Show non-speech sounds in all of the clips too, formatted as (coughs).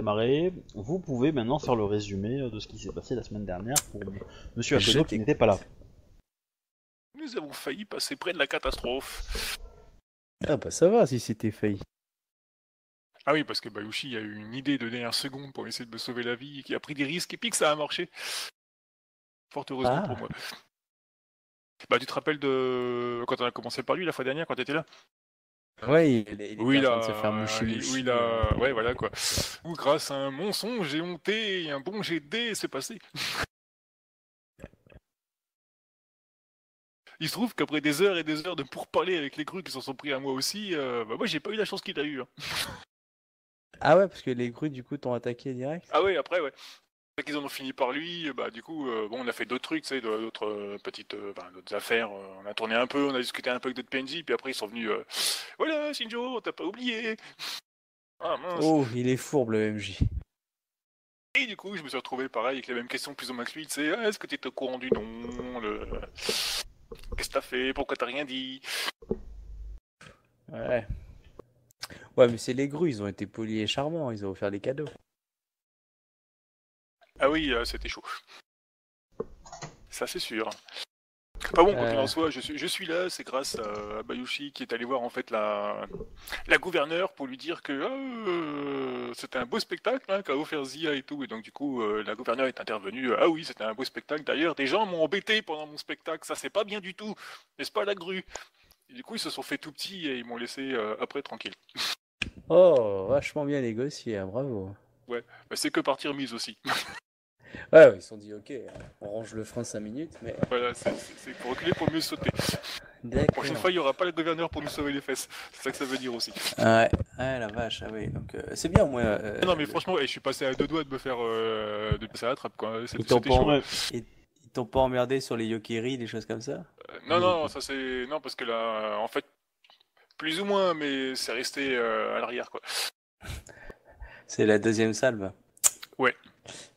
démarrer. Vous pouvez maintenant faire le résumé euh, de ce qui s'est passé la semaine dernière pour Monsieur Akodo qui n'était pas là. Nous avons failli passer près de la catastrophe. Ah bah ça va si c'était failli. Ah oui, parce que Bayushi a eu une idée de dernière seconde pour essayer de me sauver la vie, et qui a pris des risques, et puis que ça a marché. Fort heureusement Ah. pour moi. Bah, tu te rappelles de quand on a commencé par lui la fois dernière, quand t'étais là? Ouais, il, était Oui, en train là, de se faire moucher oui, là, ouais, voilà quoi. Ou grâce à un mensonge, j'ai honté, et un bon dés, c'est passé. Il se trouve qu'après des heures et des heures de pourparler avec les grues qui s'en sont pris à moi aussi, euh, bah moi j'ai pas eu la chance qu'il a eu. hein. Ah ouais, parce que les grues du coup t'ont attaqué direct? Ah ouais, après, ouais. Dès qu'ils en ont fini par lui, bah du coup, euh, bon, on a fait d'autres trucs, d'autres euh, petites, euh, d'autres affaires. euh, on a tourné un peu, on a discuté un peu avec d'autres PNJ, puis après ils sont venus. euh, voilà, Shinjo, on t'a pas oublié. Ah mince. Oh, il est fourbe le MJ. Et du coup, je me suis retrouvé pareil avec les mêmes questions plus ou moins que lui. Sais, Ah, est-ce que t'es au courant du nom le... Qu'est-ce que t'as fait Pourquoi t'as rien dit? Ouais. Ouais, mais c'est les grues, ils ont été polis et charmants, ils ont offert des cadeaux. Ah oui, euh, c'était chaud. Ça, c'est sûr. Pas bon, quoi qu'il Euh. en soit, je suis, je suis là, c'est grâce à Bayushi qui est allé voir en fait la, la gouverneure pour lui dire que euh, c'était un beau spectacle hein, qu'a offert Zia et tout. Et donc, du coup, euh, la gouverneure est intervenue. Ah oui, c'était un beau spectacle. D'ailleurs, des gens m'ont embêté pendant mon spectacle. Ça, c'est pas bien du tout. N'est-ce pas, la grue? Et Du coup, ils se sont fait tout petits et ils m'ont laissé euh, après tranquille. Oh, vachement bien négocié, hein, bravo. Bah, c'est que partie remise aussi. (laughs) Ouais, ouais, ils se sont dit, ok, on range le frein 5 minutes, mais voilà, c'est- pour reculer pour mieux sauter. d'accord. prochaine fois, il n'y aura pas le gouverneur pour nous sauver les fesses. C'est ça que ça veut dire aussi. Ouais, ouais, la vache, ah oui, donc euh, c'est bien, moi. euh, non, mais franchement, eh, je suis passé à deux doigts de me faire euh, de passer à la trappe. Quoi. C'était ils t'ont pas emmerdé sur les Yokiri, des choses comme ça? Euh, Non, non, ça c'est. Non, parce que là, en fait, plus ou moins, mais c'est resté euh, à l'arrière. quoi. C'est la deuxième salve Ouais.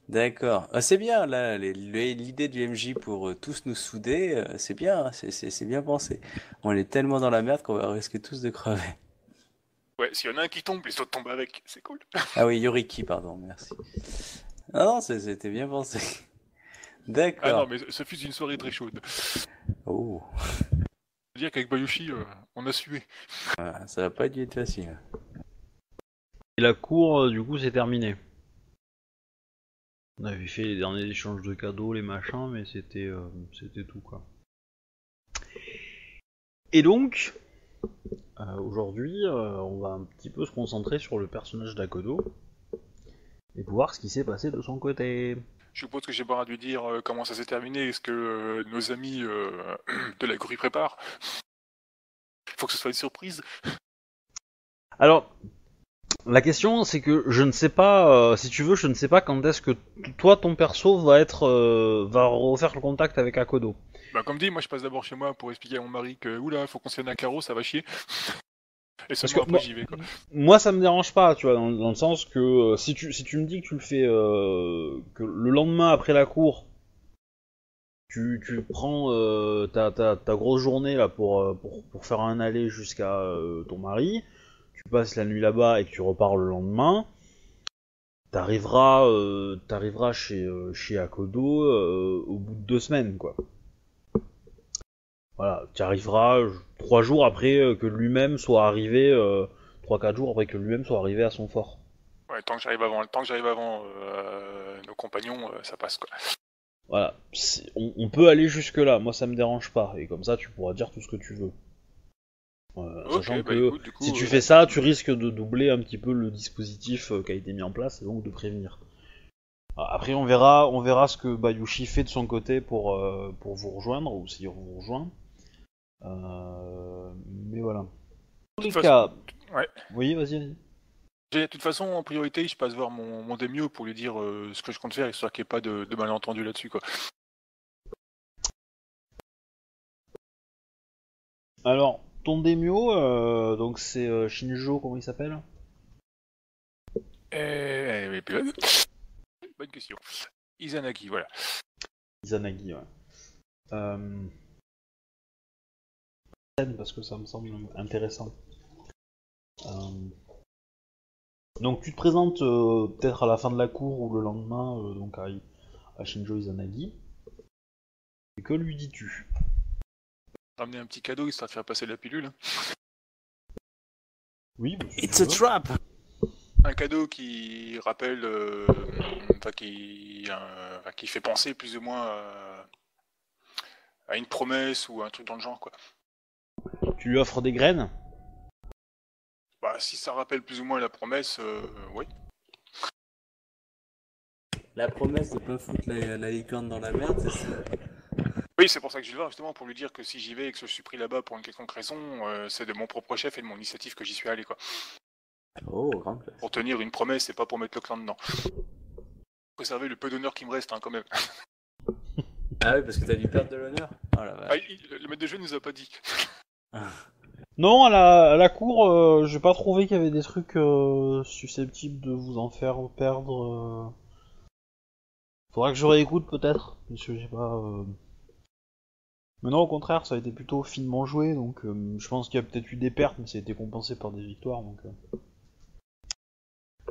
D'accord. Ah, c'est bien, là, les- les- l'idée du MJ pour euh, tous nous souder, euh, c'est bien, hein, c'est- c'est c'est bien pensé. On est tellement dans la merde qu'on va risquer tous de crever. Ouais, s'il y en a un qui tombe, les autres tombent avec. C'est cool. Ah oui, Yoriki, pardon, merci. Ah non, c'est- c'était bien pensé. Ah non, D'accord. mais ce fut une soirée très chaude. Oh, Je veux dire qu'avec Bayushi, euh, on a sué. Ah, ça va pas dû être facile. Et la cour, euh, du coup, c'est terminé. On avait fait les derniers échanges de cadeaux, les machins, mais c'était euh, c'était tout quoi. Et donc, euh, aujourd'hui, euh, on va un petit peu se concentrer sur le personnage d'Akodo et voir ce qui s'est passé de son côté. Je suppose que j'ai pas à lui dire comment ça s'est terminé. Est-ce que euh, nos amis (clears throat) de la grue préparent? Faut que ce soit une surprise. Alors, la question c'est que je ne sais pas, euh, si tu veux, je ne sais pas quand est-ce que toi ton perso va être, euh, va refaire le contact avec Akodo. Bah, comme dit, moi je passe d'abord chez moi pour expliquer à mon mari que oula, faut qu'on se à carreau, ça va chier. (laughs) Et seulement après j'y vais quoi. Moi, ça me dérange pas, tu vois, dans, dans le sens que euh, si tu si tu me dis que tu le fais euh, que le lendemain après la cour, tu, tu prends ta, ta, ta grosse journée là pour euh, pour, pour faire un aller jusqu'à ton mari, tu passes la nuit là-bas et que tu repars le lendemain, t'arriveras euh, t'arriveras chez euh, chez Akodo euh, au bout de deux semaines quoi. Voilà, tu arriveras trois jours après que lui-même soit arrivé. euh, 3-4 jours après que lui-même soit arrivé à son fort. Ouais, tant que j'arrive avant, tant que j'arrive avant euh, nos compagnons, euh, ça passe quoi. Voilà, on, on peut aller jusque là, moi ça me dérange pas, et comme ça tu pourras dire tout ce que tu veux. Euh, sachant bah que écoute, du coup, si tu euh, fais ça, tu risques de doubler un petit peu le dispositif euh, qui a été mis en place, et donc de prévenir. Ah, Après on verra, on verra ce que Bayushi fait de son côté pour, euh, pour vous rejoindre, ou s'il vous rejoint. Euh, mais voilà. En tous les toute cas... ouais. Oui, vas-y, vas-y. De toute façon, en priorité, je passe voir mon, mon Demio pour lui dire euh, ce que je compte faire, histoire qu'il n'y ait pas de, de malentendu là-dessus quoi. Alors, ton Demio, euh, donc c'est euh, Shinjo, comment il s'appelle? Eh, mais puis, bonne question. Izanagi, voilà. Izanagi, ouais. Euh... Parce que ça me semble intéressant. Euh, Donc tu te présentes euh, peut-être à la fin de la cour ou le lendemain euh, donc à, à Shinjo Izanagi. Et que lui dis-tu? Ramener un petit cadeau histoire de faire passer la pilule. Oui, bah, It's a trap Un cadeau qui rappelle, euh, enfin qui, euh, enfin, qui fait penser plus ou moins euh, à une promesse ou un truc dans le genre quoi. Tu lui offres des graines? Bah si ça rappelle plus ou moins la promesse, euh, oui. La promesse de pas foutre la, la licorne dans la merde, c'est ça? Oui, c'est pour ça que je vais le voir justement pour lui dire que si j'y vais et que je suis pris là-bas pour une quelconque raison, euh, c'est de mon propre chef et de mon initiative que j'y suis allé quoi. Oh, grand classe. Pour tenir une promesse et pas pour mettre le clan dedans. Préserver le peu d'honneur qui me reste hein, quand même. Ah oui, parce que t'as dû perdre de l'honneur Oh la Ah, le maître de jeu nous a pas dit. (laughs) Non, à la, à la cour, euh, j'ai pas trouvé qu'il y avait des trucs euh, susceptibles de vous en faire perdre. euh. Faudra que je réécoute peut-être, parce que j'ai pas. euh. Mais non, au contraire, ça a été plutôt finement joué, donc euh, je pense qu'il y a peut-être eu des pertes, mais ça a été compensé par des victoires, donc. euh.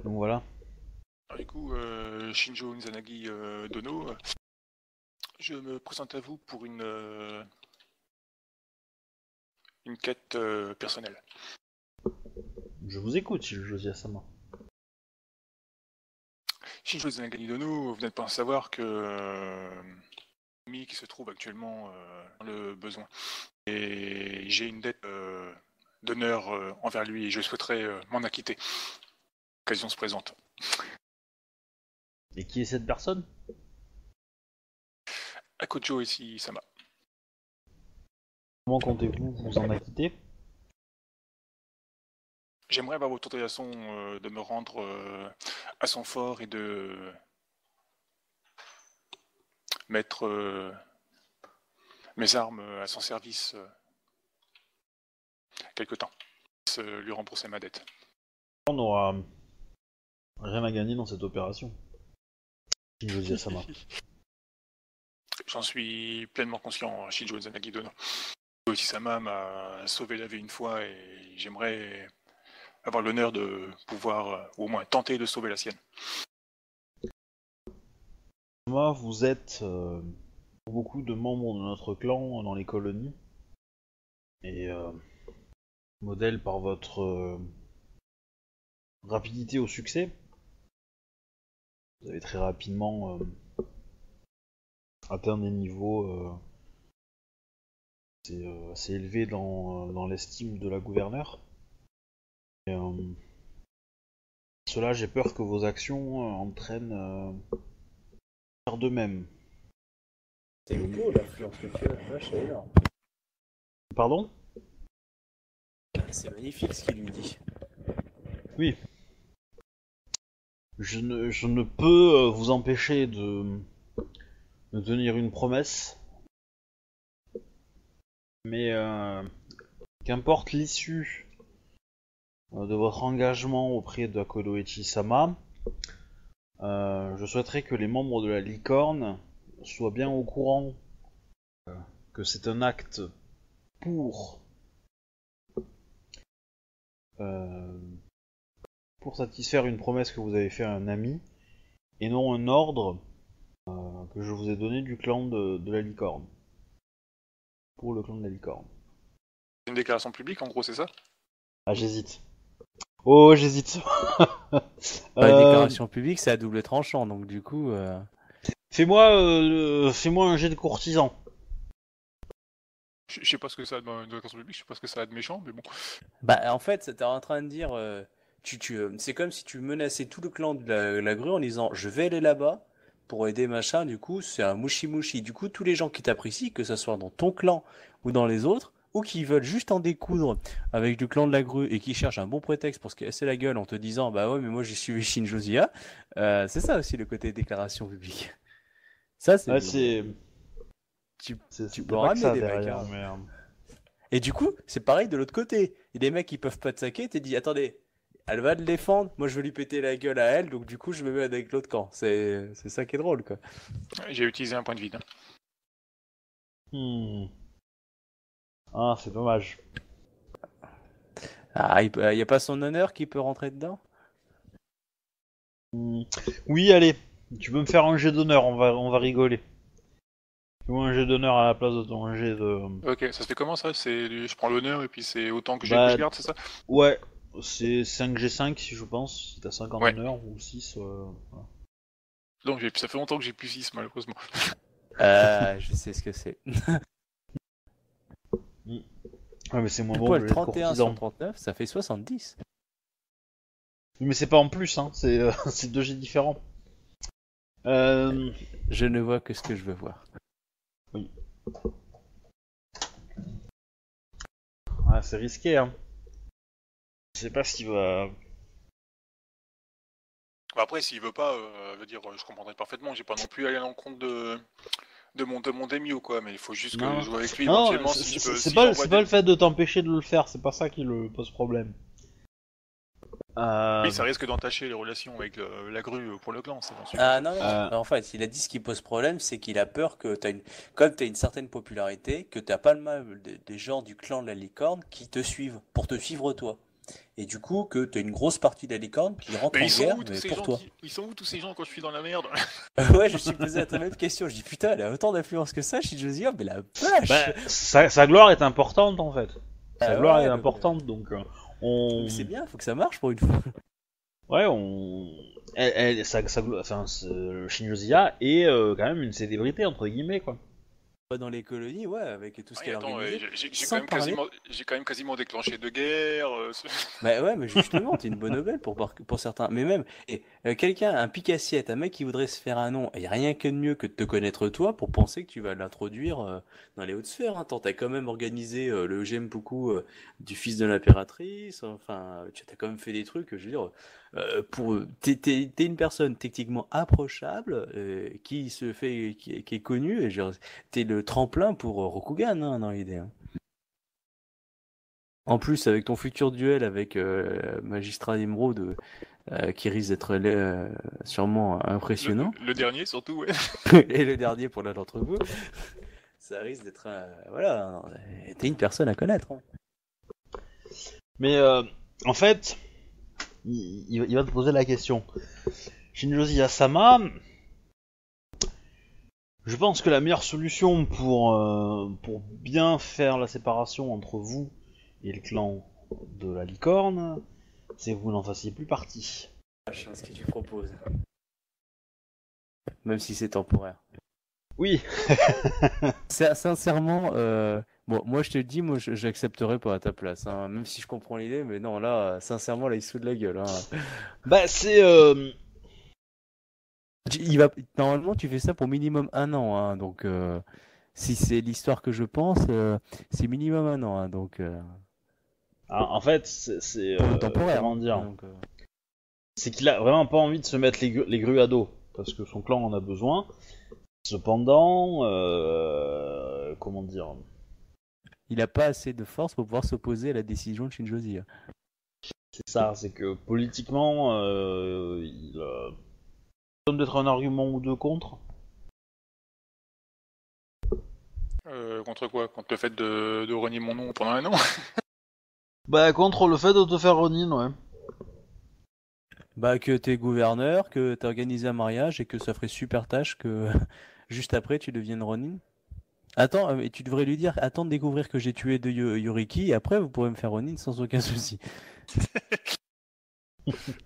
Donc voilà. Alors, du coup, euh, Shinjo Nizanagi euh, Dono, euh, je me présente à vous pour une euh, une quête personnelle. Je vous écoute, si je dis Sama. Shinjo Nizanagi Dono, vous n'êtes pas sans savoir que qui se trouve actuellement euh, dans le besoin. Et j'ai une dette euh, d'honneur euh, envers lui et je souhaiterais m'en acquitter. L'occasion se présente. Et qui est cette personne? Akojo ici, Sama. Comment comptez-vous vous en acquitter? J'aimerais avoir votre autorisation de me rendre à son fort et de mettre euh, mes armes à son service euh, quelque temps. Se lui rembourser ma dette. On n'aura rien à gagner dans cette opération. Shinjo Sama. (laughs) J'en suis pleinement conscient, Shinjo Zanagi Dono. Oshisama m'a sauvé la vie une fois et j'aimerais avoir l'honneur de pouvoir, euh, ou au moins tenter de sauver la sienne. Moi, vous êtes euh, beaucoup de membres de notre clan dans les colonies. Et euh, modèle par votre euh, rapidité au succès. Vous avez très rapidement atteint des niveaux assez, élevés dans, l'estime de la gouverneure. Et, cela, j'ai peur que vos actions entraînent faire de même. C'est beau que tu as, la vache, c'est énorme. Pardon? C'est magnifique ce qu'il lui dit. Oui. Je ne, je ne peux euh, vous empêcher de, de tenir une promesse. Mais euh, qu'importe l'issue euh, de votre engagement auprès de Akodoichi Sama, euh, je souhaiterais que les membres de la licorne soient bien au courant euh, que c'est un acte pour euh, pour satisfaire une promesse que vous avez fait à un ami, et non un ordre euh, que je vous ai donné du clan de, de la licorne. Pour le clan de la licorne. Une déclaration publique, en gros, c'est ça? Ah, j'hésite. Oh, j'hésite. (laughs) Euh, La déclaration publique, c'est à double tranchant, donc du coup. euh, Fais-moi euh, le- fais-moi un jet de courtisan. Je je sais pas ce que ça a de, de déclaration publique, je sais pas ce que ça a de méchant, mais bon. Bah, en fait, t'es en train de dire. euh, tu, tu, euh, c'est comme si tu menaçais tout le clan de la, la grue en disant Je vais aller là-bas pour aider machin. Du coup, c'est un mouchi-mouchi. Du coup, tous les gens qui t'apprécient, que ce soit dans ton clan ou dans les autres, ou qui veulent juste en découdre avec du clan de la grue et qui cherchent un bon prétexte pour se casser la gueule en te disant Bah ouais, mais moi j'ai suivi Shinjozia, euh, c'est ça aussi le côté déclaration publique. Ça, c'est. Ouais. Tu- tu peux ramener ça des mecs, hein. euh, Et du coup, c'est pareil de l'autre côté. Il y a des mecs qui peuvent pas te saquer, t'es dit, attendez, elle va te défendre, moi je vais lui péter la gueule à elle, donc du coup je me mets avec l'autre camp. C'est c'est ça qui est drôle, quoi. J'ai utilisé un point de vide. hein. hmm. Ah, c'est dommage. Ah, il, peut- y a pas son honneur qui peut rentrer dedans? Hmm. Oui, allez, tu peux me faire un jet d'honneur, on va, on va rigoler. Un jet d'honneur à la place de ton jet de... Ok, ça se fait comment ça? C'est du- je prends l'honneur et puis c'est autant que j'ai Bah, que je garde, c'est ça? Ouais, c'est 5G5 si je pense, si t'as 50 Ouais. honneurs ou 6. euh, voilà. Donc j'ai- ça fait longtemps que j'ai plus 6 malheureusement. Euh, je sais ce que c'est. (laughs) Ouais, mais c'est moins bon le les 31 courtisans. sur 39, ça fait 70. Mais c'est pas en plus, hein, c'est euh, (laughs) deux jets différents. Euh, Je ne vois que ce que je veux voir. ouais, c'est risqué, hein. Je sais pas s'il va... Bah, après, s'il veut pas, euh, veut dire, je comprendrais parfaitement. J'ai pas non plus aller à l'encontre de de mon de mon Demio quoi, mais il faut juste que Non. je joue avec lui Non, éventuellement. c'est s'il c'est- peut- c'est s'il pas, des- le fait de t'empêcher de le faire, c'est pas ça qui le pose problème. Euh, Oui, ça risque d'entacher les relations avec le- la grue pour le clan, c'est bon. Ah non, non. Euh. En fait, il a dit ce qui pose problème, c'est qu'il a peur que t'as une, comme tu as une certaine popularité, que t'as pas le mal des gens du clan de la licorne qui te suivent, pour te suivre toi. Et du coup, que tu as une grosse partie de la licorne qui rentre Mais en guerre, mais pour toi. qui- Ils sont où tous ces gens quand je suis dans la merde (laughs) (laughs) ouais, je me suis posé la même question. Je dis putain, elle a autant d'influence que ça, Shinjozia, mais la vache bah, sa, sa gloire est importante en fait. Sa Ah gloire ouais, est importante, donc euh, on... Mais C'est bien, faut que ça marche pour une fois. Ouais, on... Elle, elle, sa, sa glo- enfin, Shinjozia est euh, quand même une célébrité, entre guillemets, quoi. Dans les colonies, ouais, avec tout ce qu'elle a ouais, j'ai- quand, même quasiment- j'ai quand même quasiment déclenché de guerre. euh, ce- (laughs) Bah ouais, mais justement, t'es une bonne nouvelle pour, pour certains. Mais même, euh, quelqu'un, un pic-assiette, un mec qui voudrait se faire un nom, et rien que de mieux que de te connaître toi pour penser que tu vas l'introduire euh, dans les hautes sphères. Hein. Tant t'as quand même organisé euh, le j'aime beaucoup du fils de l'impératrice, enfin, tu as quand même fait des trucs, je veux dire, euh, pour, t'es, t'es, t'es une personne techniquement approchable, euh, qui se fait, qui, qui est connue, et genre, t'es le tremplin pour euh, Rokugan, hein, dans l'idée. hein. En plus, avec ton futur duel avec euh, Magistrat Emeraude, euh, qui risque d'être euh, sûrement impressionnant, Le, le dernier surtout, ouais. (laughs) et le dernier pour l'un d'entre vous, ça risque d'être... euh, voilà, euh, t'es une personne à connaître. hein. Mais euh, en fait, il, il va- il va te poser la question. Shinjozia Sama, je pense que la meilleure solution pour, euh, pour bien faire la séparation entre vous et le clan de la licorne, c'est que vous n'en fassiez plus partie. Ce que tu proposes. Même si c'est temporaire. Oui, (laughs) Sincèrement, euh, bon, moi je te le dis, moi j'accepterais pas à ta place, hein, même si je comprends l'idée, mais non, là, sincèrement, là, il se fout de la gueule. Hein. (laughs) bah c'est... euh, Il va, normalement, tu fais ça pour minimum un an, hein, donc euh, si c'est l'histoire que je pense, euh, c'est minimum un an, donc euh, en fait, c'est... temporaire. Comment dire c'est qu'il a vraiment pas envie de se mettre les, gru- les grues à dos, parce que son clan en a besoin. Cependant, comment dire il a pas assez de force pour pouvoir s'opposer à la décision de Shinjozi. hein. C'est ça, c'est que politiquement, euh, il euh, donne peut-être un argument ou deux contre. Euh, contre quoi? Contre le fait de, de renier mon nom pendant un an? (laughs) Bah contre le fait de te faire Ronin, ouais. Bah que t'es gouverneur, que t'as organisé un mariage et que ça ferait super tâche que (laughs) juste après tu deviennes Ronin. Attends, euh, et tu devrais lui dire, attends de découvrir que j'ai tué de Yo- Yoriki et après vous pourrez me faire Ronin sans aucun souci. (laughs)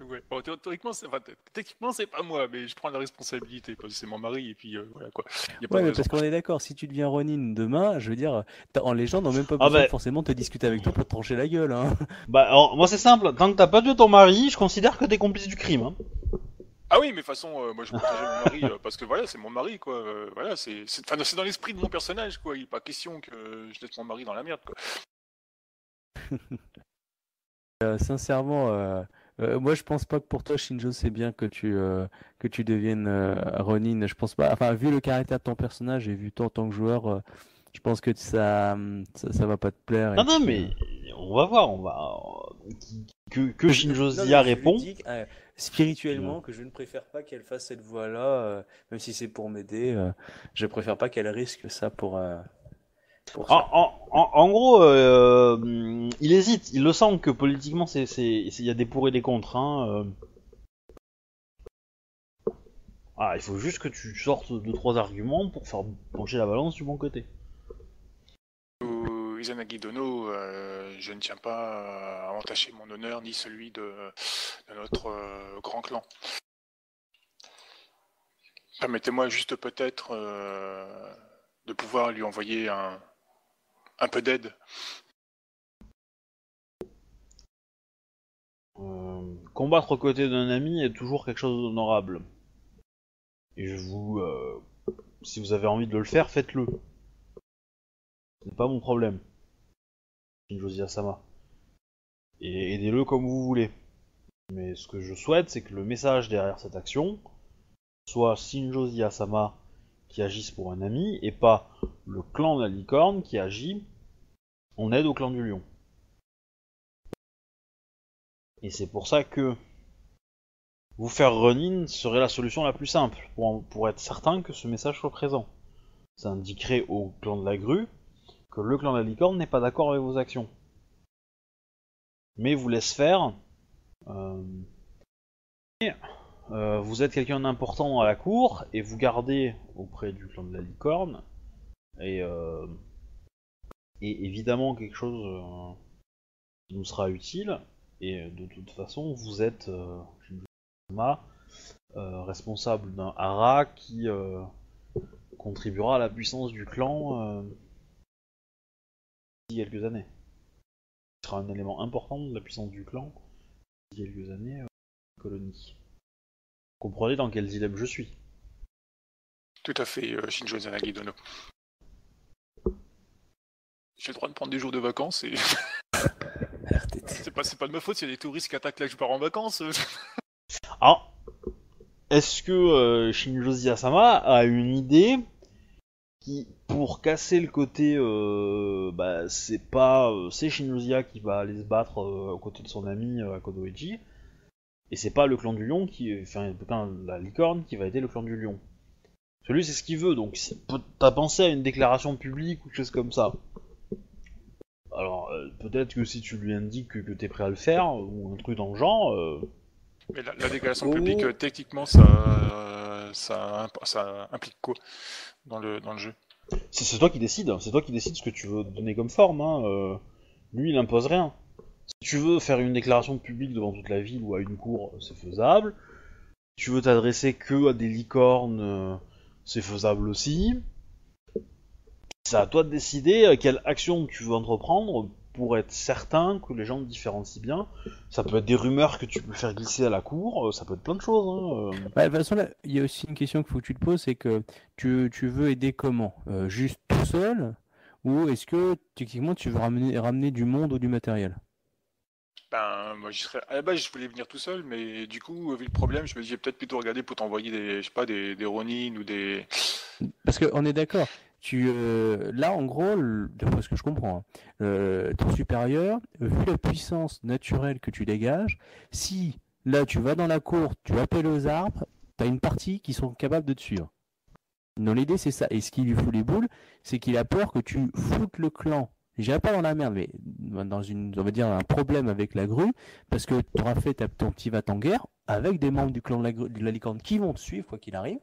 Ouais. Bon, théo- théoriquement, c'est, enfin, t- techniquement, c'est pas moi, mais je prends la responsabilité parce que c'est mon mari et puis euh, voilà quoi. Y a pas Ouais, de mais parce qu'on est d'accord, si tu deviens Ronin demain, je veux dire, en les gens n'ont même pas Ah besoin bah. forcément de te discuter avec toi pour te trancher la gueule. Hein. Bah alors, moi c'est simple, tant que t'as pas tué ton mari, je considère que t'es complice du crime. Hein. Ah oui, mais de toute façon, euh, moi je protégeais mon mari euh, parce que voilà, c'est mon mari quoi. euh, voilà, c'est, c'est, enfin, c'est dans l'esprit de mon personnage quoi. Il est pas question que je laisse mon mari dans la merde quoi. (laughs) Euh, sincèrement, euh, euh, moi je pense pas que pour toi Shinjo c'est bien que tu euh, que tu deviennes euh, Ronin. Je pense pas. Enfin, vu le caractère de ton personnage et vu toi en tant que joueur, euh, je pense que ça, hum, ça ça va pas te plaire. et Non non puis, mais on va voir, on va que que je lui répond. euh, spirituellement que je ne préfère pas qu'elle fasse cette voie-là, euh, même si c'est pour m'aider. euh, je préfère pas qu'elle risque ça pour. euh, pour En, ça. en, en- en gros, euh, il hésite, il le sent que politiquement c'est c'est il y a des pour et des contre. Hein. Ah, il faut juste que tu sortes deux trois arguments pour faire pencher la balance du bon côté. Euh, je ne tiens pas à entacher mon honneur ni celui de, notre euh, grand clan. Permettez-moi juste peut-être euh, de pouvoir lui envoyer un, peu d'aide. Combattre aux côtés d'un ami est toujours quelque chose d'honorable. Et je vous, si vous avez envie de le faire, faites-le. Ce n'est pas mon problème. Shinjozi Asama. Et aidez-le comme vous voulez. Mais ce que je souhaite, c'est que le message derrière cette action soit Shinjozi Asama qui agisse pour un ami et pas le clan de la licorne qui agit en aide au clan du lion. Et c'est pour ça que vous faire run-in serait la solution la plus simple pour être certain que ce message soit présent. Ça indiquerait au clan de la grue le clan de la licorne n'est pas d'accord avec vos actions. Mais vous laisse faire. euh, euh, vous êtes quelqu'un d'important dans la cour et vous gardez auprès du clan de la licorne. Et, euh, et évidemment quelque chose nous sera utile. Et de toute façon, vous êtes responsable d'un hara qui contribuera à la puissance du clan quelques années. Ce sera un élément important de la puissance du clan d'ici quelques années euh, colonie. Vous comprenez dans quel dilemme je suis. Tout à fait, euh, Shinjo Izanagi Dono. J'ai le droit de prendre des jours de vacances et (laughs) c'est pas, c'est pas de ma faute s'il y a des touristes qui attaquent là que je pars en vacances. Ah Est-ce que euh, Shinjozi Asama a une idée qui, pour casser le côté, euh, bah, c'est pas, euh, c'est qui va aller se battre euh, aux côtés de son ami Akodoichi, et c'est pas le clan du lion qui, enfin, la licorne qui va aider le clan du lion. Celui c'est ce qu'il veut, donc t'as pensé à une déclaration publique ou quelque chose comme ça. Alors peut-être que si tu lui indiques que, que t'es prêt à le faire ou un truc dans le genre. Mais la, la déclaration Oh. publique, techniquement, ça, ça, imp- ça implique quoi dans le, dans le jeu? C'est c'est toi qui décides, hein. c'est toi qui décides ce que tu veux donner comme forme. Hein. euh, lui, il impose rien. Si tu veux faire une déclaration publique devant toute la ville ou à une cour, c'est faisable. Si tu veux t'adresser que à des licornes, euh, c'est faisable aussi. C'est à toi de décider euh, quelle action tu veux entreprendre pour être certain que les gens te différencient bien. Ça peut être des rumeurs que tu peux faire glisser à la cour, euh, ça peut être plein de choses. Hein. euh. Bah, de toute façon, il y a aussi une question qu'il faut que tu te poses, c'est que tu, tu veux aider comment? Euh, juste tout seul? Ou est-ce que techniquement tu veux ramener, ramener du monde ou du matériel? Ben, moi, j'y serais... à la base, je voulais venir tout seul, mais du coup, vu le problème, je me disais peut-être plutôt regarder pour t'envoyer des, je sais pas, des, des Ronin ou des. Parce qu'on est d'accord. Tu, euh, là, en gros, d'après ce que je comprends, hein, euh, ton supérieur, vu la puissance naturelle que tu dégages, si là tu vas dans la cour, tu appelles aux arbres, tu as une partie qui sont capables de te suivre. Dans l'idée, c'est ça. Et ce qui lui fout les boules, c'est qu'il a peur que tu foutes le clan. J'irai pas dans la merde, mais dans une, on va dire, un problème avec la grue, parce que tu auras fait ton petit va en guerre avec des membres du clan de la, de la licorne qui vont te suivre, quoi qu'il arrive.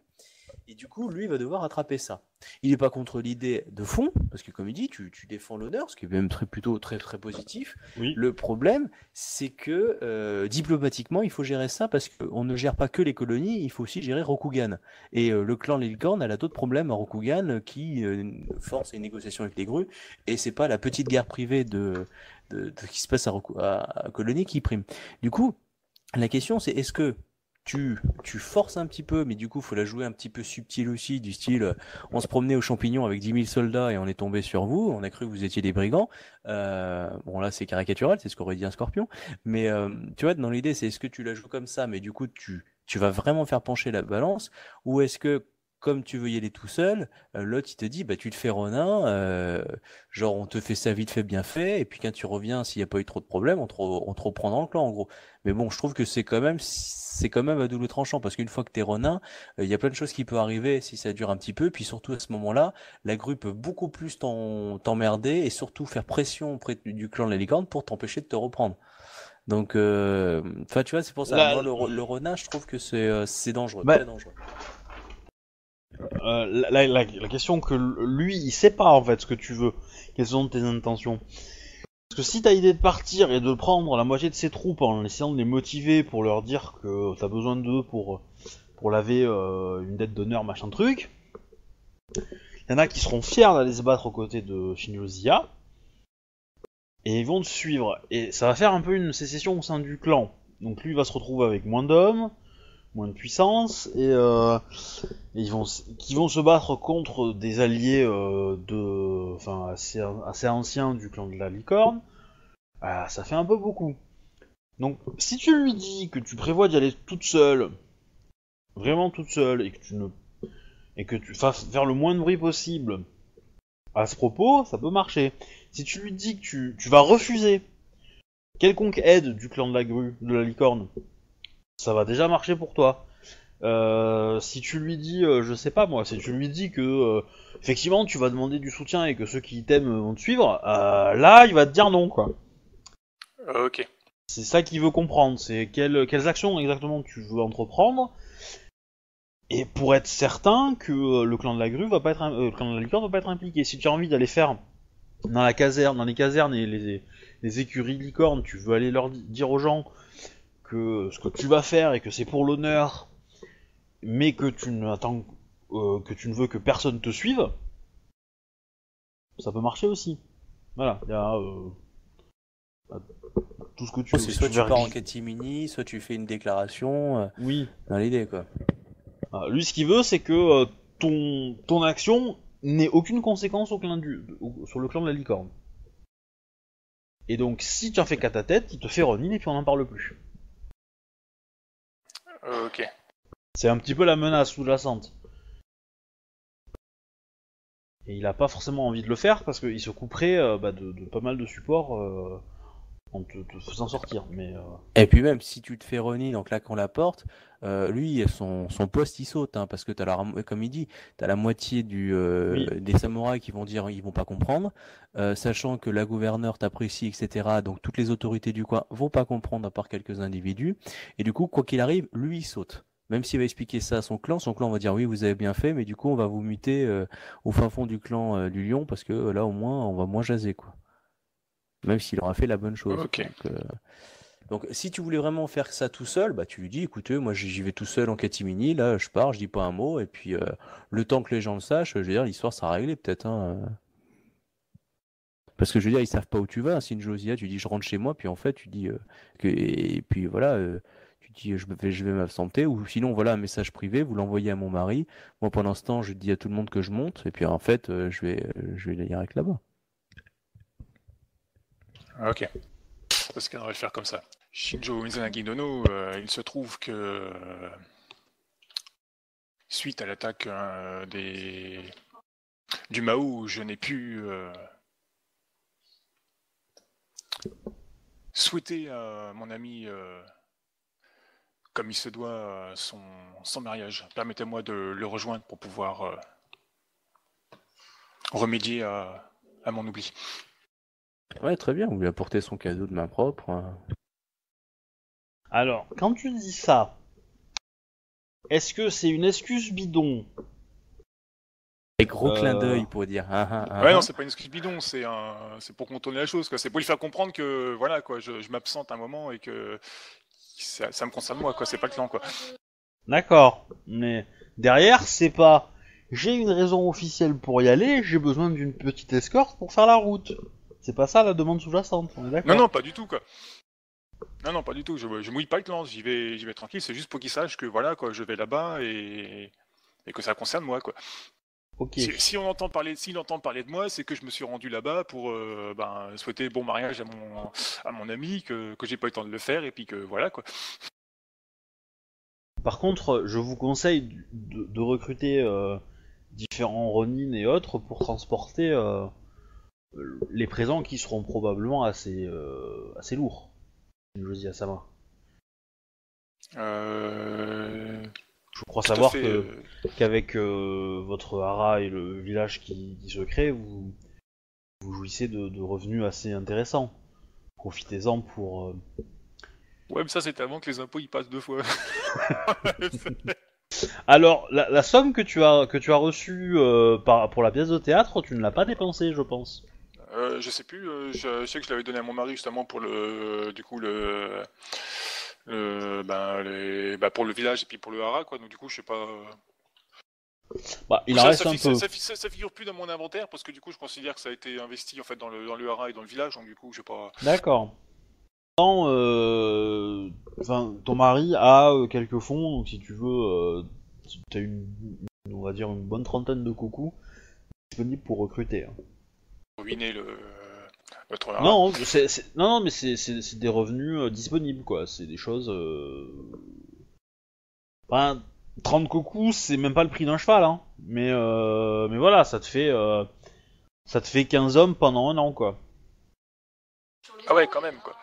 Et du coup, lui va devoir attraper ça. Il n'est pas contre l'idée de fond, parce que comme il dit, tu, tu défends l'honneur, ce qui est même très, plutôt très très positif. Oui. Le problème, c'est que euh, diplomatiquement, il faut gérer ça, parce qu'on ne gère pas que les colonies, il faut aussi gérer Rokugan. Et euh, le clan Lilcorn, elle a d'autres problèmes à Rokugan euh, qui euh, force les négociations avec les grues, et c'est pas la petite guerre privée de, de, de- qui se passe à, à, à Colonie qui prime. Du coup, la question c'est est-ce que tu, tu forces un petit peu, mais du coup, faut la jouer un petit peu subtil aussi, du style, euh, on se promenait aux champignons avec 10 000 soldats et on est tombé sur vous, on a cru que vous étiez des brigands. Euh, bon, là, c'est caricatural, c'est ce qu'aurait dit un scorpion. Mais euh, tu vois, dans l'idée, c'est est-ce que tu la joues comme ça, mais du coup, tu, tu vas vraiment faire pencher la balance, ou est-ce que, comme tu veux y aller tout seul, euh, l'autre, il te dit, bah, tu te fais Ronin, euh, genre, on te fait ça vite fait, bien fait, et puis quand tu reviens, s'il n'y a pas eu trop de problèmes, on te, re- on te reprend dans le clan, en gros. Mais bon, je trouve que c'est quand même, c'est quand même à double tranchant, parce qu'une fois que t'es Ronin, euh, il y a plein de choses qui peuvent arriver si ça dure un petit peu, puis surtout à ce moment-là, la grue peut beaucoup plus t'emmerder et surtout faire pression auprès du clan de la licorne pour t'empêcher de te reprendre. Donc, euh, enfin, tu vois, c'est pour ça. Moi, le, le renard, je trouve que c'est c'est dangereux, Bah, très dangereux. Euh, la, question que lui, il sait pas en fait ce que tu veux, quelles sont tes intentions? Parce que si t'as idée de partir et de prendre la moitié de ses troupes en essayant de les motiver pour leur dire que t'as besoin d'eux pour, pour laver euh, une dette d'honneur, machin truc, il y en a qui seront fiers d'aller se battre aux côtés de Shinjozia, et ils vont te suivre. Et ça va faire un peu une sécession au sein du clan. Donc lui va se retrouver avec moins d'hommes, moins de puissance, et, euh, ils vont, qui vont se battre contre des alliés euh, de, enfin assez, anciens du clan de la licorne. Ah, ça fait un peu beaucoup. Donc si tu lui dis que tu prévois d'y aller toute seule, vraiment toute seule, et que tu ne, et que tu fasses faire le moins de bruit possible à ce propos, ça peut marcher. Si tu lui dis que tu, tu vas refuser quelconque aide du clan de la grue, de la licorne, ça va déjà marcher pour toi. Euh, si tu lui dis, euh, je sais pas moi, si tu lui dis que euh, effectivement tu vas demander du soutien et que ceux qui t'aiment vont te suivre, là il va te dire non quoi. Ok. C'est ça qu'il veut comprendre, c'est quelles, quelles actions exactement tu veux entreprendre. Et pour être certain que le clan de la grue va pas être, im- le clan de la licorne va pas être impliqué. Si tu as envie d'aller faire dans la caserne, dans les casernes et les, les écuries licornes, tu veux aller leur di- dire aux gens que ce que tu vas faire et que c'est pour l'honneur, mais que tu n'attends euh, que tu ne veux que personne te suive, ça peut marcher aussi. Voilà, il y a euh, tout ce que tu C'est soit tu veux pars en catimini, soit tu fais une déclaration. euh, Oui. dans l'idée, quoi. Ah, lui, ce qu'il veut, c'est que euh, ton, ton action n'ait aucune conséquence au clan du, au- sur le clan de la licorne. Et donc, si tu en fais qu'à ta tête, il te fait Ronin et puis on n'en parle plus. Ok. C'est un petit peu la menace sous-jacente. Et il a pas forcément envie de le faire parce qu'il se couperait euh, bah, de, de pas mal de supports euh, en te, te faisant sortir. Mais euh, Et puis même si tu te fais Ronin en claquant la porte, euh, lui son, son poste il saute hein, parce que t'as la comme il dit, t'as la moitié du euh, Oui. des samouraïs qui vont dire ils vont pas comprendre, sachant que la gouverneure t'apprécie etc. Donc toutes les autorités du coin vont pas comprendre à part quelques individus et du coup quoi qu'il arrive lui il saute. Même s'il va expliquer ça à son clan, son clan va dire oui vous avez bien fait mais du coup on va vous muter au fin fond du clan du lion parce que là au moins on va moins jaser quoi. Même s'il aura fait la bonne chose. Donc, euh, donc, si tu voulais vraiment faire ça tout seul, bah, tu lui dis, écoutez, moi j'y vais tout seul en catimini, là je pars, je dis pas un mot, et puis euh, le temps que les gens le sachent, je veux dire, l'histoire sera réglée peut-être. Hein, euh. Parce que je veux dire, ils savent pas où tu vas. Si une Josia, tu dis je rentre chez moi, puis en fait tu dis euh, que et puis voilà, euh, tu dis je vais je vais m'absenter, ou sinon voilà un message privé, vous l'envoyez à mon mari. Moi pendant ce temps, je dis à tout le monde que je monte, et puis en fait euh, je vais euh, je vais direct là-bas. Ok. Parce qu'on va le faire comme ça. Shinjo Mizanagi Dono, euh, il se trouve que euh, suite à l'attaque euh, des du Mao, je n'ai pu souhaiter à mon ami, comme il se doit, son, son mariage. Permettez-moi de le rejoindre pour pouvoir remédier à mon oubli. Ouais, très bien, vous lui apportez son cadeau de main propre. hein. alors, quand tu dis ça, est-ce que c'est une excuse bidon? Et gros Euh. clin d'œil pour dire. ah, ah, ah, Ouais, non, c'est pas une excuse bidon, c'est un, c'est pour contourner la chose, quoi. C'est pour lui faire comprendre que, voilà, quoi, je, je m'absente un moment et que ça, ça me concerne moi, quoi. C'est pas le clan, quoi. D'accord, mais derrière, c'est pas j'ai une raison officielle pour y aller, j'ai besoin d'une petite escorte pour faire la route. C'est pas ça la demande sous-jacente, on est d'accord Non, non, pas du tout, quoi. Non, non, pas du tout. Je, je mouille pas le clan. J'y vais, j'y vais tranquille. C'est juste pour qu'il sache que, voilà, quoi, je vais là-bas et, et que ça concerne moi, quoi. Ok. Si, si on entend parler, s'il entend parler de moi, c'est que je me suis rendu là-bas pour euh, ben, souhaiter bon mariage à mon, à mon ami, que, que j'ai pas eu le temps de le faire et puis que, voilà, quoi. Par contre, je vous conseille de, de recruter euh, différents Ronin et autres pour transporter euh, les présents qui seront probablement assez, euh, assez lourds. Je dis à Sama. Euh, Je crois savoir fait, que euh, qu'avec euh, votre hara et le village qui, qui se crée, vous, vous jouissez de, de revenus assez intéressants. Profitez-en pour. euh, Ouais, mais ça, c'était avant que les impôts ils passent deux fois. (laughs) Alors, la, la somme que tu as que tu as reçue euh, par, pour la pièce de théâtre, tu ne l'as pas dépensée, je pense. Euh, je sais plus, euh, je, je sais que je l'avais donné à mon mari justement pour le, du coup le, le ben, les, bah, pour le village et puis pour le hara quoi. Donc du coup je sais pas. Bah, il ça, en reste ça, un fi- peu. Ça, fi- ça- ça figure plus dans mon inventaire parce que du coup je considère que ça a été investi en fait dans le dans le hara et dans le village donc du coup je sais pas. D'accord. Euh, ton mari a euh, quelques fonds, donc si tu veux, tu as une, on va dire une bonne trentaine de coucous disponibles pour recruter. hein. Ruiner le notre. Non, c'est, c'est- non, non, mais c'est, c'est, c'est des revenus euh, disponibles, quoi. C'est des choses. euh, Enfin, 30 coucous, c'est même pas le prix d'un cheval, hein. Mais, euh, mais voilà, ça te fait, euh, ça te fait 15 hommes pendant un an, quoi. Ah ouais quand même quoi.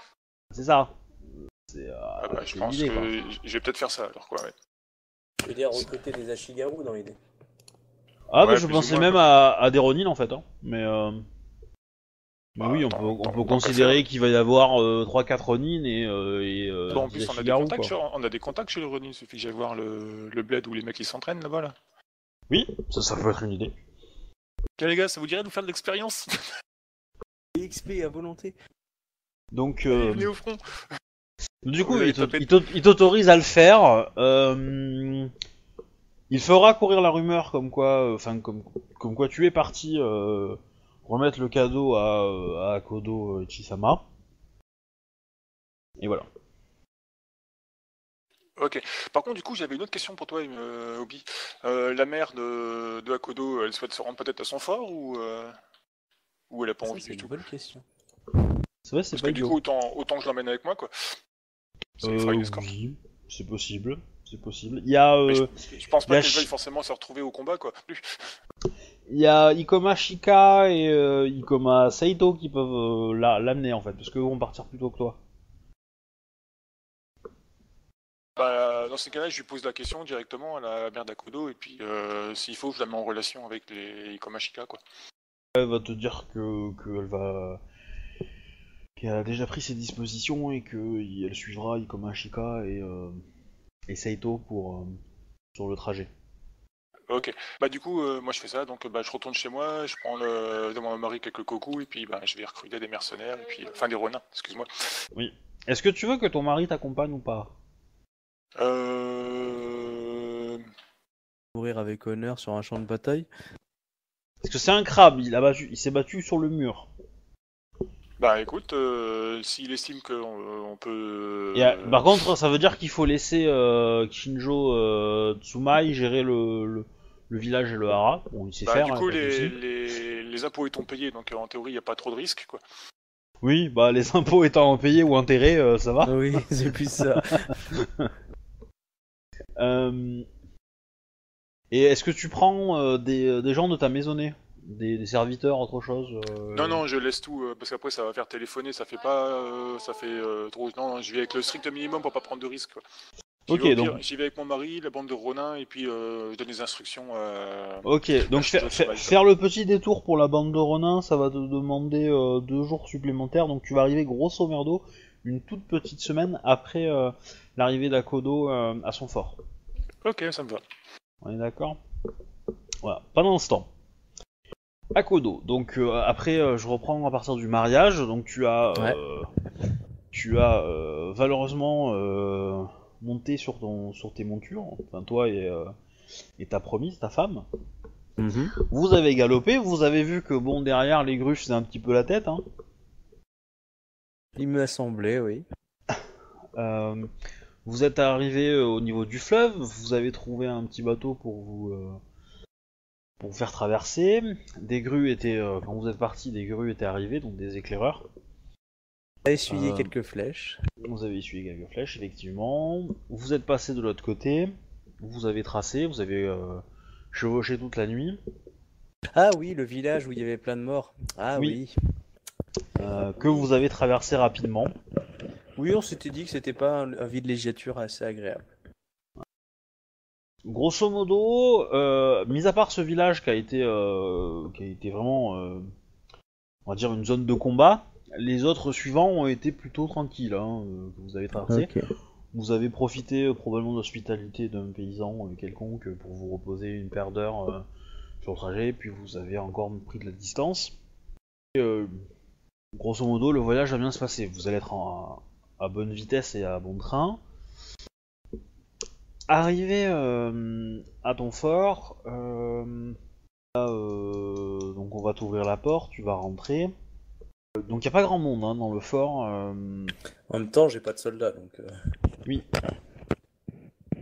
C'est ça. C'est, euh, Ah bah, je c'est pense l'idée, quoi. que je vais peut-être faire ça alors quoi. Ouais. Je veux dire recruter des Ashigaru dans l'idée? Ah, bah, Ouais, je plus ou pensais moins, même à, à des Ronin, en fait, hein. Mais, euh... mais Bah, oui, on tant- peut, on tant- peut tant considérer qu'il va y avoir euh, 3-4 Ronin et, euh, et euh, Bon, en 10 plus on a des contacts chez, on a des contacts chez le Ronin, il suffit que j'aille voir le, le bled où les mecs ils s'entraînent là-bas là. Oui, ça, ça peut être une idée. Ok les gars, ça vous dirait de nous faire de l'expérience? (laughs) XP à volonté. Donc, Allez, euh, Venez au front. Du coup, Vous il t'autorise à le faire. euh, il fera courir la rumeur comme quoi, euh, enfin comme, comme quoi tu es parti euh, remettre le cadeau à, euh, à Kodo euh, Chisama. Et voilà. Ok. Par contre, du coup, j'avais une autre question pour toi, euh, Obi. Euh, la mère de, de Akodo, elle souhaite se rendre peut-être à son fort ou, euh, ou elle a pas Ça, envie c'est du une tout? bonne question. C'est vrai, c'est Parce pas que du coup, autant, autant que je l'emmène avec moi, quoi. Ça lui fera Euh, une escorte. oui, c'est possible. C'est possible. Il y a, euh, je, je pense pas qu'elle veuille forcément se retrouver au combat, quoi. Il y a Ikoma Shika et euh, Ikoma Saito qui peuvent euh, la- l'amener en fait, parce qu'eux vont partir plus tôt que toi. Bah, dans ces cas-là, je lui pose la question directement à la mère d'Akodo, et puis euh, s'il faut, je la mets en relation avec les Ikomashika, quoi. Elle va te dire que qu'elle va qu'elle a déjà pris ses dispositions et que y- elle suivra Ikoma Shika et euh, et Saito pour euh, sur le trajet. Ok. Bah, du coup, euh, moi je fais ça, donc bah, je retourne chez moi, je prends le, de mon mari quelques cocos, et puis bah, je vais recruter des mercenaires, et puis, enfin des renins, excuse-moi. Est-ce que tu veux que ton mari t'accompagne ou pas? Euh... Mourir avec honneur sur un champ de bataille? Parce que c'est un crabe, il a battu, il s'est battu sur le mur. Bah écoute, euh, s'il estime qu'on on peut... Et, euh, par contre, ça veut dire qu'il faut laisser euh, Shinjo euh, Tsumai gérer le, le, le village et le hara. Bon, il sait bah, faire. du hein, coup, les, les, les impôts étant payés, donc euh, en théorie, il n'y a pas trop de risques, quoi. Oui, bah les (laughs) impôts étant payés ou enterrés, euh, ça va. Oui, (laughs) c'est plus ça. (laughs) Euh, Et est-ce que tu prends euh, des, des gens de ta maisonnée? Des, des serviteurs, autre chose euh, Non, non, je laisse tout, euh, parce qu'après, ça va faire téléphoner, ça fait pas... euh, ça fait euh, trop... Non, je vais avec le strict minimum pour pas prendre de risques, quoi. J'y Ok, vais donc- J'y vais avec mon mari, la bande de Ronin, et puis euh, je donne des instructions. Euh... Ok, donc faire, le petit détour pour la bande de Ronin, ça va te demander euh, deux jours supplémentaires, donc tu vas arriver grosso merdo une toute petite semaine après euh, l'arrivée d'Akodo euh, à son fort. Ok, ça me va. On est d'accord? Voilà, pendant ce temps. Akodo, donc euh, après euh, je reprends à partir du mariage, donc tu as euh, tu as euh, valeureusement monté sur ton sur tes montures, enfin toi et, euh, et ta promise, ta femme. Mhm. Vous avez galopé, vous avez vu que bon derrière les grues c'est un petit peu la tête. Hein. Il m'a semblé, oui. Euh, vous êtes arrivé euh, au niveau du fleuve, vous avez trouvé un petit bateau pour vous euh, pour vous faire traverser. Des grues étaient euh, quand vous êtes parti, des grues étaient arrivées, donc des éclaireurs. A essuyé Euh. quelques flèches. Vous avez essuyé quelques flèches effectivement. Vous êtes passé de l'autre côté. Vous avez tracé, vous avez euh, chevauché toute la nuit. Ah oui, le village où il y avait plein de morts. Ah Oui. oui. euh, que vous avez traversé rapidement. Oui, on s'était dit que c'était pas un, un villégiature assez agréable. Grosso modo, mis à part ce village qui a été, qui a été vraiment, on va dire une zone de combat, les autres suivants ont été plutôt tranquilles, hein, euh, que vous avez traversé. vous avez profité euh, probablement de l'hospitalité d'un paysan euh, quelconque pour vous reposer une paire d'heures euh, sur le trajet, puis vous avez encore pris de la distance. Et, euh, grosso modo, le voyage va bien se passer. Vous allez être en- à bonne vitesse et à bon train. Arrivé euh, à ton fort, euh, là, euh, donc on va t'ouvrir la porte, tu vas rentrer. Donc il n'y a pas grand monde hein, dans le fort. euh, En même temps, j'ai pas de soldats, donc. euh,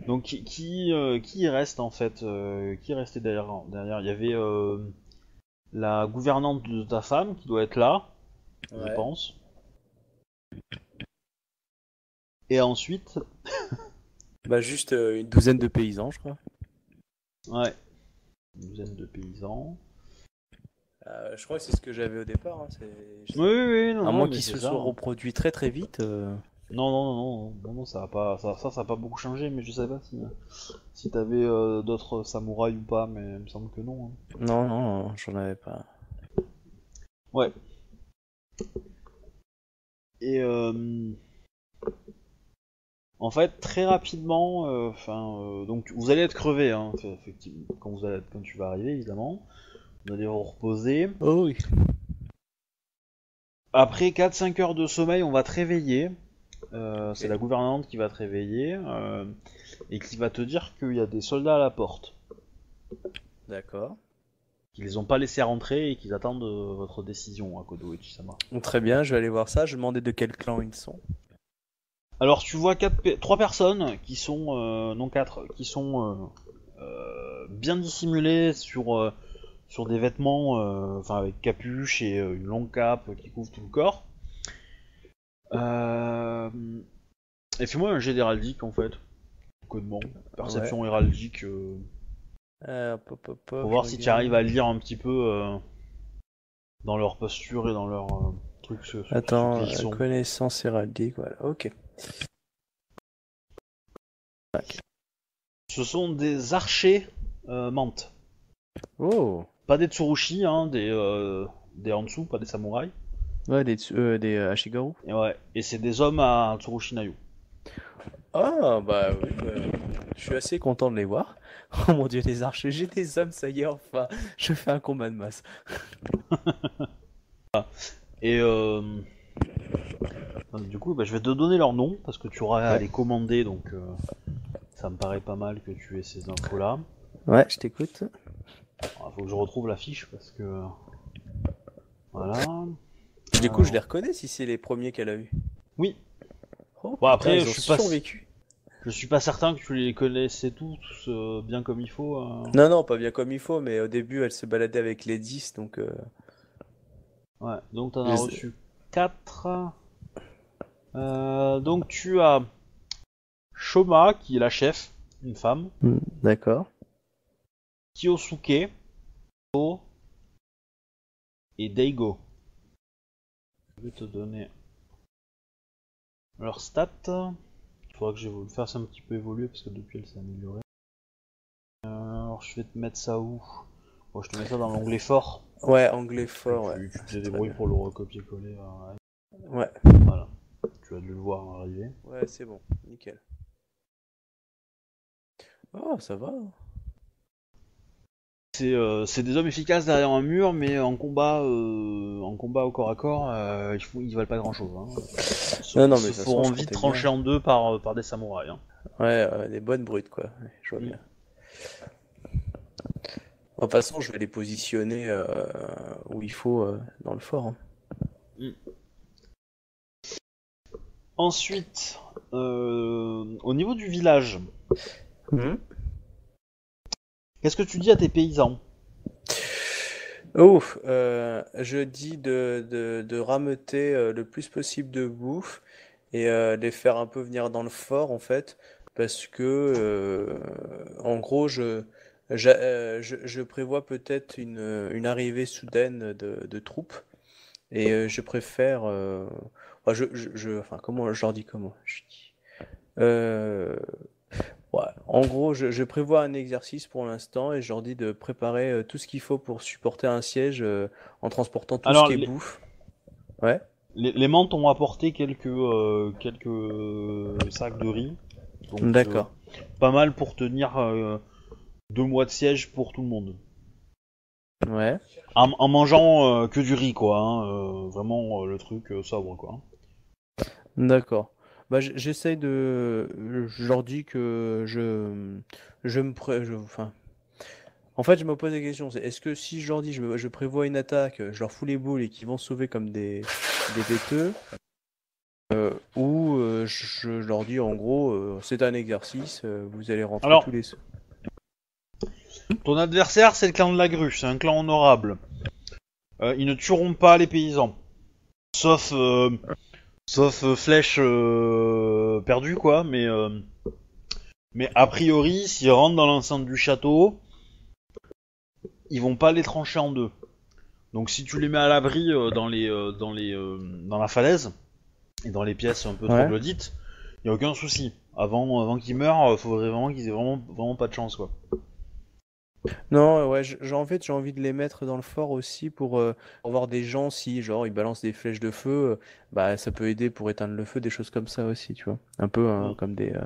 Donc qui qui, euh, qui y reste en fait euh, Qui est resté derrière Derrière, il y avait euh, la gouvernante de ta femme qui doit être là, je ouais. pense. Et ensuite, (laughs) Bah, juste euh, une douzaine de paysans, je crois. ouais, une douzaine de paysans. Euh, je crois que c'est ce que j'avais au départ. hein, c'est- Oui, oui, oui, non, À moins c'est se ça. soient reproduits très très vite. euh, Non, non, non, non, ça a pas, ça, ça, ça a pas beaucoup changé, mais je sais pas si, si t'avais euh, d'autres samouraïs ou pas, mais il me semble que non. hein. Non, non, non, j'en avais pas. Ouais. Et euh, en fait, très rapidement, euh, enfin, euh, donc vous allez être crevé, hein, effectivement, quand vous allez, quand tu vas arriver, évidemment. Vous allez vous reposer. Oh oui. Après 4-5 heures de sommeil, on va te réveiller. Euh, C'est la gouvernante qui va te réveiller euh, et qui va te dire qu'il y a des soldats à la porte, D'accord. qu'ils les ont pas laissés rentrer et qu'ils attendent euh, votre décision à Kodo Ichisama. Très bien, je vais aller voir ça. Je vais demander de quel clan ils sont. Alors tu vois quatre, pe- trois personnes qui sont, euh, non quatre, qui sont euh, euh, bien dissimulées sur euh, sur des vêtements, euh, enfin avec capuche et euh, une longue cape qui couvre tout le corps. Euh, et fais-moi un jet d'héraldique en fait, codement, perception héraldique, euh, pour voir si tu arrives à lire un petit peu dans leur posture et dans leur truc. ce- ce- Attends, ce qu'ils sont. connaissance héraldique, voilà, ok. Ce sont des archers euh, mantes. Oh Pas des Tsurushi, hein, des, euh, des Hansu, pas des samouraïs. Ouais, des, euh, des euh, Ashigaru. Et ouais, et c'est des hommes à Tsurushi Nayu. Ah, bah oui, bah, je suis assez content de les voir. (laughs) Oh mon dieu, les archers, j'ai des hommes, ça y est, enfin, je fais un combat de masse. (laughs) Et euh, du coup, bah, je vais te donner leur nom parce que tu auras à les commander, donc euh, ça me paraît pas mal que tu aies ces infos-là. Ouais, je t'écoute. Il faut que je retrouve la fiche parce que voilà. Du coup, je les reconnais si c'est les premiers qu'elle a eu. Oui, Oh, Bon, après, putain, ils je ont suis pas- survécu. je suis pas certain que tu les connaissais tous euh, bien comme il faut. euh. Non, non, pas bien comme il faut, mais au début, elle se baladait avec les 10, donc... euh, Ouais, donc t'en as reçu 4. donc tu as Shoma, qui est la chef, une femme. D'accord. Kiyosuke, O et Daigo. Je vais te donner leur stats. Il faudra que je vous le fasse un petit peu évoluer parce que depuis elle s'est améliorée. Euh, alors je vais te mettre ça où? Bon, je te mets ça dans l'onglet fort. Ouais, anglais fort, ouais. Tu, tu te débrouilles pour le recopier-coller. euh, Ouais, Voilà. Tu as dû le voir arriver. ouais, c'est bon, nickel. Oh, ça va. C'est euh, c'est des hommes efficaces derrière un mur, mais en combat, euh, en combat au corps à corps, euh, ils, font- ils valent pas grand chose. Hein. Non, non, Ils mais se feront vite trancher bien. en deux par, par des samouraïs. hein. Ouais, des bonnes brutes, quoi. Je vois Mm. bien. De toute façon, je vais les positionner euh, où il faut euh, dans le fort. hein. Ensuite, euh, au niveau du village, qu'est-ce que tu dis à tes paysans? Oh, euh, je dis de, de, de rameuter euh, le plus possible de bouffe et euh, les faire un peu venir dans le fort en fait, parce que en gros je, euh, je, je prévois peut-être une, une arrivée soudaine de, de troupes et je préfère, enfin, je, je, je- enfin comment je leur dis comment, je dis, Ouais, en gros, je, je prévois un exercice pour l'instant et je leur dis de préparer euh, tout ce qu'il faut pour supporter un siège euh, en transportant tout Alors, ce qui est les- bouffe. Ouais. les, les mantes ont apporté quelques euh, quelques sacs de riz. D'accord. pas mal pour tenir deux mois de siège pour tout le monde. Ouais. En, en mangeant que du riz, quoi. hein, vraiment le truc sobre, quoi. D'accord. Bah, j- j'essaye de. Je leur dis que je. Je me pré... je- Enfin. En fait, je me pose la question, c'est est-ce que si je leur dis je, me- je prévois une attaque, je leur fous les boules et qu'ils vont sauver comme des, des bêteux, euh, ou euh, je, leur dis en gros, euh, c'est un exercice, vous allez rentrer Alors- tous les... Ton adversaire, c'est le clan de la grue, c'est un clan honorable. Ils ne tueront pas les paysans. Sauf, sauf euh, flèche euh, perdue, quoi, mais, euh, mais a priori, s'ils rentrent dans l'enceinte du château, ils vont pas les trancher en deux. Donc si tu les mets à l'abri dans les, dans les, dans la falaise, et dans les pièces un peu Ouais. troglodytes, y a aucun souci. Avant, avant qu'ils meurent, faudrait vraiment qu'ils aient vraiment, vraiment pas de chance, quoi. Non, ouais, j- j'ai en fait j'ai envie de les mettre dans le fort aussi pour, euh, pour voir des gens si genre ils balancent des flèches de feu, euh, bah ça peut aider pour éteindre le feu, des choses comme ça aussi, tu vois. Un peu hein, Mm. comme des euh,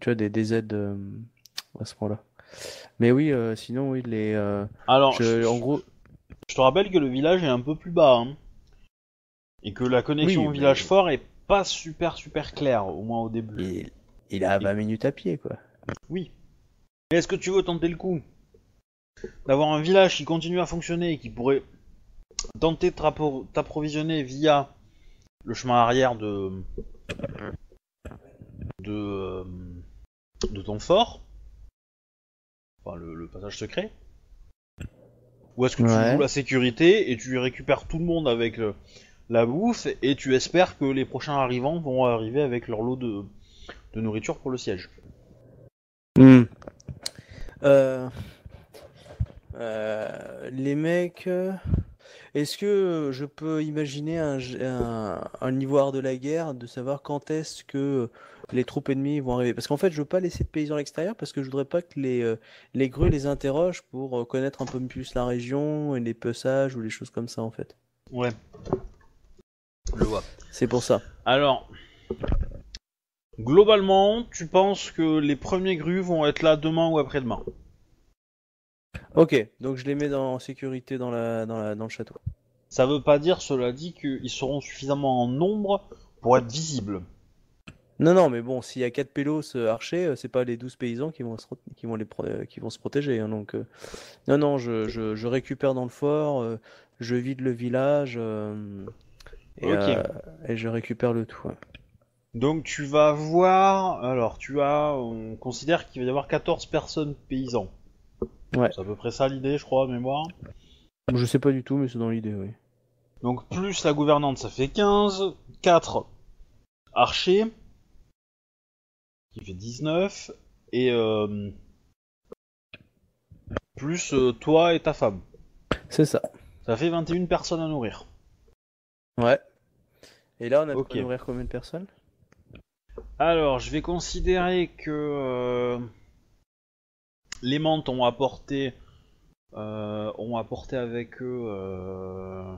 tu vois des, des aides euh, à ce moment-là. Mais oui, euh, sinon oui les euh, Alors, je- en gros Je te rappelle que le village est un peu plus bas, hein. Et que la connexion Oui, au mais- village fort est pas super super claire, au moins au début. il, il a 20 minutes à pied quoi. Oui. Mais est-ce que tu veux tenter le coup D'avoir un village qui continue à fonctionner et qui pourrait tenter de t'appro- t'approvisionner via le chemin arrière de. de. euh, de ton fort Enfin, le, le passage secret Ou est-ce que tu Ouais. joues la sécurité et tu récupères tout le monde avec le- la bouffe et tu espères que les prochains arrivants vont arriver avec leur lot de, de nourriture pour le siège? Euh, euh, les mecs, euh, est-ce que je peux imaginer un, un, un ivoire de la guerre, de savoir quand est-ce que les troupes ennemies vont arriver? Parce qu'en fait, je veux pas laisser de paysans à l'extérieur parce que je voudrais pas que les, les grues les interrogent pour connaître un peu plus la région et les peçages ou les choses comme ça en fait. Ouais. Je vois. C'est pour ça. Alors, globalement, tu penses que les premiers grues vont être là demain ou après-demain? Ok, donc je les mets dans, en sécurité dans la, dans la, dans le château. Ça veut pas dire, cela dit, qu'ils seront suffisamment en nombre pour être visibles. Non, non, mais bon, s'il y a 4 pélos euh, archers, euh, c'est pas les 12 paysans qui vont se, re- qui vont les pro- qui vont se protéger. hein, donc, euh, non, non, je, je, je récupère dans le fort, euh, je vide le village euh, et, je récupère le tout. Donc tu vas voir, alors tu as, on considère qu'il va y avoir 14 personnes paysans. Ouais. C'est à peu près ça l'idée, je crois, mémoire. Je sais pas du tout, mais c'est dans l'idée, oui. Donc plus la gouvernante, ça fait 15, 4 archers, qui fait 19, et euh, plus euh, toi et ta femme. C'est ça. Ça fait 21 personnes à nourrir. Ouais. Et là, on a de Ok. quoi nourrir combien de personnes? Alors, je vais considérer que euh, les mantes ont apporté, euh, ont apporté avec eux. Euh,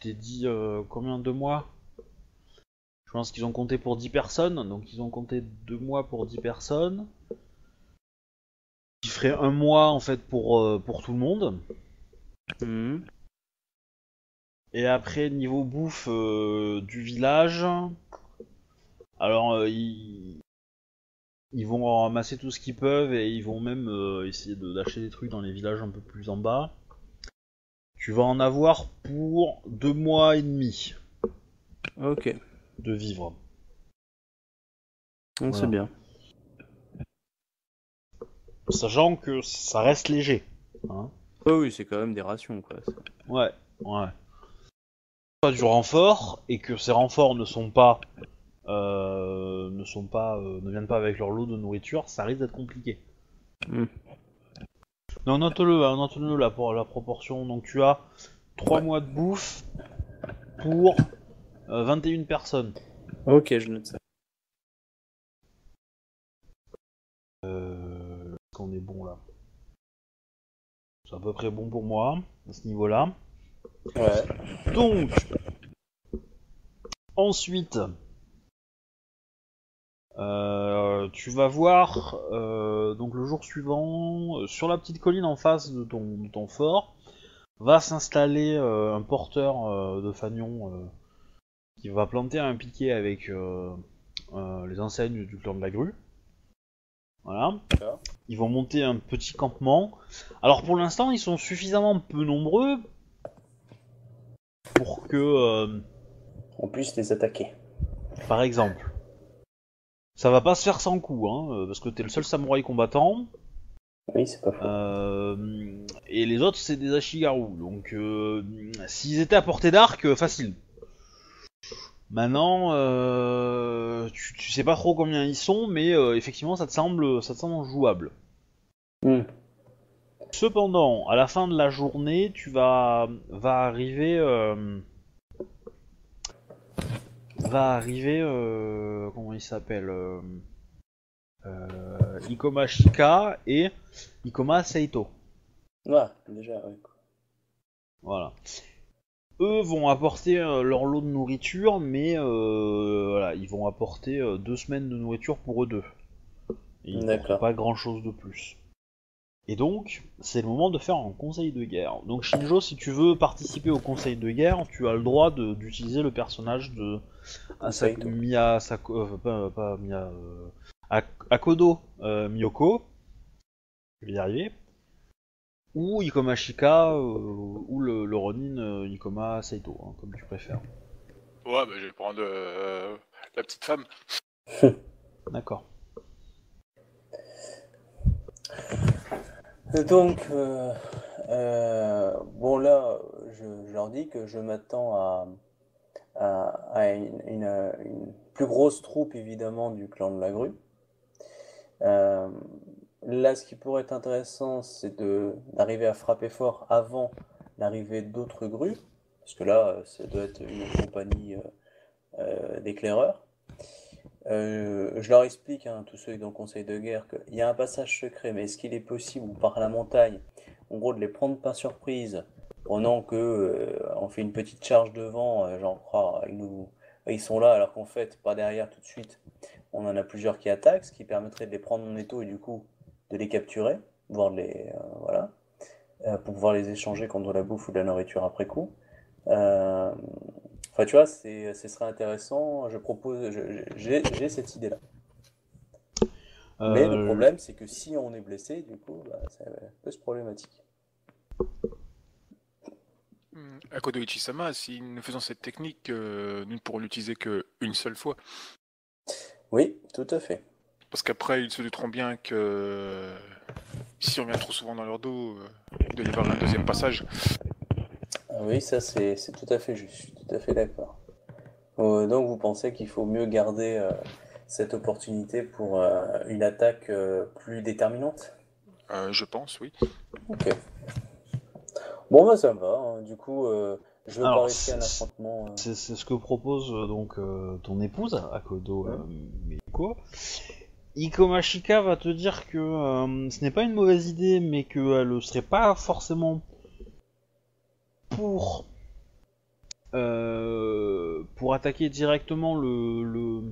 t'ai dit euh, combien de mois? Je pense qu'ils ont compté pour 10 personnes, donc ils ont compté 2 mois pour 10 personnes. Qui ferait un mois en fait pour, pour tout le monde. Mhm. Et après, niveau bouffe euh, du village, alors euh, ils... ils vont ramasser tout ce qu'ils peuvent et ils vont même euh, essayer de- d'acheter des trucs dans les villages un peu plus en bas. Tu vas en avoir pour deux mois et demi Ok, de vivre. C'est Voilà. bien. Sachant que ça reste léger. Hein. Oh oui, c'est quand même des rations, quoi. ça. Ouais, ouais. Pas du renfort et que ces renforts ne sont pas, ne sont pas, euh, ne viennent pas avec leur lot de nourriture, ça risque d'être compliqué. Hmm. Non, note-le, hein, note-le là pour la proportion. Donc tu as 3 mois de bouffe pour euh, 21 personnes. Ok, je note ça. Euh, est-ce qu'on est bon là? C'est à peu près bon pour moi à ce niveau-là. Ouais. Donc, Ensuite, euh, tu vas voir euh, donc le jour suivant euh, sur la petite colline en face de ton, de ton fort va s'installer euh, un porteur de fanion qui va planter un piquet avec les enseignes du clan de la grue. Voilà. Ils vont monter un petit campement. Alors pour l'instant, ils sont suffisamment peu nombreux pour que, On puisse les attaquer. par exemple, ça va pas se faire sans coup, hein, euh, parce que t'es le seul samouraï combattant. Oui, c'est pas faux. Euh, et les autres, c'est des Ashigaru. Donc, euh, s'ils étaient à portée d'arc, facile. Maintenant, euh, tu, tu sais pas trop combien ils sont, mais effectivement, ça te semble, ça te semble jouable. Hmm. Cependant, à la fin de la journée, tu vas, va arriver, va arriver, euh, comment il s'appelle, euh, euh, Ikoma Shika et Ikoma Seito. Ah, déjà, ouais. Voilà. Eux vont apporter euh, leur lot de nourriture, mais euh, voilà, ils vont apporter deux semaines de nourriture pour eux deux. Et ils n'apportent pas grand chose de plus. Et donc, c'est le moment de faire un conseil de guerre. Donc Shinjo, si tu veux participer au conseil de guerre, tu as le droit de- d'utiliser le personnage de Sako, euh, pas, pas Miya, euh, Ak- Akodo euh, Miyoko, je vais y arriver, ou Ikoma Shika, euh, ou le, le Ronin euh, Ikoma Saito, hein, comme tu préfères. Ouais, bah, je vais prendre euh, la petite femme. (laughs) D'accord. Donc, euh, euh, bon là, je, leur dis que je m'attends à, une, plus grosse troupe évidemment du clan de la grue. Euh, là, ce qui pourrait être intéressant, c'est d'arriver à frapper fort avant l'arrivée d'autres grues, parce que là, ça doit être une compagnie d'éclaireurs. Euh, je leur explique, hein, tous ceux dans le conseil de guerre, qu'il y a un passage secret, mais est-ce qu'il est possible, par la montagne, en gros, de les prendre par surprise pendant que euh, on fait une petite charge devant, euh, genre, ah, ils nous, ils sont là, alors qu'en fait, pas derrière tout de suite. On en a plusieurs qui attaquent, ce qui permettrait de les prendre en étau et du coup de les capturer, voire de les, euh, voilà, euh, pour pouvoir les échanger contre de la bouffe ou de la nourriture après coup. Euh, Enfin, tu vois, c'est, ce serait intéressant. Je propose, je- j'ai, j'ai cette idée-là. Mais le Euh, problème, c'est que si on est blessé, du coup, bah, ça peut être problématique. Hmm, Akodo Ichi-sama, si nous faisons cette technique, euh, nous ne pourrons l'utiliser qu'une seule fois. Oui, tout à fait. Parce qu'après, ils se douteront bien que si on vient trop souvent dans leur dos, euh, il doit y avoir un deuxième passage. Ah oui, ça c'est c'est tout à fait juste, tout à fait d'accord. Euh, donc vous pensez qu'il faut mieux garder euh, cette opportunité pour euh, une attaque euh, plus déterminante? Euh, je pense, oui. Ok. Bon bah ça me va, hein. Du coup, euh, je veux Alors, pas risquer un affrontement. euh. C'est ce que propose donc euh, ton épouse, Akodo euh, Miyoko. Ikoma Shika va te dire que euh, ce n'est pas une mauvaise idée, mais qu'elle ne serait pas forcément pour euh, pour attaquer directement le, le,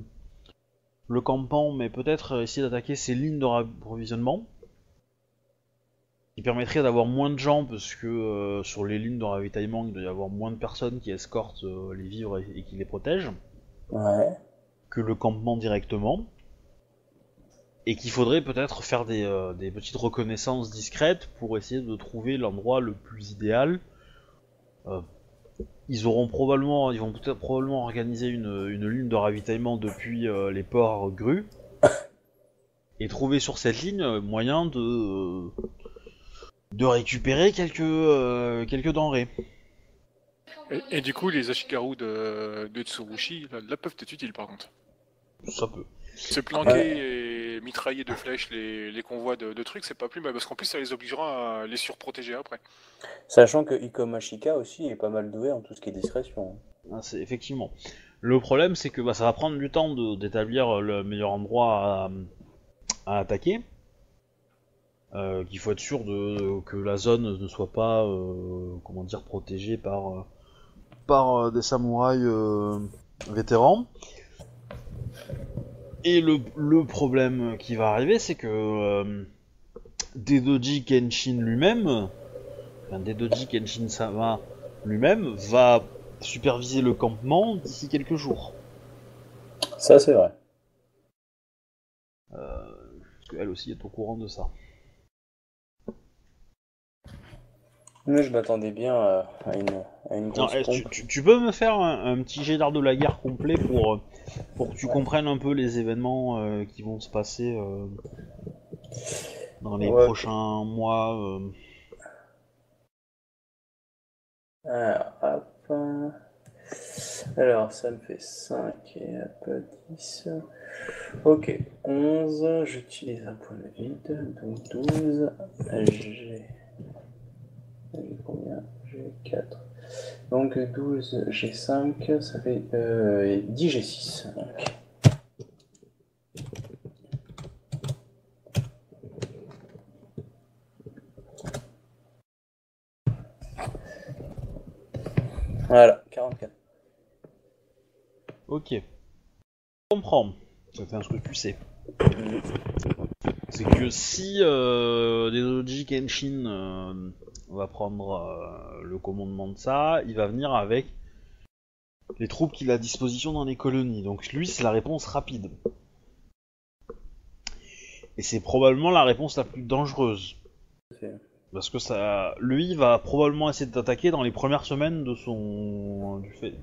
le campement, mais peut-être essayer d'attaquer ses lignes de rapprovisionnement. Qui permettrait d'avoir moins de gens, parce que euh, sur les lignes de ravitaillement, il doit y avoir moins de personnes qui escortent euh, les vivres et, et qui les protègent, Ouais. que le campement directement. Et qu'il faudrait peut-être faire des, des petites reconnaissances discrètes pour essayer de trouver l'endroit le plus idéal. Ils auront probablement, ils vont peut-être probablement organiser une, une ligne de ravitaillement depuis euh, les ports grues (coughs) et trouver sur cette ligne euh, moyen de euh, de récupérer quelques euh, quelques denrées. Et, et du coup, les Ashigaru de, de Tsurushi, là, là, peuvent être utiles par contre. Ça peut. Se planquer et mitrailler de flèches les, les convois de, de trucs, c'est pas plus mal, parce qu'en plus, ça les obligera à les surprotéger après. Sachant que Ikoma Shika aussi est pas mal doué en tout ce qui est discrétion. Ah, c'est effectivement. Le problème, c'est que bah, ça va prendre du temps de- d'établir le meilleur endroit à, à attaquer. Euh, Qu'il faut être sûr de, que la zone ne soit pas, euh, comment dire, protégée par, euh, par euh, des samouraïs euh, vétéran. Et le, le problème qui va arriver, c'est que euh, Dedoji Kenshin lui-même, enfin Dedoji Kenshin Sama lui-même, va superviser le campement d'ici quelques jours. Ça, c'est vrai. Euh, parce qu'elle aussi est au courant de ça. Mais je m'attendais bien à, à une, à une grosse tu, pompe. tu- tu peux me faire un, un petit jet d'art de la guerre complet pour, euh, pour que tu comprennes un peu les événements euh, qui vont se passer euh, dans les Ouais. prochains mois. euh. Alors, hop. Alors, ça me fait 5 et un peu 10. Ok, 11. J'utilise un point de vide. Donc 12. J'ai. J'ai combien J'ai? 4. Donc 12, j'ai 5. Ça fait euh, 10, j'ai 6. Donc. Voilà, 44. Ok. Je comprends. C'est ce que tu sais. C'est que si euh, Dedoji Kenshin va prendre euh, le commandement de ça, il va venir avec les troupes qu'il a à disposition dans les colonies. Donc lui, c'est la réponse rapide. Et c'est probablement la réponse la plus dangereuse. Parce que ça, lui va probablement essayer de t'attaquer dans les premières semaines de son, du fait,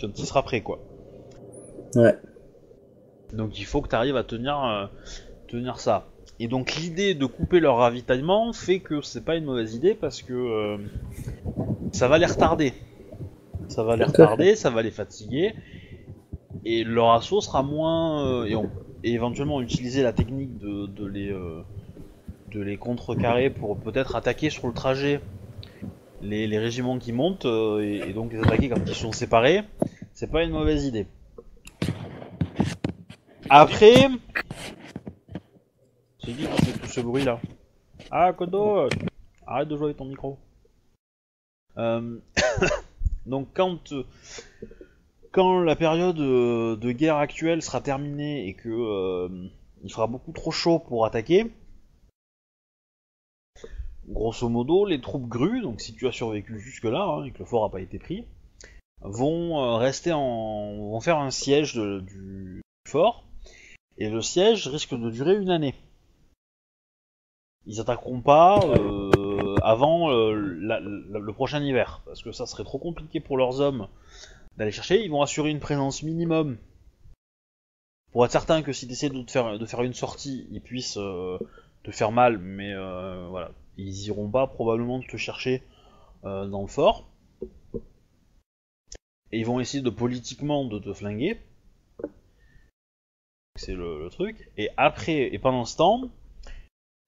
quand il sera prêt quoi. Ouais. Donc il faut que tu arrives à tenir, euh, tenir ça. Et donc l'idée de couper leur ravitaillement fait que c'est pas une mauvaise idée parce que euh, ça va les retarder. Ça va les retarder, ça va les fatiguer. Et leur assaut sera moins... euh, et, on- et éventuellement utiliser la technique de, de les, euh, de les contrecarrer pour peut-être attaquer sur le trajet les, les régiments qui montent et, et donc les attaquer quand ils sont séparés. C'est pas une mauvaise idée. Après... C'est qui qui fait tout bruit là Ah, Kodo Arrête de jouer avec ton micro. Euh, (coughs) Donc quand, quand la période euh, de guerre actuelle sera terminée et que euh, il fera beaucoup trop chaud pour attaquer, grosso modo, les troupes grues, donc si tu as survécu jusque-là hein, et que le fort n'a pas été pris, vont euh, rester en. vont faire un siège du fort et le siège risque de durer une année. Ils attaqueront pas euh, avant euh, le prochain hiver, parce que ça serait trop compliqué pour leurs hommes d'aller chercher. Ils vont assurer une présence minimum pour être certain que si tu essaies de, faire, de faire une sortie, ils puissent euh, te faire mal, mais voilà, ils iront pas probablement te chercher dans le fort. Et ils vont essayer de politiquement de te flinguer. C'est le, truc. Et après, et pendant ce temps,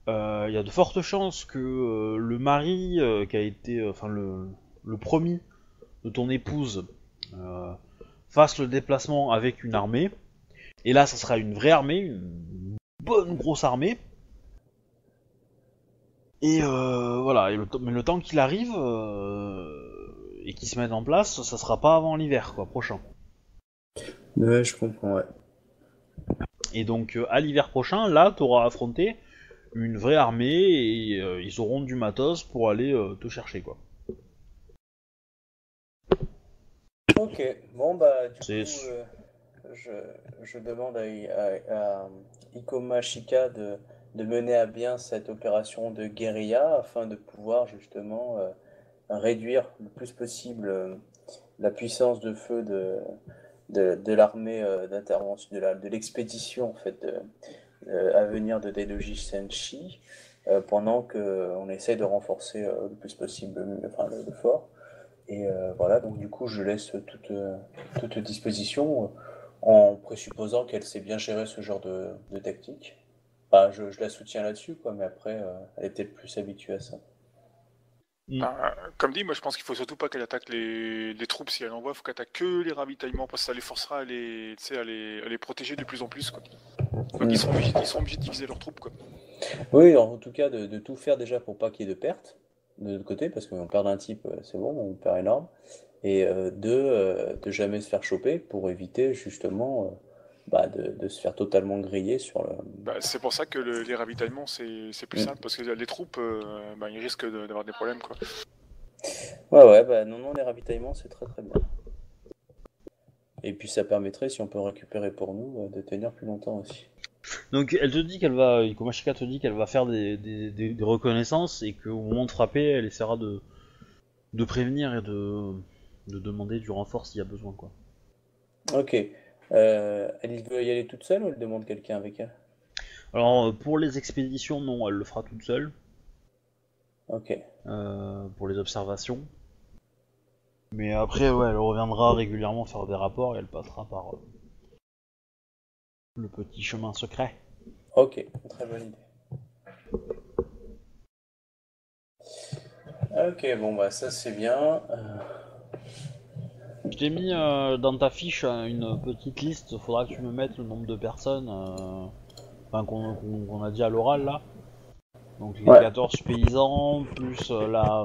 il y a de fortes chances que euh, le mari euh, qui a été, euh, enfin le, le promis de ton épouse euh, fasse le déplacement avec une armée. Et là, ça sera une vraie armée, une bonne grosse armée. Et euh, voilà, et le, temps- mais le temps qu'il arrive euh, et qu'il se mette en place, ça sera pas avant l'hiver, quoi, prochain. Ouais, je comprends, ouais. Et donc euh, à l'hiver prochain, là, t'auras affronté une vraie armée et euh, ils auront du matos pour aller euh, te chercher, quoi. Ok, bon bah du coup, euh, je, je demande à, à, à Ikoma Shika de, de mener à bien cette opération de guérilla afin de pouvoir justement réduire le plus possible la puissance de feu de, de, de l'armée d'intervention, de la- l'expédition en fait à venir de Dedoji Senshi euh, pendant qu'on essaie de renforcer euh, le plus possible le- fort. Et euh, voilà, donc du coup, je laisse toute, euh, toute disposition euh, en présupposant qu'elle sait bien gérer ce genre de, tactique. Je, la soutiens là-dessus, mais après, euh, elle est peut-être plus habituée à ça. Ah, comme dit, moi je pense qu'il faut surtout pas qu'elle attaque les, troupes si elle envoie, faut qu'elle attaque que les ravitaillements parce que ça les forcera à les, à les, à les protéger de plus en plus. Quoi. Donc ils, seront obligés, ils seront obligés de diviser leurs troupes. Quoi. Oui, en tout cas, de, de tout faire déjà pour pas qu'il y ait de pertes. de notre côté, parce qu'on perd un type, euh, c'est bon, on perd énorme. Et euh, deux, euh, de jamais se faire choper pour éviter justement euh, bah, de, de se faire totalement griller sur le. Bah, c'est pour ça que le- les ravitaillements, c'est plus Mm. simple, parce que les troupes, euh, bah, ils risquent de- d'avoir des problèmes, quoi. Ouais, ouais, bah non, non, les ravitaillements, c'est très très bien. Et puis ça permettrait, si on peut récupérer pour nous, euh, de tenir plus longtemps aussi. Donc elle te dit qu'elle va, Ikomashika te dit qu'elle va faire des, des, des- des reconnaissances et qu'au moment de frapper, elle essaiera de, de prévenir et de, de demander du renfort s'il y a besoin quoi. Ok. Euh, elle veut y aller toute seule ou elle demande quelqu'un avec elle? Alors euh, pour les expéditions, non, elle le fera toute seule. Ok. euh, pour les observations. Mais après, ouais, elle reviendra régulièrement faire des rapports et elle passera par euh, le petit chemin secret. Ok, très bonne idée. Ok, bon bah ça c'est bien. Euh, Je t'ai mis euh, dans ta fiche euh, une petite liste, faudra que tu me mettes le nombre de personnes euh, enfin, qu'on a dit à l'oral là. Donc les Ouais. 14 paysans, plus euh, la,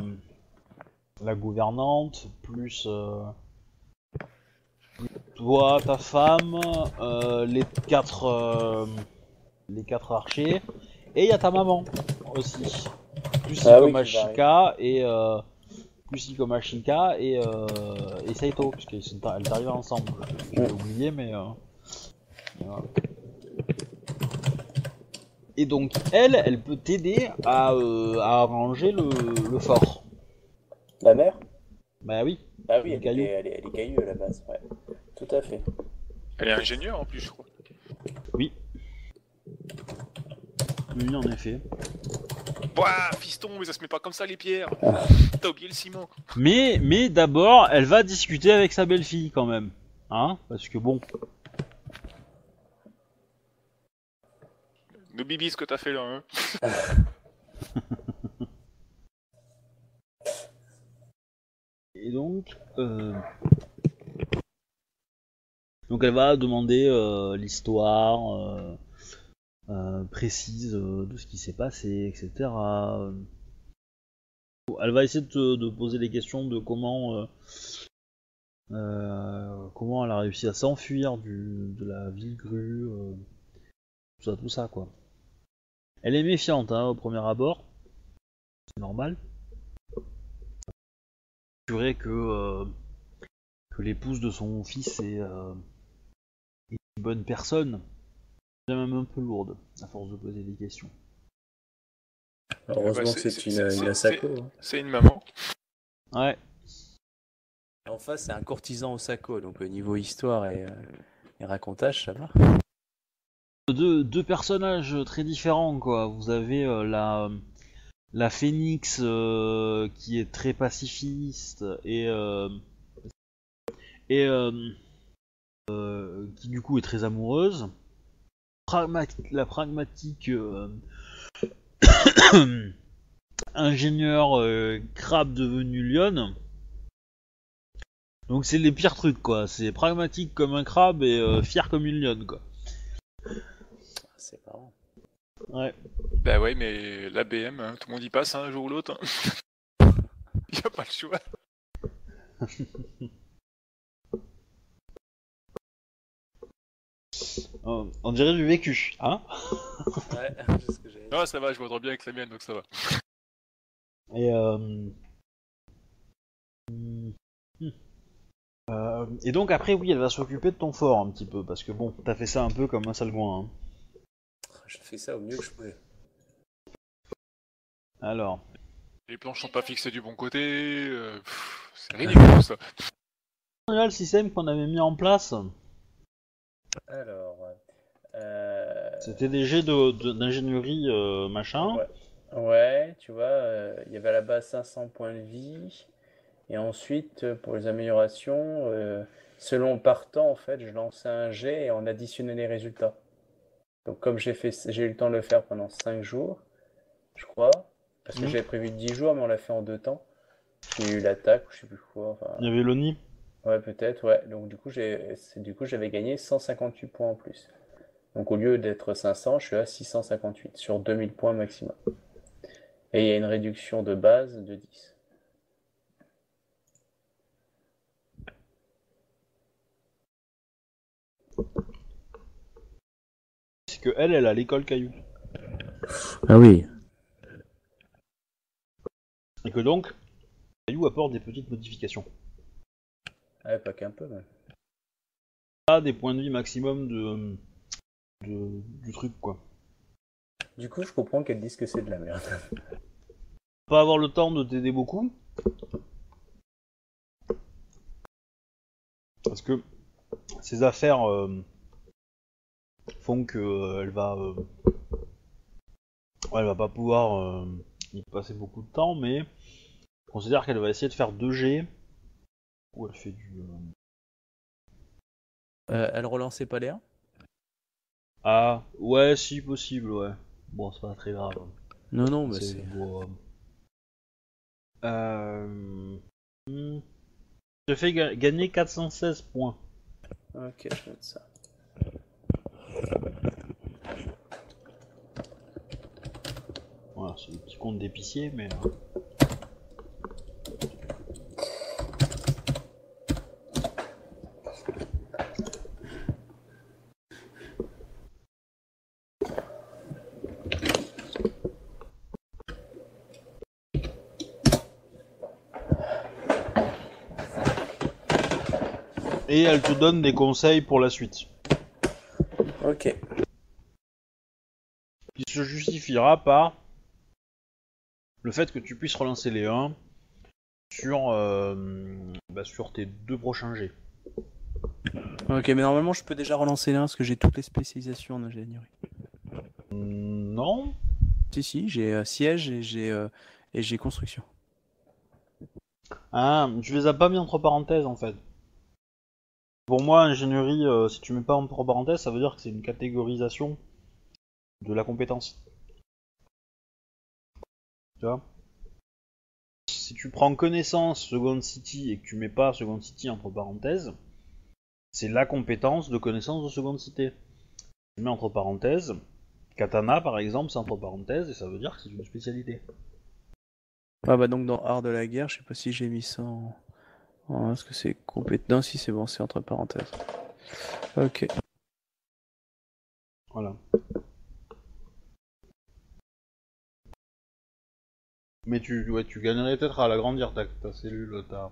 la gouvernante, plus euh, toi, ta femme, euh, les quatre euh, les quatre archers, et il y a ta maman aussi. Plus Ah oui, Ikomashika et euh, plus Ikomashika et, euh, et Saito, puisqu'elles sont elles arrivent ensemble. Mm. oublié, mais. euh, mais voilà. Et donc, elle, elle peut t'aider à, à arranger le, le fort. La mère? Bah oui. Ah oui, elle, est, elle, est, elle est caillou à la base, ouais. Tout à fait. Elle est ingénieure, en plus, je crois. Oui, en effet. Ouah, fiston, mais ça se met pas comme ça, les pierres T'as oublié le ciment Mais, mais d'abord, elle va discuter avec sa belle-fille quand même. Hein? Parce que bon. De bibi, ce que t'as fait là, hein (laughs) Et donc, euh... donc elle va demander euh, l'histoire euh, précise de ce qui s'est passé, etc. Elle va essayer de, poser les questions de comment comment elle a réussi à s'enfuir de la ville grue, tout ça, tout ça quoi. Elle est méfiante hein, au premier abord, c'est normal que, euh, que l'épouse de son fils est, euh, est une bonne personne. C'est même un peu lourde, à force de poser des questions. Heureusement bah, que c'est- une, une Asako. hein. C'est une maman. Ouais, En face, c'est un courtisan au Sako, donc au niveau histoire et, euh, et racontage, ça va. deux, deux personnages très différents, quoi. Vous avez euh, la, la Phénix euh, qui est très pacifiste et, euh, euh, euh, qui du coup est très amoureuse. La pragmatique (coughs) ingénieur crabe devenu lionne. Donc c'est les pires trucs quoi. C'est pragmatique comme un crabe et fier comme une lionne quoi. C'est marrant. Ouais. Bah ouais, mais la BM, hein, tout le monde y passe hein, un jour ou l'autre. hein. (laughs) y a pas le choix. (laughs) On dirait du vécu, hein (laughs) Ouais, c'est ce que j'avais Non, ça va, je voudrais bien avec la mienne, donc ça va. Et euh... hmm. Euh, et donc après oui elle va s'occuper de ton fort un petit peu parce que bon t'as fait ça un peu comme un salgoin hein. Je fais ça au mieux que je pouvais. Alors Les planches sont pas fixées du bon côté. euh, c'est ridicule ça. là le système qu'on avait mis en place Alors, euh, c'était des jets de- de- d'ingénierie euh, machin Ouais. ouais, tu vois, euh, il y avait à la base 500 points de vie. Et ensuite, euh, pour les améliorations, euh, selon le partant, en fait, je lançais un jet et on additionnait les résultats. Donc, comme j'ai fait, j'ai eu le temps de le faire pendant 5 jours, je crois, parce que Mhm. j'avais prévu 10 jours, mais on l'a fait en deux temps. J'ai eu l'attaque, je sais plus quoi, enfin, il y avait l'ONI ouais, peut-être, ouais. Donc, du coup, j'ai, du coup, j'avais gagné 158 points en plus. Donc, au lieu d'être 500, je suis à 658 sur 2000 points maximum. Et il y a une réduction de base de 10. Que elle, elle a l'école caillou. Ah oui. Et que donc, caillou apporte des petites modifications. Ouais, pas qu'un peu, même. Pas des points de vie maximum de, de- du truc, quoi. Du coup, je comprends qu'elles disent que c'est de la merde. (laughs) Pas avoir le temps de t'aider beaucoup. Parce que ces affaires euh, font que euh, elle va, euh, elle va pas pouvoir euh, y passer beaucoup de temps, mais je considère qu'elle va essayer de faire 2 G où elle fait du. euh, Euh, elle relançait pas l'air Ah ouais, si possible, ouais. Bon, c'est pas très grave. Non, non, mais C'est pour, euh, euh, hmm. Je fais ga- gagner 416 points. Ok, je note ça. Voilà, c'est le petit compte d'épicier, mais. euh, Et elle te donne des conseils pour la suite. Ok. qui se justifiera par le fait que tu puisses relancer les 1 sur, euh, bah, sur tes deux prochains jets. Ok, mais normalement, je peux déjà relancer l'un parce que j'ai toutes les spécialisations en ingénierie. Non Si, si, j'ai euh, siège et j'ai euh, et j'ai construction. Ah, tu les as pas mis entre parenthèses en fait. Pour moi, ingénierie, euh, si tu mets pas entre parenthèses, ça veut dire que c'est une catégorisation de la compétence. Tu vois? Si tu prends connaissance Second City et que tu mets pas Second City entre parenthèses, c'est la compétence de connaissance de Second City. Tu mets entre parenthèses, Katana par exemple, c'est entre parenthèses et ça veut dire que c'est une spécialité. Ah bah donc dans art de la guerre, je sais pas si j'ai mis ça en... Est-ce que c'est compétent Si c'est bon, c'est entre parenthèses. Ok. Voilà. Mais tu, ouais, tu gagnerais peut-être à l'agrandir ta, ta cellule, ta,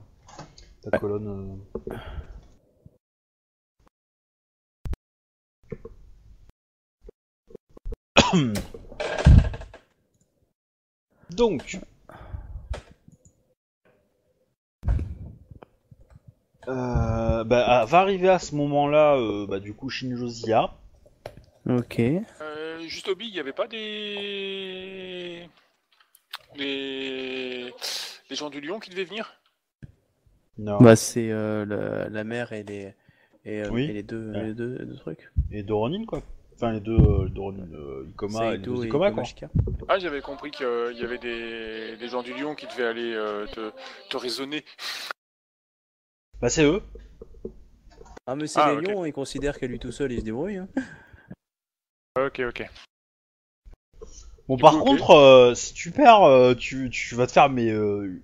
ta colonne. euh. (coughs) Donc. Euh, bah, va arriver à ce moment-là, euh, bah, du coup, Shinjozia. Ok. Euh, juste Obi, il n'y avait pas des... des... des gens du Lion qui devaient venir? Non. Bah c'est euh, la, la mère et les et, euh, Oui. et les deux Ouais. les deux, les deux trucs. Et Doronin, quoi. Enfin, les deux, euh, Doronin, euh, Ikoma et les Ikoma, quoi. Ah, j'avais compris qu'il y avait des... des gens du Lion qui devaient aller euh, te... te raisonner. Bah, c'est eux. Ah mais c'est Ah, les lions, ils considèrent qu'à lui tout seul il se débrouille. Hein. Ok, ok. Bon, Du par coup, contre, euh, si tu perds, euh, tu, tu vas te faire, mais. euh,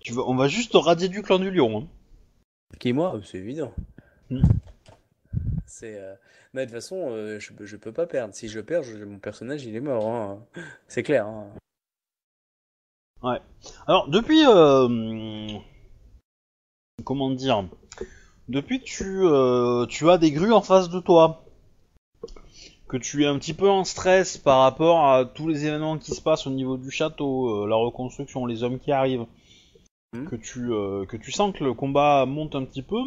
tu vas, on va juste te radier du clan du lion. Hein. Qui moi Euh, C'est évident. Hmm. C'est. euh, Mais de toute façon, euh, je, je peux pas perdre. Si je perds, je- mon personnage il est mort. hein. C'est clair. hein. Alors, depuis. Comment dire? Depuis que tu, euh, tu as des grues en face de toi, que tu es un petit peu en stress par rapport à tous les événements qui se passent au niveau du château, euh, la reconstruction, les hommes qui arrivent, que, tu, euh, que tu sens que le combat monte un petit peu,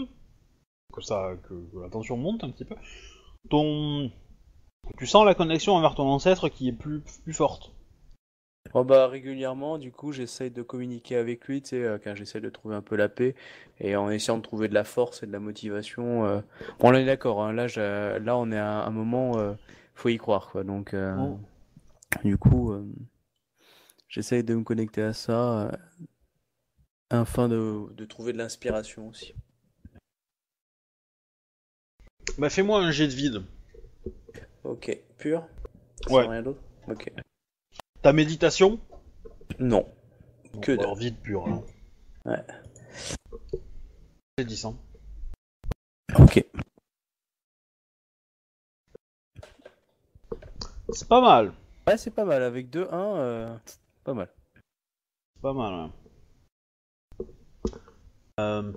que, ça, que, que la tension monte un petit peu, ton, tu sens la connexion envers ton ancêtre qui est plus, plus forte. Oh bah régulièrement, du coup, j'essaye de communiquer avec lui, tu sais, euh, car j'essaie de trouver un peu la paix et en essayant de trouver de la force et de la motivation. euh, Bon, là, on est d'accord. hein, là, là, on est à un moment, euh, faut y croire, quoi. Donc, euh, Oh. du coup, euh, j'essaye de me connecter à ça euh, afin de, de trouver de l'inspiration aussi. Bah fais-moi un jet de vide. Ok, pur? Ouais. Sans rien d'autre? Ok. Ta méditation Non. Donc, Que alors vide pur. hein. Ouais. C'est 10 hein. Ok. C'est pas mal. Ouais, c'est pas mal. Avec 2-1, euh, pas mal. C'est pas mal, ouais. Euh,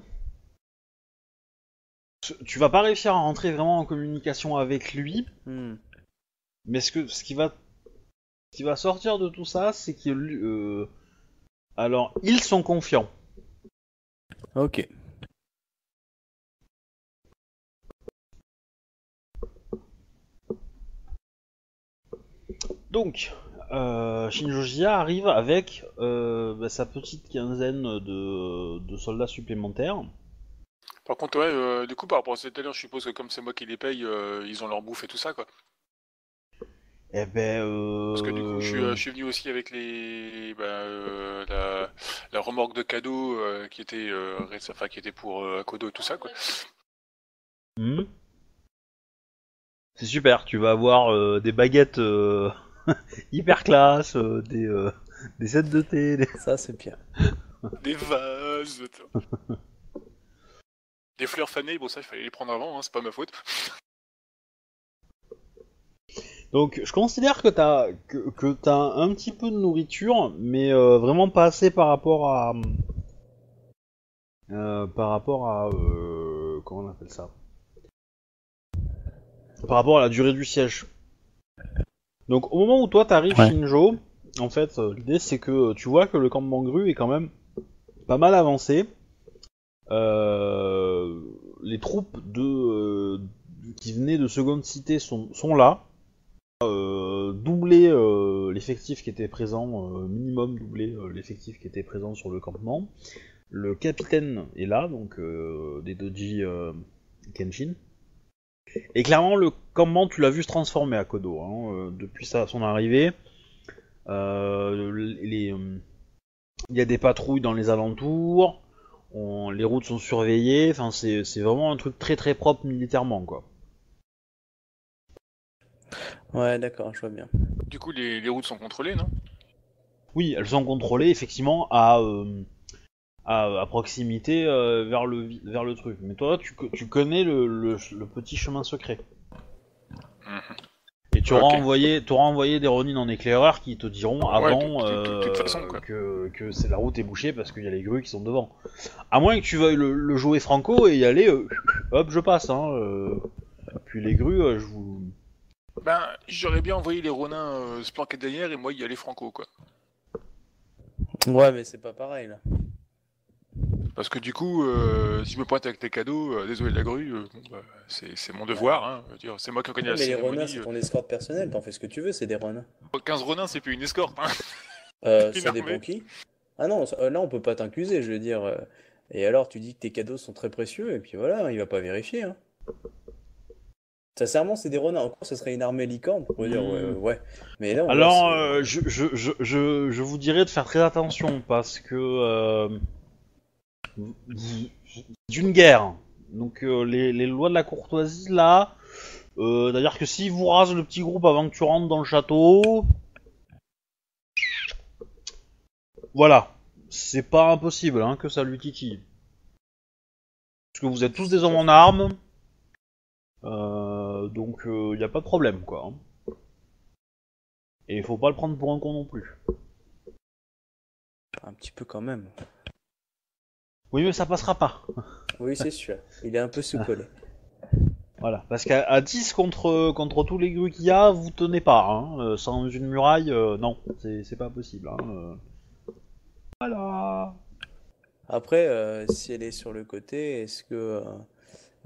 tu- vas pas réussir à rentrer vraiment en communication avec lui, Hmm. mais ce, que, ce, qui, va, qui va sortir de tout ça, c'est que. lui, euh, alors, ils sont confiants. Ok. Donc, euh, Shinjojia arrive avec euh, bah, sa petite quinzaine de, de soldats supplémentaires. Par contre, ouais, euh, du coup, par rapport à à l'heure, je suppose que comme c'est moi qui les paye, euh, ils ont leur bouffe et tout ça, quoi. Eh ben. Euh... Parce que du coup, je suis, euh, je suis venu aussi avec les, bah, euh, la, la remorque de cadeaux euh, qui était, euh, enfin, qui était pour euh, Kodo et tout ça, quoi. Hmm. C'est super, tu vas avoir euh, des baguettes euh, (laughs) hyper classe, euh, des, euh, des sets de thé. des- Ça, c'est bien. (laughs) Des vases. Des fleurs fanées, bon ça, il fallait les prendre avant, hein, c'est pas ma faute. Donc je considère que t'as que, que t'as un petit peu de nourriture, mais euh, vraiment pas assez par rapport à euh, par rapport à euh, comment on appelle ça? Par rapport à la durée du siège. Donc au moment où toi t'arrives Ouais. Shinjo, en fait l'idée c'est que tu vois que le campement grue est quand même pas mal avancé. Les troupes de qui venaient de seconde cité sont, sont là euh, doubler euh, l'effectif qui était présent, euh, minimum doubler euh, l'effectif qui était présent sur le campement. Le capitaine est là, donc des Doji Kenshin. Et clairement, le campement, tu l'as vu se transformer à Kodo, hein, depuis sa, son arrivée. Il y a des patrouilles dans les alentours, les routes sont surveillées, c'est vraiment un truc très très propre militairement, quoi. Ouais, d'accord, je vois bien. Du coup, les, les routes sont contrôlées, non? Oui, elles sont contrôlées effectivement à, euh, à, à proximité euh, vers, le, vi- vers le truc. Mais toi, tu, co- tu connais le, le, le petit chemin secret. Mhm. Et tu auras envoyé, tu auras envoyé des Ronin en éclaireur qui te diront Ouais, avant de- de- de- de toute euh, façon, quoi. que, que c'est la route est bouchée parce qu'il y a les grues qui sont devant. À moins que tu veuilles le, le jouer franco et y aller, euh, hop, je passe. Hein, euh, puis les grues, euh, je vous. Ben, j'aurais bien envoyé les Ronins euh, se planquer derrière et moi y aller franco, quoi. Ouais, mais c'est pas pareil, là. Parce que du coup, euh, si je me pointe avec tes cadeaux, euh, désolé de la grue, bon, bah, c'est c'est mon devoir, hein. Je veux dire, C'est moi qui organise la mais les cérémonie. c'est ton escorte personnelle, t'en fais ce que tu veux, c'est des euh. 15 Ronins, c'est plus une escorte, hein. Euh, (laughs) ça dépend qui. Ah non, là on peut pas t'accuser, je veux dire. Et alors tu dis que tes cadeaux sont très précieux, et puis voilà, il va pas vérifier. Hein. Sincèrement, c'est des renards. Encore, ce serait une armée licorne, on pourrait dire, ouais, Mm. ouais, ouais. Mais là, on Alors, voit, euh, je, je, je, je, vous dirais de faire très attention parce que euh, vous- vous- c'est une guerre. Donc euh, les, les lois de la courtoisie là, c'est-à-dire que s'ils vous rasent le petit groupe avant que tu rentres dans le château, voilà, c'est pas impossible hein, que ça lui titille. Parce que vous êtes tous des hommes en armes, euh, donc il n'y a pas de problème quoi. hein. Et il faut pas le prendre pour un con non plus. un petit peu quand même. Oui, mais ça passera pas. (laughs) Oui, c'est sûr. Il est un peu sous-collé. Voilà, parce qu'à à 10 contre, contre tous les grues qu'il y a, vous tenez pas. Hein. Euh, sans une muraille, euh, non, c'est pas possible. Hein. euh. Voilà. Après, euh, si elle est sur le côté, est-ce que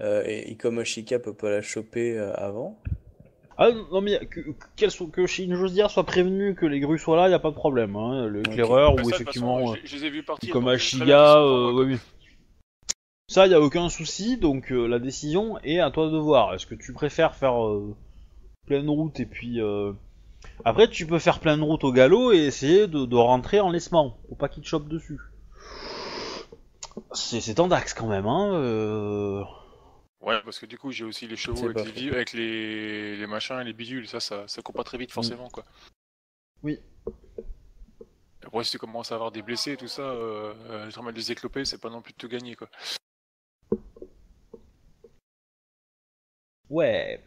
euh, et Ikomoshika peut pas la choper euh, avant? Ah non, mais que, qu'elle soit- que Shinjozia soit prévenu que les grues soient là, y a pas de problème. Hein. L'éclaireur Bah, ou effectivement. euh, euh, oui, oui. Ça, y a aucun souci, donc euh, la décision est à toi de voir. Est-ce que tu préfères faire euh, pleine route et puis... euh, Après, tu peux faire pleine route au galop et essayer de, de rentrer en laissement, pour pas qu'il te chope dessus. C'est c'est tendax quand même, hein. euh. Ouais, parce que du coup, j'ai aussi les chevaux avec les, avec les, les machins et les bidules. Ça, ça, ça court pas très vite forcément, quoi. Oui. Après, si tu commences à avoir des blessés et tout ça, euh, euh, remettre des éclopés, c'est pas non plus de te gagner, quoi. Ouais.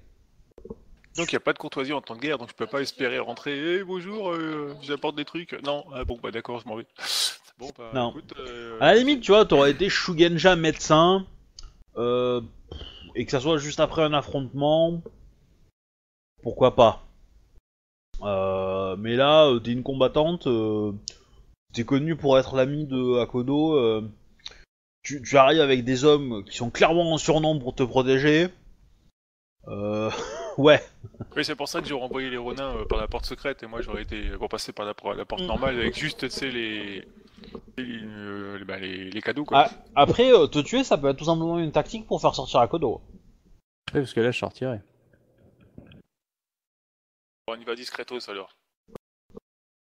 Donc il n'y a pas de courtoisie en temps de guerre, donc je peux pas espérer rentrer. Eh bonjour, euh, j'apporte des trucs. Non, ah, bon bah d'accord, je m'en vais. (laughs) Bon bah Non. écoute. euh, À la limite, tu vois, t'aurais été Shugenja médecin, euh, et que ça soit juste après un affrontement, pourquoi pas. Euh, mais là, euh, t'es une combattante, t'es connu pour être l'ami de Akodo, tu, arrives avec des hommes qui sont clairement en surnombre pour te protéger. (laughs) Ouais. Oui, c'est pour ça que j'ai renvoyé les Ronins par la porte secrète et moi j'aurais été pour passer par la, la porte normale avec juste, tu sais, les. Les, euh, bah, les, les cadeaux quoi. Ah, après, euh, te tuer, ça peut être tout simplement une tactique pour faire sortir Akodo. Ouais, parce que là, je sortirais. Bon, on y va discretos alors.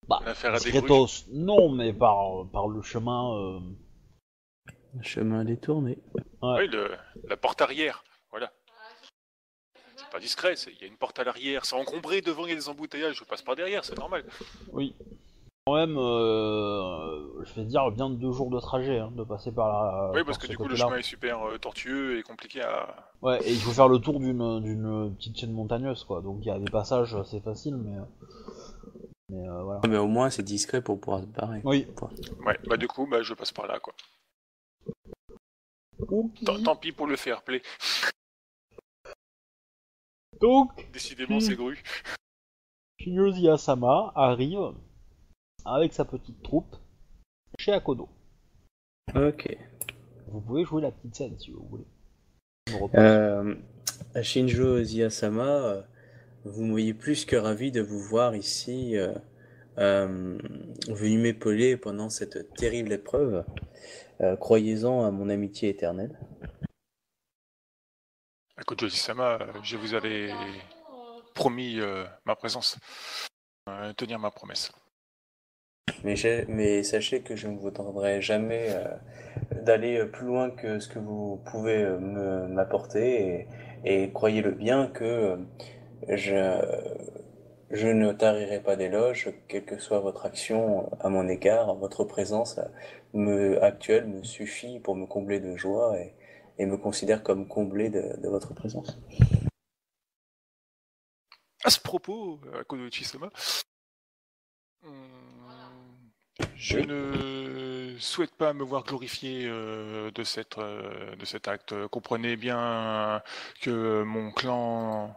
Bah, à. Discretos, non, mais par, par le chemin. euh, Chemin détourné. Ouais. Oui, le, la porte arrière. Voilà. C'est pas discret, c'est- il y a une porte à l'arrière, c'est encombré, devant il y a des embouteillages, je passe par derrière, c'est normal. Oui. Quand même, euh, je vais dire bien deux jours de trajet, hein, de passer par la. oui, parce par que du coup le chemin est super euh, tortueux et compliqué à. Ouais, et il faut faire le tour d'une d'une petite chaîne montagneuse, quoi. Donc il y a des passages assez faciles, mais. Mais euh, voilà. Mais au moins, c'est discret pour pouvoir se barrer. Oui. Ouais, bah du coup, bah je passe par là quoi. Tant, tant pis pour le fair play. Donc, Décidément, c'est gru. Asama arrive avec sa petite troupe chez Akodo. Ok. Vous pouvez jouer la petite scène si vous voulez. Euh, Shinjo Ziyasama, euh, vous me voyez plus que ravi de vous voir ici, euh, euh, venu m'épauler pendant cette terrible épreuve. Euh, Croyez-en à mon amitié éternelle. Joji-sama, euh, je vous avais promis euh, ma présence. Euh, tenir ma promesse. Mais, sachez que je ne vous tendrai jamais euh, d'aller plus loin que ce que vous pouvez euh, m'apporter. Et, croyez-le bien que euh, je, ne tarirai pas d'éloges, quelle que soit votre action à mon égard. Votre présence euh, actuelle me suffit pour me combler de joie et, me considère comme comblé de, votre présence. À ce propos, à Kodoichi-sama, hum, je ne souhaite pas me voir glorifié euh, de, cette, euh, de cet acte. Comprenez bien que mon clan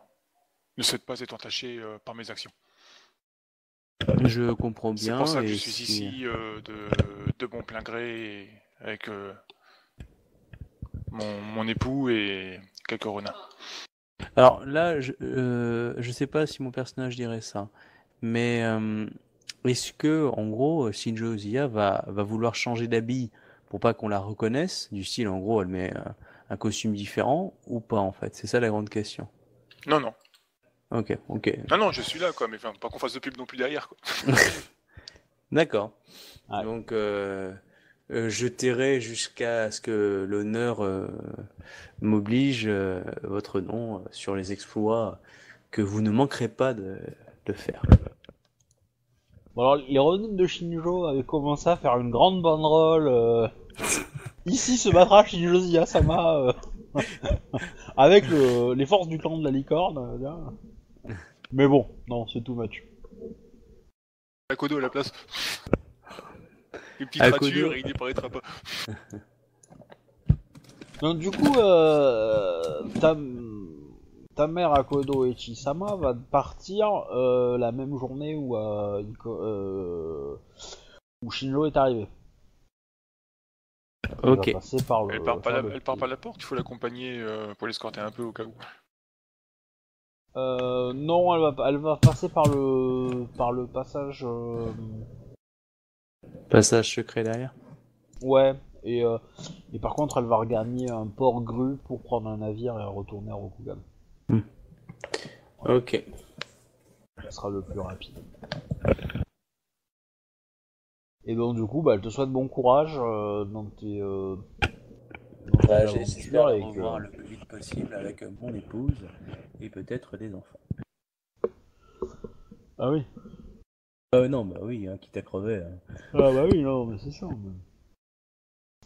ne souhaite pas être entaché euh, par mes actions. Je comprends C'est bien. pour ça que je suis si- ici euh, de, de bon plein gré avec euh, mon, mon époux et quelques renards. Alors là, je, euh, je sais pas si mon personnage dirait ça, mais est-ce que, en gros, Shinjo Oziya va, va vouloir changer d'habit pour pas qu'on la reconnaisse, du style, en gros, elle met euh, un costume différent ou pas, en fait? C'est ça la grande question. Non, non. Ok, ok. Non, non, je suis là, quoi, mais enfin, pas qu'on fasse de pub non plus derrière, quoi. (laughs) D'accord. Donc, euh, euh, je tairai jusqu'à ce que l'honneur euh, m'oblige euh, votre nom euh, sur les exploits que vous ne manquerez pas de, de faire. Bon alors, les Ronin de Shinjo avaient commencé à faire une grande banderole. euh, Ici se battra Shinjo Ziyasama euh, (laughs) avec le- les forces du clan de la licorne. euh. Mais bon, non, c'est tout match. Akodo à la place. Une petite Akodo. rature et il disparaîtra pas. Donc du coup, euh, ta, ta mère Akodo et Chisama va partir euh, la même journée où, euh, Iko- euh, où Shinjo est arrivé. Elle Ok. va passer par le- Elle part pas, faire la, le elle part petit- pas la porte, il faut l'accompagner euh, pour l'escorter un peu au cas où. Euh, non, elle va, elle va passer par le, par le passage. euh, Passage secret derrière. ouais. Et, euh, et par contre, elle va regagner un port grue pour prendre un navire et retourner à Rokugan. Ok. Ce sera le plus rapide. Et donc du coup, bah, elle te souhaite bon courage euh, dans tes, euh, dans tes Bah, J'espère que- revoir le plus vite possible avec mon épouse et peut-être des enfants. Ah oui. Ah non, bah oui, hein, quitte à crever. hein. Ah bah oui, non, mais c'est sûr. mais-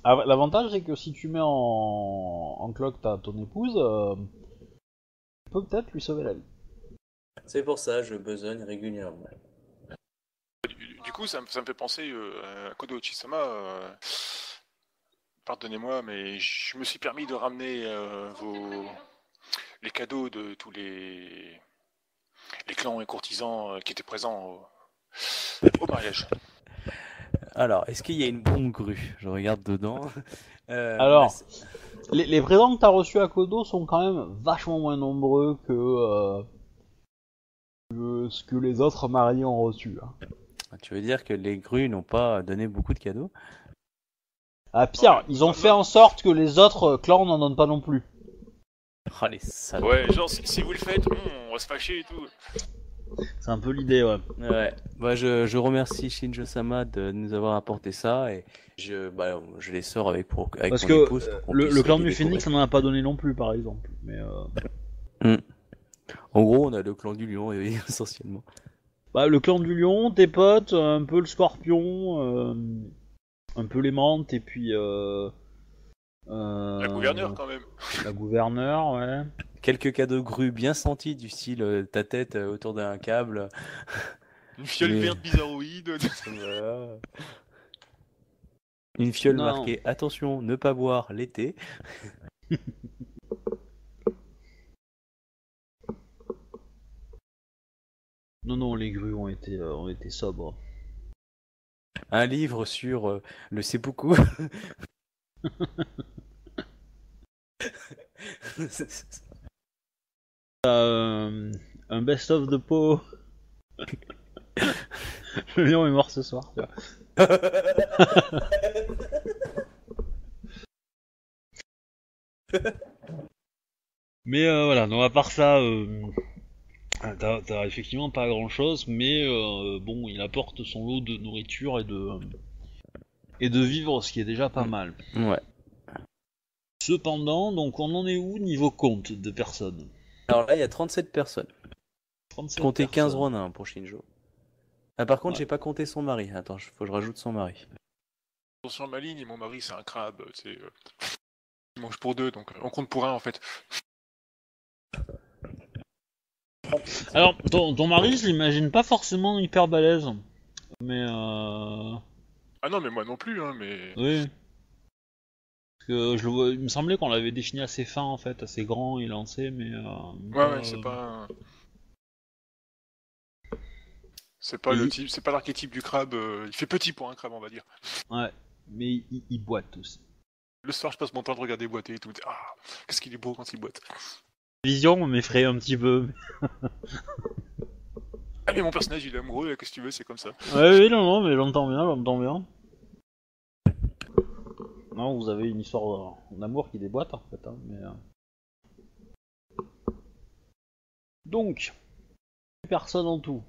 Ah, L'avantage, c'est que si tu mets en, en cloque ta, ton épouse, peut-être lui sauver la vie. C'est pour ça, je besogne régulièrement. Du, du coup, ça, me- ça me fait penser euh, à Kodo Ochisama. euh, Pardonnez-moi, mais je me suis permis de ramener euh, vos les cadeaux de tous les les clans et courtisans euh, qui étaient présents au, au mariage. Alors, est-ce qu'il y a une bombe grue? Je regarde dedans. Euh, Alors. bah, Les, les présents que t'as reçus à Kodo sont quand même vachement moins nombreux que, euh, que ce que les autres mariés ont reçu. hein. tu veux dire que les grues n'ont pas donné beaucoup de cadeaux? Ah pire, ils ont fait en sorte que les autres clans n'en donnent pas non plus. Ah, les salauds. Ouais, genre si, si vous le faites, on va se fâcher et tout. C'est un peu l'idée, ouais. Ouais. Bah, je, je remercie Shinjo-sama de nous avoir apporté ça et je, bah, je les sors avec, pour, avec Parce mon que épouse pour qu'on le, le clan du. Phoenix n'en a pas donné non plus, par exemple. Mais euh, En gros, on a le clan du lion (laughs) essentiellement. bah, le clan du lion, tes potes, un peu le scorpion, euh, un peu les menthes, et puis... Euh, euh, La gouverneure quand même. La gouverneure, ouais. Quelques cadeaux grues bien sentis du style ta tête autour d'un câble. Une fiole Mais- verte bizarroïde. (laughs) Voilà. Une fiole Non. marquée attention, ne pas boire l'été. (laughs) Non, non, les grues ont été, euh, ont été sobres. Un livre sur euh, le seppuku. (laughs) Euh, un best-of de peau. le lion est mort ce soir. tu vois. (laughs) Mais euh, voilà, donc à part ça, euh, t'as t'as effectivement pas grand chose, mais euh, bon, il apporte son lot de nourriture et de et de vivre, ce qui est déjà pas mal. ouais. Cependant, donc on en est où niveau compte de personnes? Alors là, il y a 37 personnes. 37 Comptez 15 personnes. Ronin pour Shinjo. Ah, par contre, Ouais. j'ai pas compté son mari. Attends, faut que je rajoute son mari. Attention ma ligne, et mon mari c'est un crabe. C'est, euh, il mange pour deux, donc euh, on compte pour un en fait. Alors, ton, ton mari, je l'imagine pas forcément hyper balèze. Mais euh... Ah non, mais moi non plus, hein, mais. Oui. Parce que je le vois, il me semblait qu'on l'avait défini assez fin en fait, assez grand et lancé, mais. Euh, Ouais, ouais, c'est euh, pas. C'est pas le il- type, c'est pas l'archétype du crabe. euh, il fait petit pour un crabe, on va dire. Ouais, mais il, il boite aussi. Le soir, je passe mon temps de regarder boiter et tout. Ah, qu'est-ce qu'il est beau quand il boite. Vision m'effraie un petit peu. Ah, mais mon personnage, il est amoureux, qu'est-ce que tu veux, c'est comme ça. Ouais, oui, non, non, mais j'entends bien, j'entends bien. Non, vous avez une histoire euh, d'amour qui déboîte en fait, hein, mais. euh. Donc, personne en tout.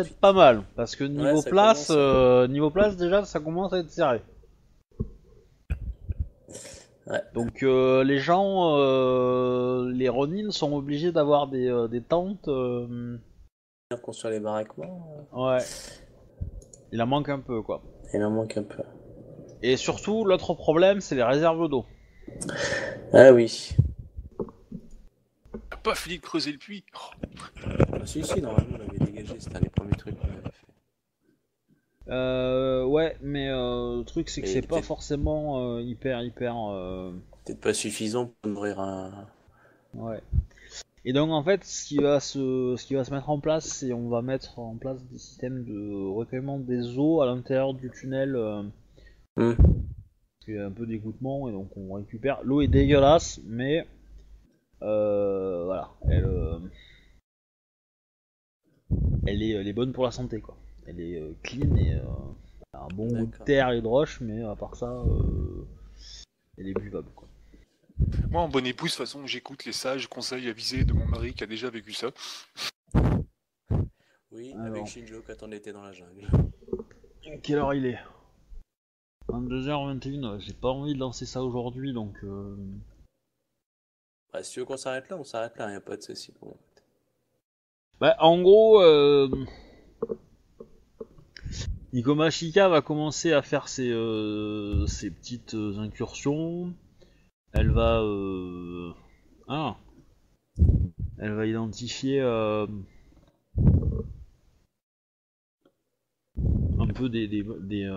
Être pas mal, parce que niveau place, commence. euh, niveau place déjà, ça commence à être serré. Ouais. Donc euh, les gens, euh, les Ronin sont obligés d'avoir des, des tentes. construire les baraquements, ouais. Il en manque un peu quoi. il en manque un peu. Et surtout, l'autre problème, c'est les réserves d'eau. Ah oui. T'as pas fini de creuser le puits Oh, Ah, si, si, normalement, on l'avait dégagé, c'était un des premiers trucs qu'on avait fait. Euh, ouais, mais euh, le truc, c'est que c'est pas forcément euh, hyper, hyper. euh, Peut-être pas suffisant pour nourrir un. Ouais. Et donc en fait, ce qui va se, ce qui va se mettre en place, c'est on va mettre en place des systèmes de recueillement des eaux à l'intérieur du tunnel. Euh, Hmm. Il y a un peu d'égouttement et donc on récupère. L'eau est dégueulasse, mais voilà, elle, euh, elle est, elle est bonne pour la santé quoi. Elle est euh, clean et euh, elle a un bon goût de terre et de roche, mais à part ça, euh, elle est buvable quoi. Moi, en bonne épouse, de toute façon, j'écoute les sages conseils avisés de mon mari qui a déjà vécu ça. Oui, Alors. avec Shinjo quand on était dans la jungle. Quelle heure il est? 22h21, j'ai pas envie de lancer ça aujourd'hui donc. euh, Bah, si tu veux qu'on s'arrête là, on s'arrête là, y a pas de souci pour moi. Bah, en gros, euh, va commencer à faire ses, euh, ses petites euh, incursions. Elle va. euh, Ah Elle va identifier euh, un peu des, des, des,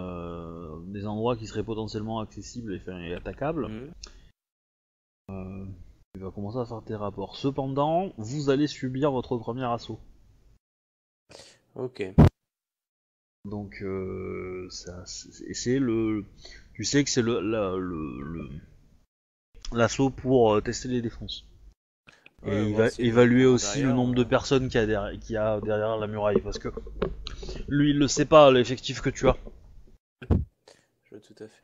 des endroits qui seraient potentiellement accessibles et, enfin, et attaquables. Mhm. Il va commencer à faire des rapports. Cependant, vous allez subir votre premier assaut. Ok. Donc, euh, ça, c'est le. Tu sais que c'est le la- le- le- l'assaut pour euh, tester les défenses. Et Ouais, il va évaluer aussi le nombre de euh. personnes qu'il y, a derrière- y a derrière la muraille. Parce que lui, il ne sait pas l'effectif que tu as. Je vois tout à fait.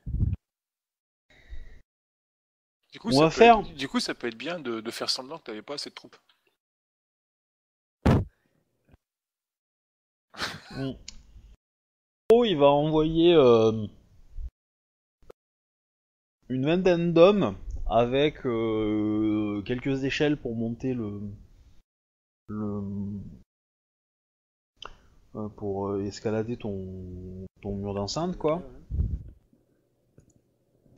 Du coup, On ça va peut faire- être- du coup, ça peut être bien de, de faire semblant que t'avais pas assez de troupes. (laughs) Oh, il va envoyer euh, une vingtaine d'hommes avec euh, quelques échelles pour monter le le euh, pour escalader ton ton mur d'enceinte quoi.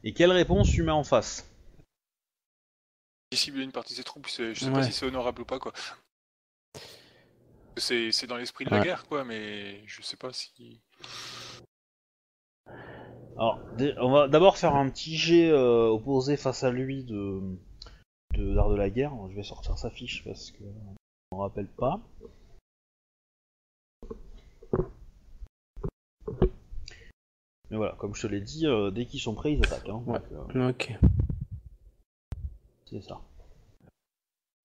Et quelle réponse tu mets en face? Dissimuler une partie de ses troupes, je sais Ouais. pas si c'est honorable ou pas, quoi. C'est c'est dans l'esprit de la Ouais. guerre, quoi, mais je sais pas si. Alors, on va d'abord faire un petit jet euh, opposé face à lui de de l'art de la guerre. Je vais sortir sa fiche parce que je m'en rappelle pas. Mais voilà, comme je te l'ai dit, euh, dès qu'ils sont prêts, ils attaquent. Hein, Ouais. donc, euh, Ok. C'est ça.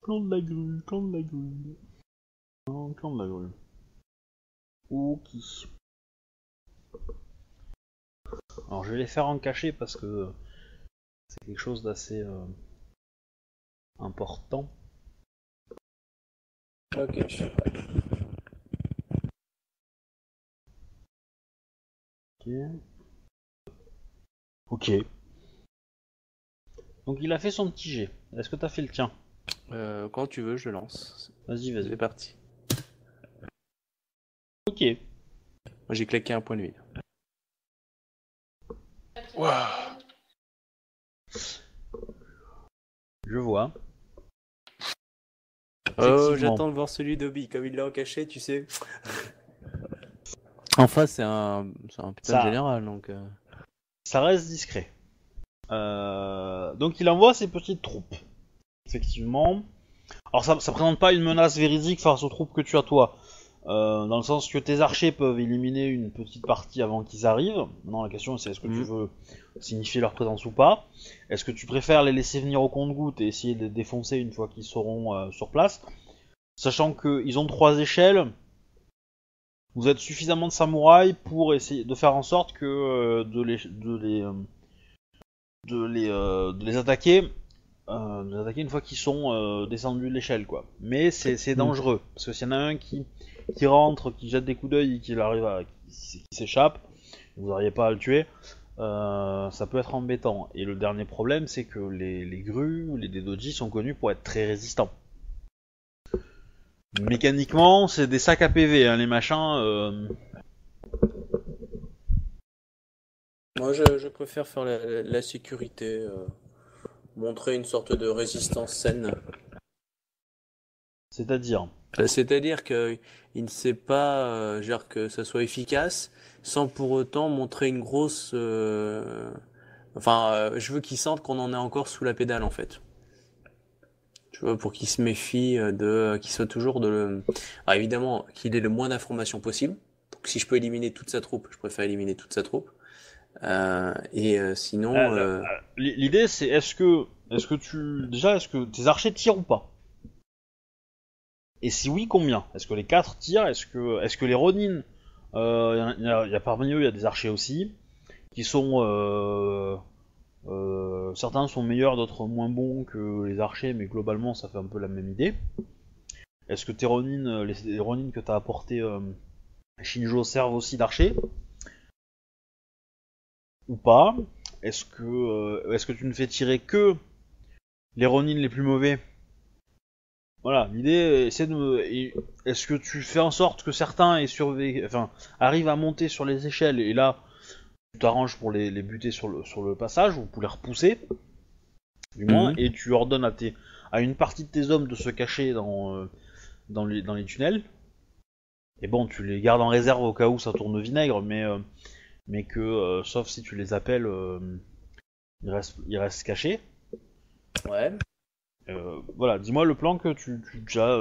Clan de la grue, clan de la grue. Non, clan de la grue. Ok. Alors je vais les faire en cachet parce que c'est quelque chose d'assez euh, important. Ok, je suis prêt. Ok. Ok. Donc il a fait son petit jet. Est-ce que t'as fait le tien Euh, quand tu veux, je lance. Vas-y, vas-y. C'est parti. Ok. Moi, j'ai claqué un point de vide. Waouh Je vois. Oh, j'attends de voir celui d'Obi, comme il l'a en cachet, tu sais. En face, c'est un, c'est un putain Ça- de général, donc. euh, Ça reste discret. Euh, donc il envoie ses petites troupes. Effectivement. Alors ça, ça présente pas une menace véridique face aux troupes que tu as toi. Euh, dans le sens que tes archers peuvent éliminer une petite partie avant qu'ils arrivent. Maintenant la question c'est est-ce que tu Mhm. veux signifier leur présence ou pas? Est-ce que tu préfères les laisser venir au compte-goutte et essayer de les défoncer une fois qu'ils seront euh, sur place? Sachant qu'ils ont trois échelles, vous êtes suffisamment de samouraïs pour essayer de faire en sorte que de les de les de les, euh, de les attaquer euh, de les attaquer une fois qu'ils sont euh, descendus de l'échelle quoi. Mais c'est c'est dangereux parce que s'il y en a un qui qui rentre, qui jette des coups d'œil et qui arrive à qui, qui s'échappe, vous n'arrivez pas à le tuer. euh, ça peut être embêtant. Et le dernier problème, c'est que les, les grues ou les Dedoji sont connus pour être très résistants. Mécaniquement, c'est des sacs à PV, hein, les machins. euh, Moi, je, je préfère faire la, la- la sécurité, euh, montrer une sorte de résistance saine. C'est-à-dire. Euh, C'est-à-dire que il ne sait pas, euh, genre que ça soit efficace, sans pour autant montrer une grosse. euh, Enfin, euh, je veux qu'il sente qu'on en est encore sous la pédale, en fait. Tu vois, pour qu'il se méfie euh, de, qu'il soit toujours de. le- Alors, évidemment, qu'il ait le moins d'informations possible. Donc, si je peux éliminer toute sa troupe, je préfère éliminer toute sa troupe. Euh, et euh, sinon, euh, L'idée, c'est est-ce que, est-ce que tu, déjà, est-ce que tes archers tirent ou pas? Et si oui, combien? Est-ce que les 4 tirent? Est-ce que, est-ce que les Ronin, il y, a- y a parmi eux, il y a des archers aussi, qui sont, euh, certains sont meilleurs, d'autres moins bons que les archers, mais globalement, ça fait un peu la même idée. Est-ce que tes Ronin, les, les Ronin que t'as apporté euh, Shinjo servent aussi d'archers? Ou pas Est-ce que euh, est-ce que tu ne fais tirer que les Ronin les plus mauvais? Voilà, l'idée, c'est de Est-ce que tu fais en sorte que certains aient survé... enfin, arrivent à monter sur les échelles et là, tu t'arranges pour les, les buter sur le, sur le passage ou pour les repousser, du moins, Mhm. et tu ordonnes à, tes, à une partie de tes hommes de se cacher dans, euh, dans, les, dans les tunnels. Et bon, tu les gardes en réserve au cas où ça tourne au vinaigre, mais, euh, mais que, euh, sauf si tu les appelles, euh, ils, restent, ils restent cachés. Ouais. Euh, voilà, dis-moi le plan que tu, tu déjà.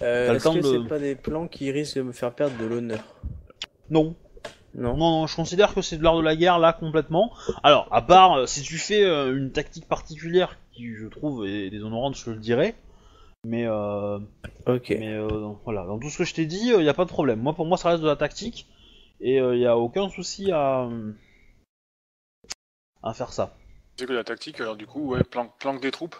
Est-ce que de- c'est pas des plans qui risquent de me faire perdre de l'honneur? Non, Non. non, non, je considère que c'est de l'art de la guerre là complètement. Alors, à part euh, si tu fais euh, une tactique particulière qui, je trouve, est déshonorante, je le dirais. Mais, euh, Ok. mais voilà, dans tout ce que je t'ai dit, il n'y a pas de problème. Moi, pour moi, ça reste de la tactique et il n'y a aucun souci à, à faire ça. C'est que la tactique, alors du coup, ouais, planque, planque des troupes?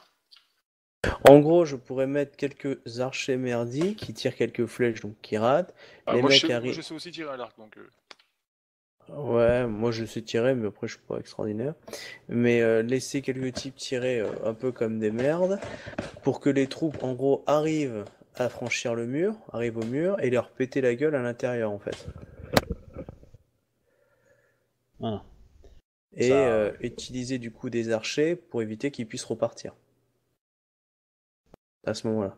En gros, je pourrais mettre quelques archers merdiques qui tirent quelques flèches, donc qui ratent. Ah, Les moi, mecs je sais, arrivent- moi, je sais aussi tirer à l'arc, donc... euh, Ouais, moi je sais tirer, mais après je suis pas extraordinaire. Mais euh, laisser quelques types tirer euh, un peu comme des merdes pour que les troupes, en gros, arrivent à franchir le mur, arrivent au mur et leur péter la gueule à l'intérieur en fait. Voilà. Et Ça- euh, utiliser du coup des archers pour éviter qu'ils puissent repartir. À ce moment-là.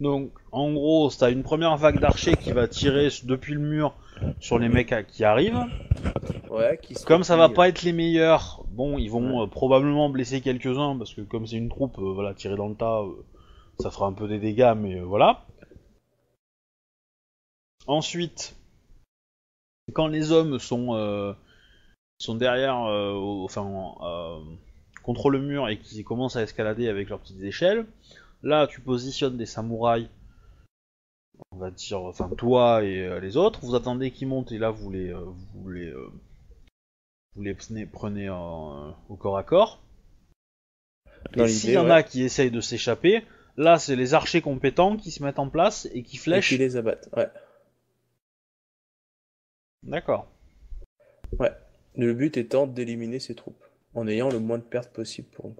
Donc, en gros, t'as une première vague d'archers qui va tirer depuis le mur sur les mecs qui arrivent. Ouais, qui Comme ça va pas être les meilleurs, bon, ils vont euh, probablement blesser quelques-uns parce que comme c'est une troupe, euh, voilà, tirée dans le tas, euh, ça fera un peu des dégâts, mais euh, voilà. Ensuite, quand les hommes sont euh, sont derrière, euh, au- enfin, euh, contre le mur et qui commencent à escalader avec leurs petites échelles, là, tu positionnes des samouraïs. On va dire, enfin toi et les autres, vous attendez qu'ils montent et là vous les, vous les, vous les prenez, prenez en- au corps à corps. Dans et s'il y en ouais. a qui essayent de s'échapper, là c'est les archers compétents qui se mettent en place et qui et flèchent. qui les abattent. Ouais. D'accord. Le but étant d'éliminer ces troupes en ayant le moins de pertes possible pour nous.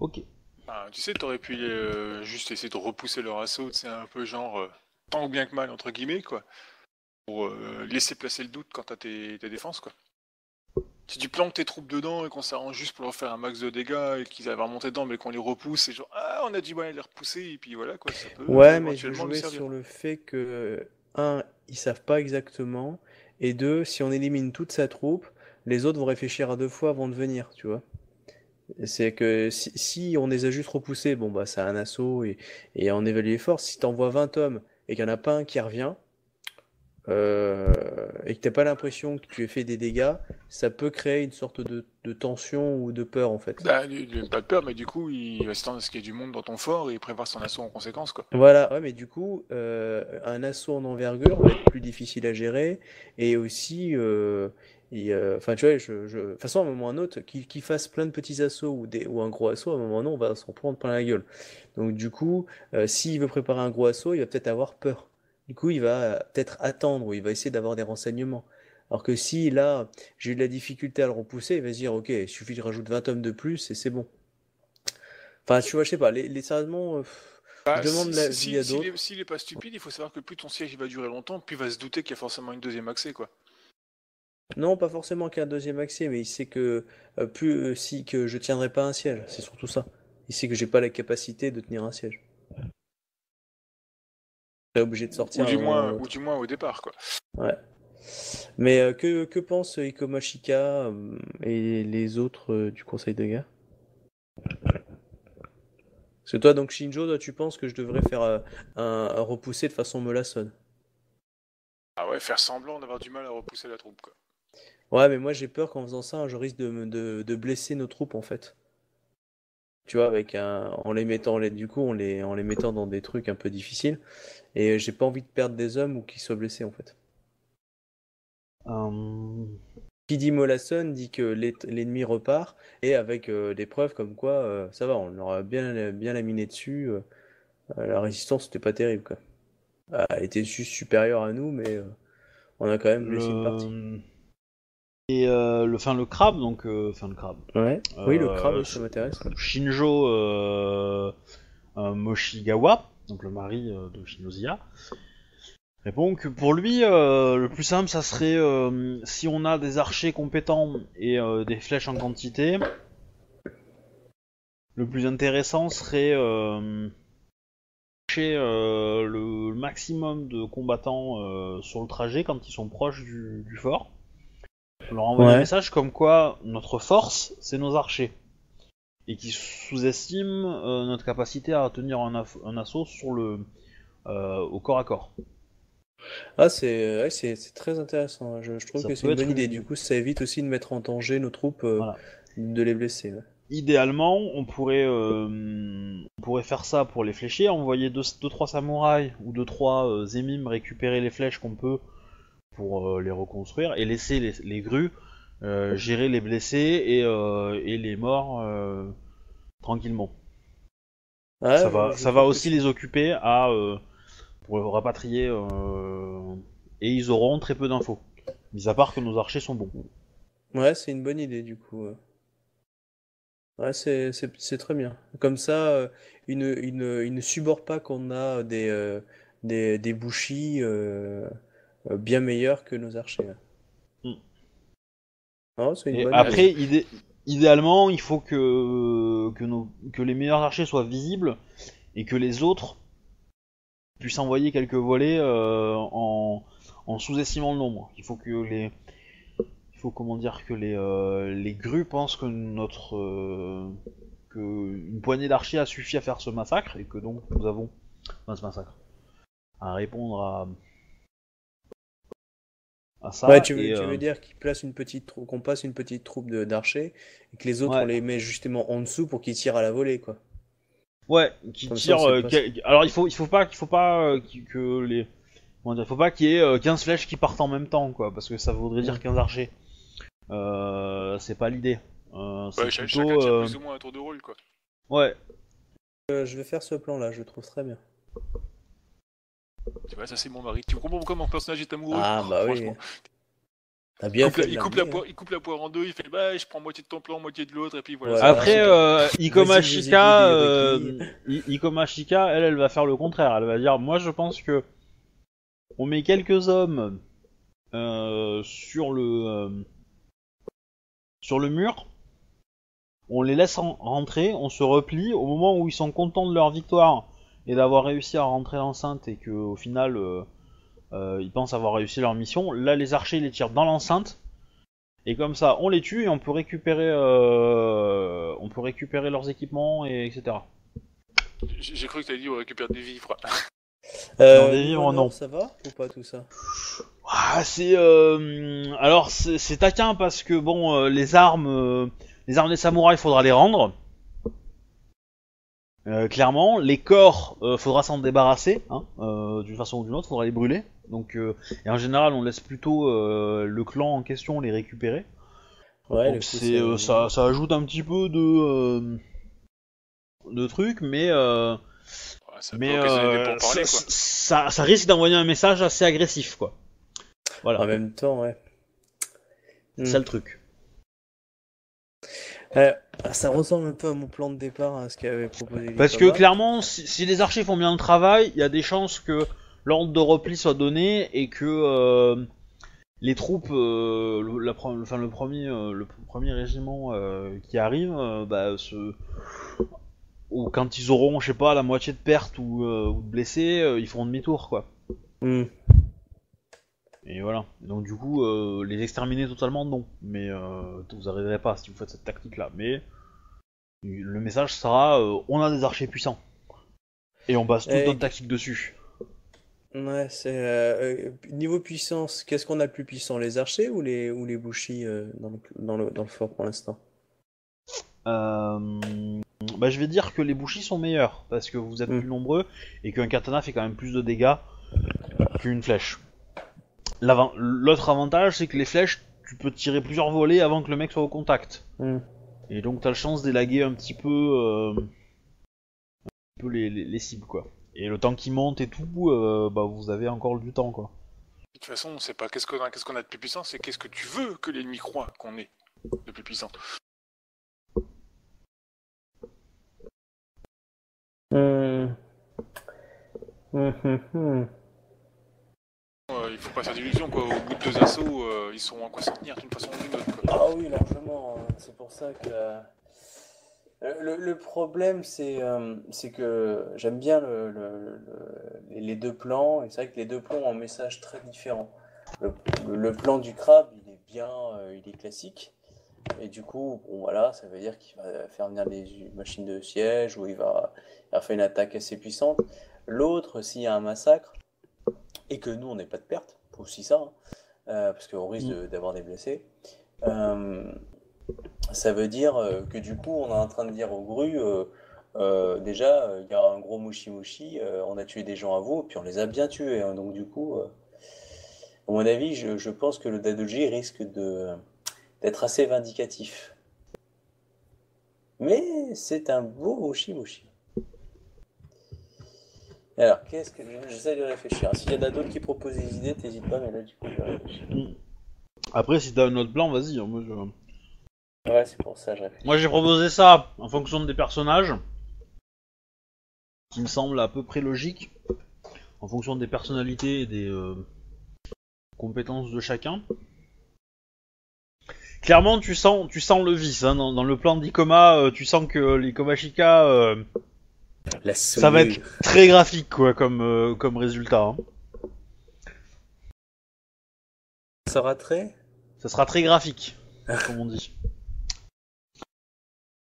Ok. Ah, tu sais, t'aurais pu euh, juste essayer de repousser leur assaut, c'est un peu genre euh, tant bien que mal, entre guillemets, quoi. Pour euh, laisser placer le doute quant à tes, tes défenses, quoi. Si tu plantes tes troupes dedans et qu'on s'arrange juste pour leur faire un max de dégâts et qu'ils arrivent à remonter dedans, mais qu'on les repousse, c'est genre ah, on a du mal à les repousser, et puis voilà, quoi, ça peut Ouais, mais je jouais sur le fait que, un, ils savent pas exactement, et deux, si on élimine toute sa troupe, les autres vont réfléchir à deux fois avant de venir, tu vois. C'est que si, on les a juste repoussés, bon bah c'est un assaut et, et on évalue les forces. Si t'envoies 20 hommes et qu'il n'y en a pas un qui revient, euh, et que t'as pas l'impression que tu aies fait des dégâts, ça peut créer une sorte de, de tension ou de peur en fait. Bah, pas de peur, mais du coup, il va s'attendre à ce qu'il y ait du monde dans ton fort et il prépare son assaut en conséquence, quoi. Voilà, ouais, mais du coup, euh, un assaut en envergure va être plus difficile à gérer et aussi, euh, euh, enfin, tu vois, je, je, de toute façon, à un moment ou à un autre, qu'il fasse plein de petits assauts ou, des, ou un gros assaut, à un moment ou à un autre, on va s'en prendre plein la gueule. Donc, du coup, euh, s'il veut préparer un gros assaut, il va peut-être avoir peur. Du coup, il va euh, peut-être attendre ou il va essayer d'avoir des renseignements. Alors que si là, j'ai eu de la difficulté à le repousser, il va se dire, ok, il suffit de rajouter 20 hommes de plus et c'est bon. Enfin, tu vois, je sais pas, les, les sérieusement. euh, pff, Bah, Je demande si- l'avis si- à s'il d'autres. S'il est pas stupide, il faut savoir que plus ton siège il va durer longtemps, plus il va se douter qu'il y a forcément une deuxième accès, quoi. Non, pas forcément qu'un deuxième accès, mais il sait que euh, plus euh, si que je tiendrai pas un siège, c'est surtout ça. Il sait que j'ai pas la capacité de tenir un siège. Obligé de sortir. Ou du, moins, ou ou l'autre. du moins au départ, quoi. Ouais. Mais euh, que, que pense Ikomashika euh, et les autres euh, du Conseil de guerre? Parce que toi, donc Shinjo, toi, tu penses que je devrais faire euh, un, un repousser de façon molassonne? Ah ouais, faire semblant d'avoir du mal à repousser la troupe, quoi. Ouais, mais moi j'ai peur qu'en faisant ça, je risque de, de, de blesser nos troupes en fait. Tu vois, avec un, en les mettant, les- du coup, en les, en les mettant dans des trucs un peu difficiles. Et j'ai pas envie de perdre des hommes ou qu'ils soient blessés en fait. Euh, Qui dit Molasson dit que l'ennemi repart et avec euh, des preuves comme quoi euh, ça va, on leur a bien, bien laminé dessus. euh, euh, la résistance n'était pas terrible quoi. Euh, Elle était juste supérieure à nous, mais euh, on a quand même blessé une partie. Et euh, le, fin, le crabe, donc, euh, enfin le crabe. Ouais. Oui, le Euh, crabe, ça m'intéresse. Shinjo euh, euh, Moshigawa, donc le mari euh, de Shinoziya, répond que pour lui, euh, le plus simple, ça serait euh, si on a des archers compétents et euh, des flèches en quantité. Le plus intéressant serait euh, chercher euh, le maximum de combattants euh, sur le trajet quand ils sont proches du, du fort. On leur envoie Ouais. un message comme quoi notre force, c'est nos archers. Et qui sous-estiment euh, notre capacité à tenir un, assaut sur le, euh, au corps à corps. Ah, c'est ouais, c'est c'est très intéressant. Je, je trouve Ça que c'est une bonne idée. une- Du coup, ça évite aussi de mettre en danger nos troupes, euh, Voilà. de les blesser. ouais. Idéalement, on pourrait, euh, on pourrait faire ça pour les fléchir, envoyer 2-3 samouraïs ou 2-3 euh, zémimes récupérer les flèches qu'on peut pour euh, les reconstruire et laisser les, les grues euh, gérer les blessés et, euh, et les morts tranquillement. Ça va, ça va aussi les occuper à pour rapatrier et ils auront très peu d'infos. Mis à part que nos archers sont bons. Ouais, c'est une bonne idée du coup. ouais. C'est c'est c'est très bien. Comme ça, ils ne, ils ne, ils ne subordent pas qu'on a des, euh, des, des bouchis euh, bien meilleurs que nos archers. ouais. Mm. Non, c'est une Et bonne après, idée. idéalement, il faut que, que, nos, que les meilleurs archers soient visibles et que les autres puissent envoyer quelques volets euh, en, en sous-estimant le nombre. Il faut que les. Il faut comment dire que les, euh, les grues pensent que notre. euh, que une poignée d'archers a suffi à faire ce massacre et que donc nous avons. Enfin, ce massacre. À répondre à. À ça. Ouais, tu veux, et, tu euh, veux dire qu'ils placent une petite trou- qu'on passe une petite troupe de d'archers et que les autres Ouais. on les met justement en dessous pour qu'ils tirent à la volée quoi. Ouais, qui ça, tire. euh, pas quel- Alors il faut, il faut pas, qu'il faut pas euh, que les. Comment dire, il faut pas qu'il y ait euh, 15 flèches qui partent en même temps, quoi, parce que ça voudrait dire 15 archers. Euh, c'est pas l'idée. Euh, c'est Ouais, plutôt. chacun tire euh, plus ou moins un tour de rôle, quoi. Ouais, Euh, je vais faire ce plan là, je le trouve très bien. Tu vois, ça c'est mon mari. Tu comprends pourquoi mon personnage est amoureux? Ah bah oui. Il bien coupe, fait il, coupe la poire, il coupe la poire en deux, il fait bah je prends moitié de ton plan, moitié de l'autre, et puis voilà. Ouais. Après, euh, Ikoma Shika, euh, Ikoma Shika, elle, elle va faire le contraire. Elle va dire, moi, je pense que on met quelques hommes euh, sur le euh, sur le mur, on les laisse en- rentrer, on se replie. Au moment où ils sont contents de leur victoire et d'avoir réussi à rentrer l'enceinte et que au final euh, euh, ils pensent avoir réussi leur mission, là, les archers les tirent dans l'enceinte. Et comme ça, on les tue et on peut récupérer, euh, on peut récupérer leurs équipements et etc. J'ai cru que t'avais dit on récupère des vivres. Euh, Dans des niveau non. Ça va ou pas tout ça? Ah, c'est euh, alors c'est c'est taquin parce que bon, euh, les armes, euh, les armes des samouraïs, faudra les rendre. Euh, clairement, les corps, euh, faudra s'en débarrasser, hein, euh, d'une façon ou d'une autre, faudra les brûler. Donc, euh, et en général, on laisse plutôt euh, le clan en question les récupérer. Ouais, le Donc coup, c'est euh, ça, ça ajoute un petit peu de euh, de trucs, mais euh, Ouais, ça mais euh, pourparlers, ça, quoi. ça, ça risque d'envoyer un message assez agressif, quoi. Voilà, En même temps, ouais. c'est ça le truc. Euh, ça ressemble un peu à mon plan de départ, à ce qu'avait proposé Parce que clairement, si, si les archers font bien le travail, il y a des chances que l'ordre de repli soit donné et que euh, les troupes, euh, le, la enfin, le premier, euh, le premier régiment qui arrive, bah, se... ou quand ils auront, je sais pas, la moitié de pertes ou, ou de blessés, ils feront demi-tour, quoi. Hmm. Et voilà. Donc du coup, euh, les exterminer totalement, non. Mais euh, vous arriverez pas si vous faites cette tactique-là. Mais le message sera, euh, on a des archers puissants. Et on base toute Et- notre tactique dessus. Ouais, c'est euh, euh, niveau puissance, qu'est-ce qu'on a le plus puissant, les archers ou les ou les bouchis euh, dans le, dans le dans le fort pour l'instant? Bah, je vais dire que les bouchis sont meilleurs parce que vous êtes Mm. plus nombreux et qu'un katana fait quand même plus de dégâts qu'une flèche. L'autre avantage, c'est que les flèches, tu peux tirer plusieurs volets avant que le mec soit au contact. Hmm. Et donc t'as le chance d'élaguer un petit peu, euh, un peu les, les- les cibles quoi. Et le temps qui monte et tout, euh, bah vous avez encore du temps quoi. De toute façon, c'est pas qu'est-ce qu'on a, qu'est-ce qu'on a de plus puissant, c'est qu'est-ce que tu veux que l'ennemi croit qu'on est de plus puissant. Hmm. Euh, il faut pas faire d'illusions, quoi. Au bout de deux assauts, euh, ils sont en quoi s'en tenir d'une façon ou d'une autre. Ah oui, largement. hein. C'est pour ça que. euh, Le, le problème, c'est euh, que j'aime bien le, le- le- les deux plans, et c'est vrai que les deux plans ont un message très différent. Le, plan du crabe, il est bien, il est classique, et du coup, bon voilà, ça veut dire qu'il va faire venir des machines de siège, ou il va, il va faire une attaque assez puissante. L'autre, s'il y a un massacre, et que nous, on n'ait pas de perte, aussi ça, hein, euh, parce qu'on risque de- d'avoir des blessés. Euh, ça veut dire euh, que du coup, on est en train de dire aux grues, euh, déjà, il y a un gros mouchi mouchi, euh, on a tué des gens à vous, puis on les a bien tués. hein. donc du coup, à mon avis, je, je pense que le Dadoji risque d'être assez vindicatif. Mais c'est un beau mouchi Alors, qu'est-ce que je- j'essaie de réfléchir. S'il y en a d'autres qui proposent des idées, t'hésites pas, mais là, du coup, je vais réfléchir. Après, si t'as un autre plan, vas-y. hein, moi, je- Ouais, c'est pour ça que je réfléchis. Moi, j'ai proposé ça en fonction des personnages, qui me semble à peu près logique, en fonction des personnalités et des euh, compétences de chacun. Clairement, tu sens, tu sens le vice hein, dans, dans le plan d'Ikoma. euh, tu sens que les Komashika, euh, ça va être très graphique quoi, comme euh, comme résultat. hein. Ça sera très Ça sera très graphique, comme on dit.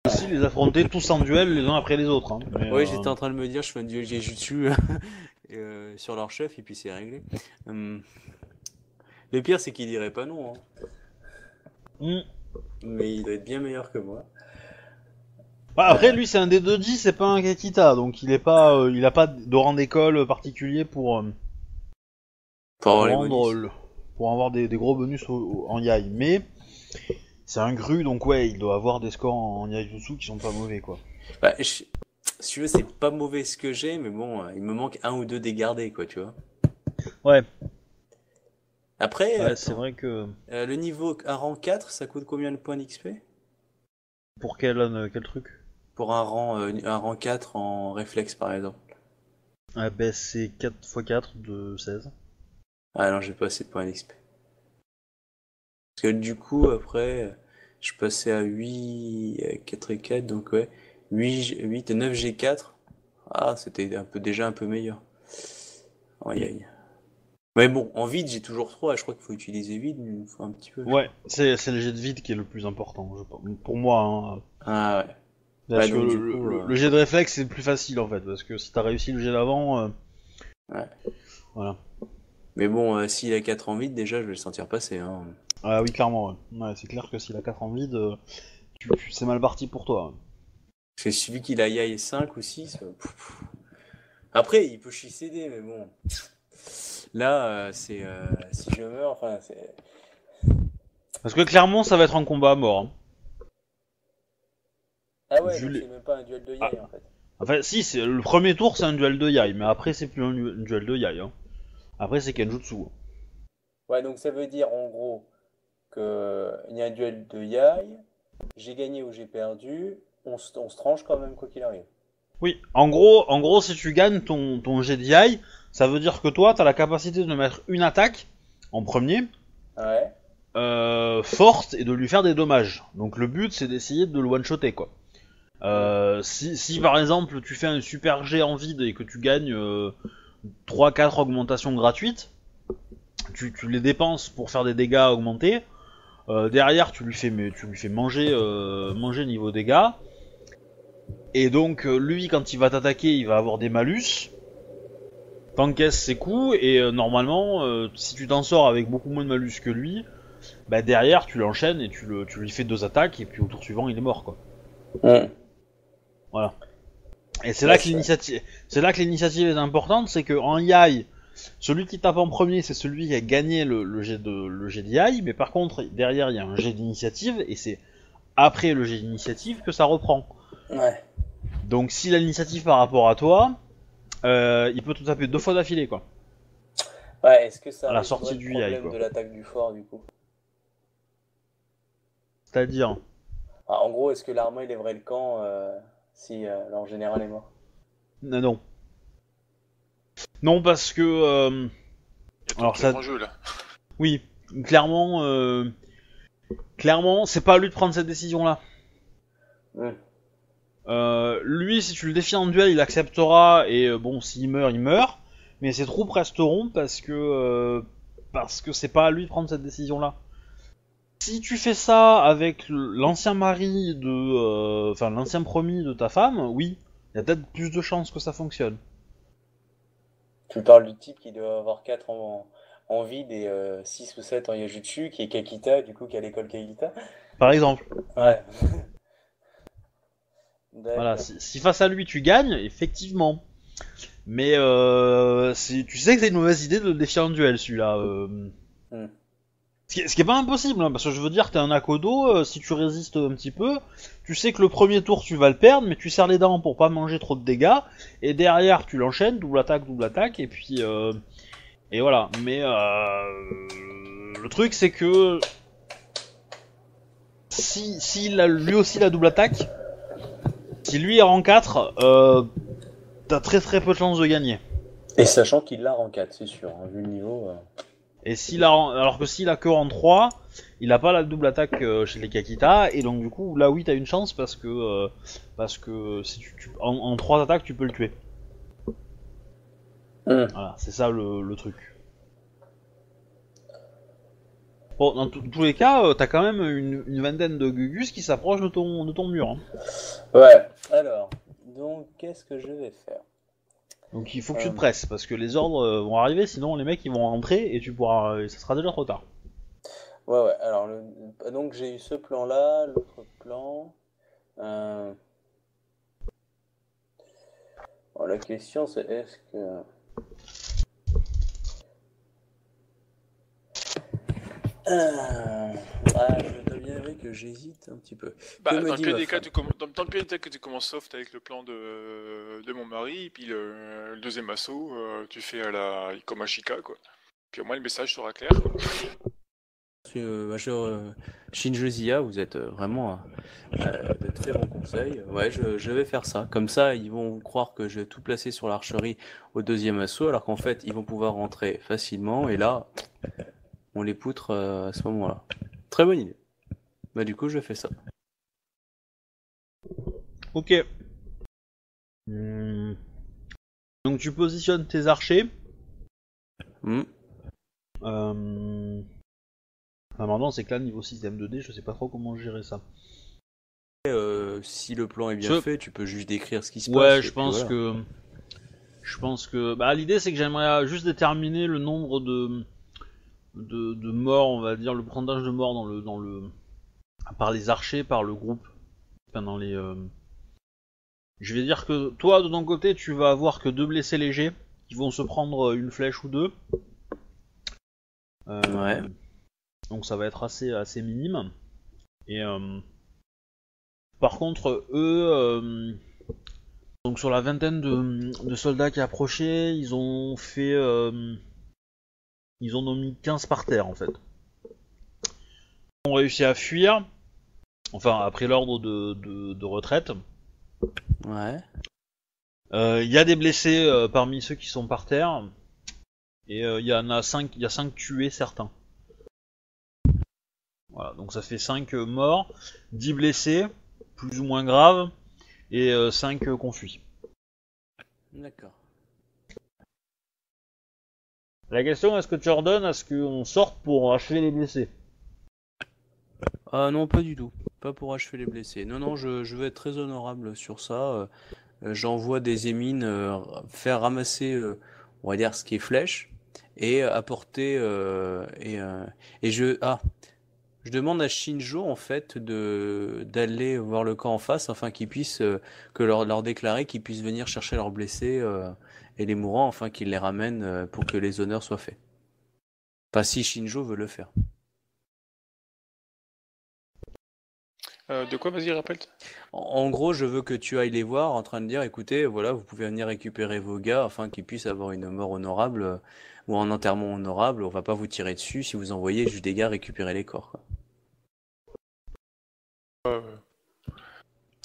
Aussi les affronter tous en duel les uns après les autres. hein. Mais, Oui, euh, j'étais en train de me dire, je fais un duel Genjutsu (laughs) euh, sur leur chef et puis c'est réglé. Hum. Le pire, c'est qu'il dirait pas non. hein. hmm. Mais il doit être bien meilleur que moi. Bah, après, lui, c'est un D2D, c'est pas un Kakita, donc il est pas, euh, il a pas de rang d'école particulier pour, euh, Pour rendre le- pour avoir des, des gros bonus au- au- en Yai. Mais c'est un gru, donc ouais, il doit avoir des scores en Yaijutsu qui sont pas mauvais, quoi. Bah, je- Si tu veux, c'est pas mauvais ce que j'ai, mais bon, euh, il me manque un ou deux dégardés, quoi, tu vois. Ouais, Après, ouais, c'est vrai que euh, le niveau à rang 4, ça coûte combien de points d'XP? pour quel, euh, quel truc? Pour un rang, euh, un rang 4 en réflexe, par exemple. Ah ben c'est 4 x 4 de 16. Ah non, j'ai pas assez de points d'XP. Parce que du coup, après, je passais à 8, euh, 4 et 4, donc ouais, 8, G- 8 et 9 G4. Ah, c'était un peu, déjà un peu meilleur. Aïe aïe. Mais bon, en vide, j'ai toujours 3, je crois qu'il faut utiliser vide une fois un petit peu. Ouais, c'est c'est le jet de vide qui est le plus important, je pense. pour moi. Hein. Ah ouais. Parce Ouais, que donc, le, du coup, le- euh, le jet de réflexe c'est plus facile en fait, parce que si t'as réussi le jet d'avant, euh, Ouais. voilà. Mais bon, euh, s'il a 4 en vide, déjà, je vais le sentir passer. Hein. Ah oui, clairement, ouais. Ouais, c'est clair que s'il a 4 en vide, euh, c'est mal parti pour toi. Que celui qu'il a Yai 5 ou 6. euh, pff, pff. Après, il peut céder, mais bon. Là, c'est. euh, si je meurs, enfin, c'est. Parce que clairement, ça va être un combat à mort. hein. Ah ouais, c'est même pas un duel de Yai en fait. Enfin, si, c'est le premier tour, c'est un duel de Yai, mais après, c'est plus un du- un duel de Yai. Hein. Après, c'est Kenjutsu. hein. Ouais, donc ça veut dire en gros que il y a un duel de Yai, j'ai gagné ou j'ai perdu, on se, on se tranche quand même quoi qu'il arrive. Oui, en gros, en gros, si tu gagnes ton, ton jet de Yai, ça veut dire que toi, t'as la capacité de mettre une attaque en premier, Ouais. euh, forte et de lui faire des dommages. Donc le but c'est d'essayer de le one-shotter quoi. Euh, si, par exemple tu fais un super jet en vide et que tu gagnes euh, 3-4 augmentations gratuites, tu, tu les dépenses pour faire des dégâts augmentés. Euh, derrière tu lui fais, tu lui fais manger, euh, manger niveau dégâts. Et donc lui quand il va t'attaquer il va avoir des malus. T'encaisses ses coups et normalement si tu t'en sors avec beaucoup moins de malus que lui, bah derrière tu l'enchaînes et tu, le, tu lui fais deux attaques et puis au tour suivant il est mort quoi. Et c'est Ouais, là que l'initiative, c'est là que l'initiative est importante, c'est que en Yai, celui qui tape en premier c'est celui qui a gagné le, le jet de le jet de Yai, mais par contre derrière il y a un jet d'initiative et c'est après le jet d'initiative que ça reprend. Ouais. Donc s'il a l'initiative par rapport à toi, euh, il peut te taper deux fois d'affilée quoi. Ouais, est-ce que ça À la sortie le du Yai, problème quoi. de l'attaque du fort du coup? C'est-à-dire, Ah, en gros, est-ce que l'armée lèverait le camp euh, si euh, leur général est mort? non, non. Non, parce que. euh, Alors, ça- en jeu là. Oui, clairement. euh, Clairement, c'est pas à lui de prendre cette décision-là. Euh, lui, si tu le défies en duel, il acceptera et euh, bon, s'il meurt, il meurt. Mais ses troupes resteront parce que euh, parce que c'est pas à lui de prendre cette décision-là. Si tu fais ça avec l'ancien mari de, euh, enfin l'ancien promis de ta femme, oui, il y a peut-être plus de chances que ça fonctionne. Tu parles du type qui doit avoir 4 en, en vide et 6 ou 7 en Yajutsu, qui est Kakita, du coup, qui a l'école Kakita. Par exemple. Ouais. (laughs) Voilà, si, si face à lui tu gagnes, effectivement. Mais euh, tu sais que c'est une mauvaise idée de le défier en duel celui-là. euh. Ce, qui est, pas impossible, hein, parce que je veux dire, t'es un Akodo, euh, si tu résistes un petit peu, tu sais que le premier tour tu vas le perdre, mais tu serres les dents pour pas manger trop de dégâts, et derrière tu l'enchaînes, double attaque, double attaque, et puis... Euh, et voilà, mais euh, le truc c'est que... Si, a lui aussi la double attaque, si lui est rang 4, euh, t'as très très peu de chances de gagner. Et sachant qu'il l'a en 4, c'est sûr, hein, vu le niveau. Et s'il a, alors que s'il a que rang 3, il a pas la double attaque euh, chez les Kakita, et donc du coup là oui t'as une chance parce que euh, parce que si tu, tu- en, en 3 attaques tu peux le tuer. Hmm. Voilà, c'est ça le, le truc. Bon, dans tous tous les cas, euh, t'as quand même une, une vingtaine de Gugus qui s'approchent de ton, de ton mur. hein. Ouais, alors, donc, qu'est-ce que je vais faire? Donc il faut que tu Euh. te presses, parce que les ordres euh, vont arriver, sinon les mecs ils vont rentrer et tu pourras, euh, ça sera déjà trop tard. Ouais, ouais, alors, le- donc j'ai eu ce plan-là, l'autre plan. euh, bon, la question c'est est-ce que. Ah, je que j'hésite un petit peu. Bah, Que dans, le des cas, tu comm- dans, dans le pire des cas que tu commences soft avec le plan de, de mon mari, et puis le, le deuxième assaut, euh, tu fais à la Ikomashika, quoi. Puis au moins le message sera clair. quoi. Euh, Major euh, Shinjo Zia, vous êtes euh, vraiment euh, de très bons conseils. Ouais, je, je vais faire ça. Comme ça, ils vont croire que je vais tout placer sur l'archerie au deuxième assaut, alors qu'en fait, ils vont pouvoir rentrer facilement. Et là, on les poutre euh, à ce moment-là. Très bonne idée. Bah du coup, je fais ça. Ok. Hmm. Donc tu positionnes tes archers. Euh... enfin, maintenant c'est que là niveau système 2D, je sais pas trop comment gérer ça. Euh, si le plan est bien Je- fait, tu peux juste décrire ce qui se passe. Ouais, je pense voilà. que je pense que bah l'idée c'est que j'aimerais juste déterminer le nombre de de, de morts, on va dire le pourcentage de morts dans le dans le par les archers, par le groupe. Enfin dans les euh, je vais dire que toi de ton côté, tu vas avoir que deux blessés légers qui vont se prendre une flèche ou deux. Euh, Ouais. Donc ça va être assez assez minime. Et euh, par contre, eux, euh, donc sur la vingtaine de, de soldats qui approchaient, ils ont fait, euh, ils en ont mis 15 par terre en fait. Ont réussi à fuir, enfin après l'ordre de, de, de retraite. Ouais. Euh, Il y a des blessés euh, parmi ceux qui sont par terre, et euh, il y en a 5, il y a 5 tués certains. Voilà, donc ça fait 5 morts, 10 blessés, plus ou moins graves, et 5 qu'on fuit. D'accord. La question, est-ce que tu ordonnes à ce qu'on sorte pour achever les blessés? Ah non, pas du tout. Pas pour achever les blessés. Non, non, je, je veux être très honorable sur ça. Euh, J'envoie des émines euh, faire ramasser, euh, on va dire, ce qui est flèche et apporter. et, et je. Ah, je demande à Shinjo, en fait, de d'aller voir le camp en face afin qu'ils puissent. que leur, déclarer qu'ils puissent venir chercher leurs blessés et les mourants afin qu'ils les ramènent pour que les honneurs soient faits. Enfin, si Shinjo veut le faire. Euh, de quoi, vas-y, rappelle En en gros, je veux que tu ailles les voir en train de dire, écoutez, voilà, vous pouvez venir récupérer vos gars afin qu'ils puissent avoir une mort honorable euh, ou un enterrement honorable. On va pas vous tirer dessus si vous envoyez juste des gars récupérer les corps. quoi.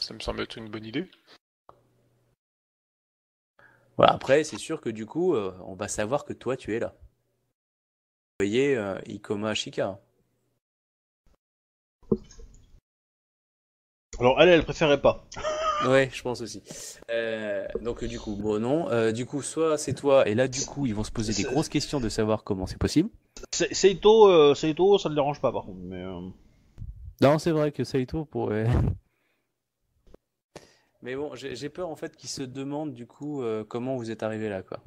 Ça me semble être une bonne idée. Voilà, après, c'est sûr que du coup, euh, on va savoir que toi, tu es là. Vous voyez, euh, Ikoma Ashika. Alors elle, elle préférait pas. Ouais, je pense aussi. Euh, donc du coup, bon non, Euh, du coup, soit c'est toi, et là du coup, ils vont se poser des grosses questions de savoir comment c'est possible. Se- Seito, euh, Seito, ça le dérange pas par contre. Mais Non, c'est vrai que Saito pourrait. Mais bon, j'ai peur en fait qu'ils se demandent du coup euh, comment vous êtes arrivé là, quoi.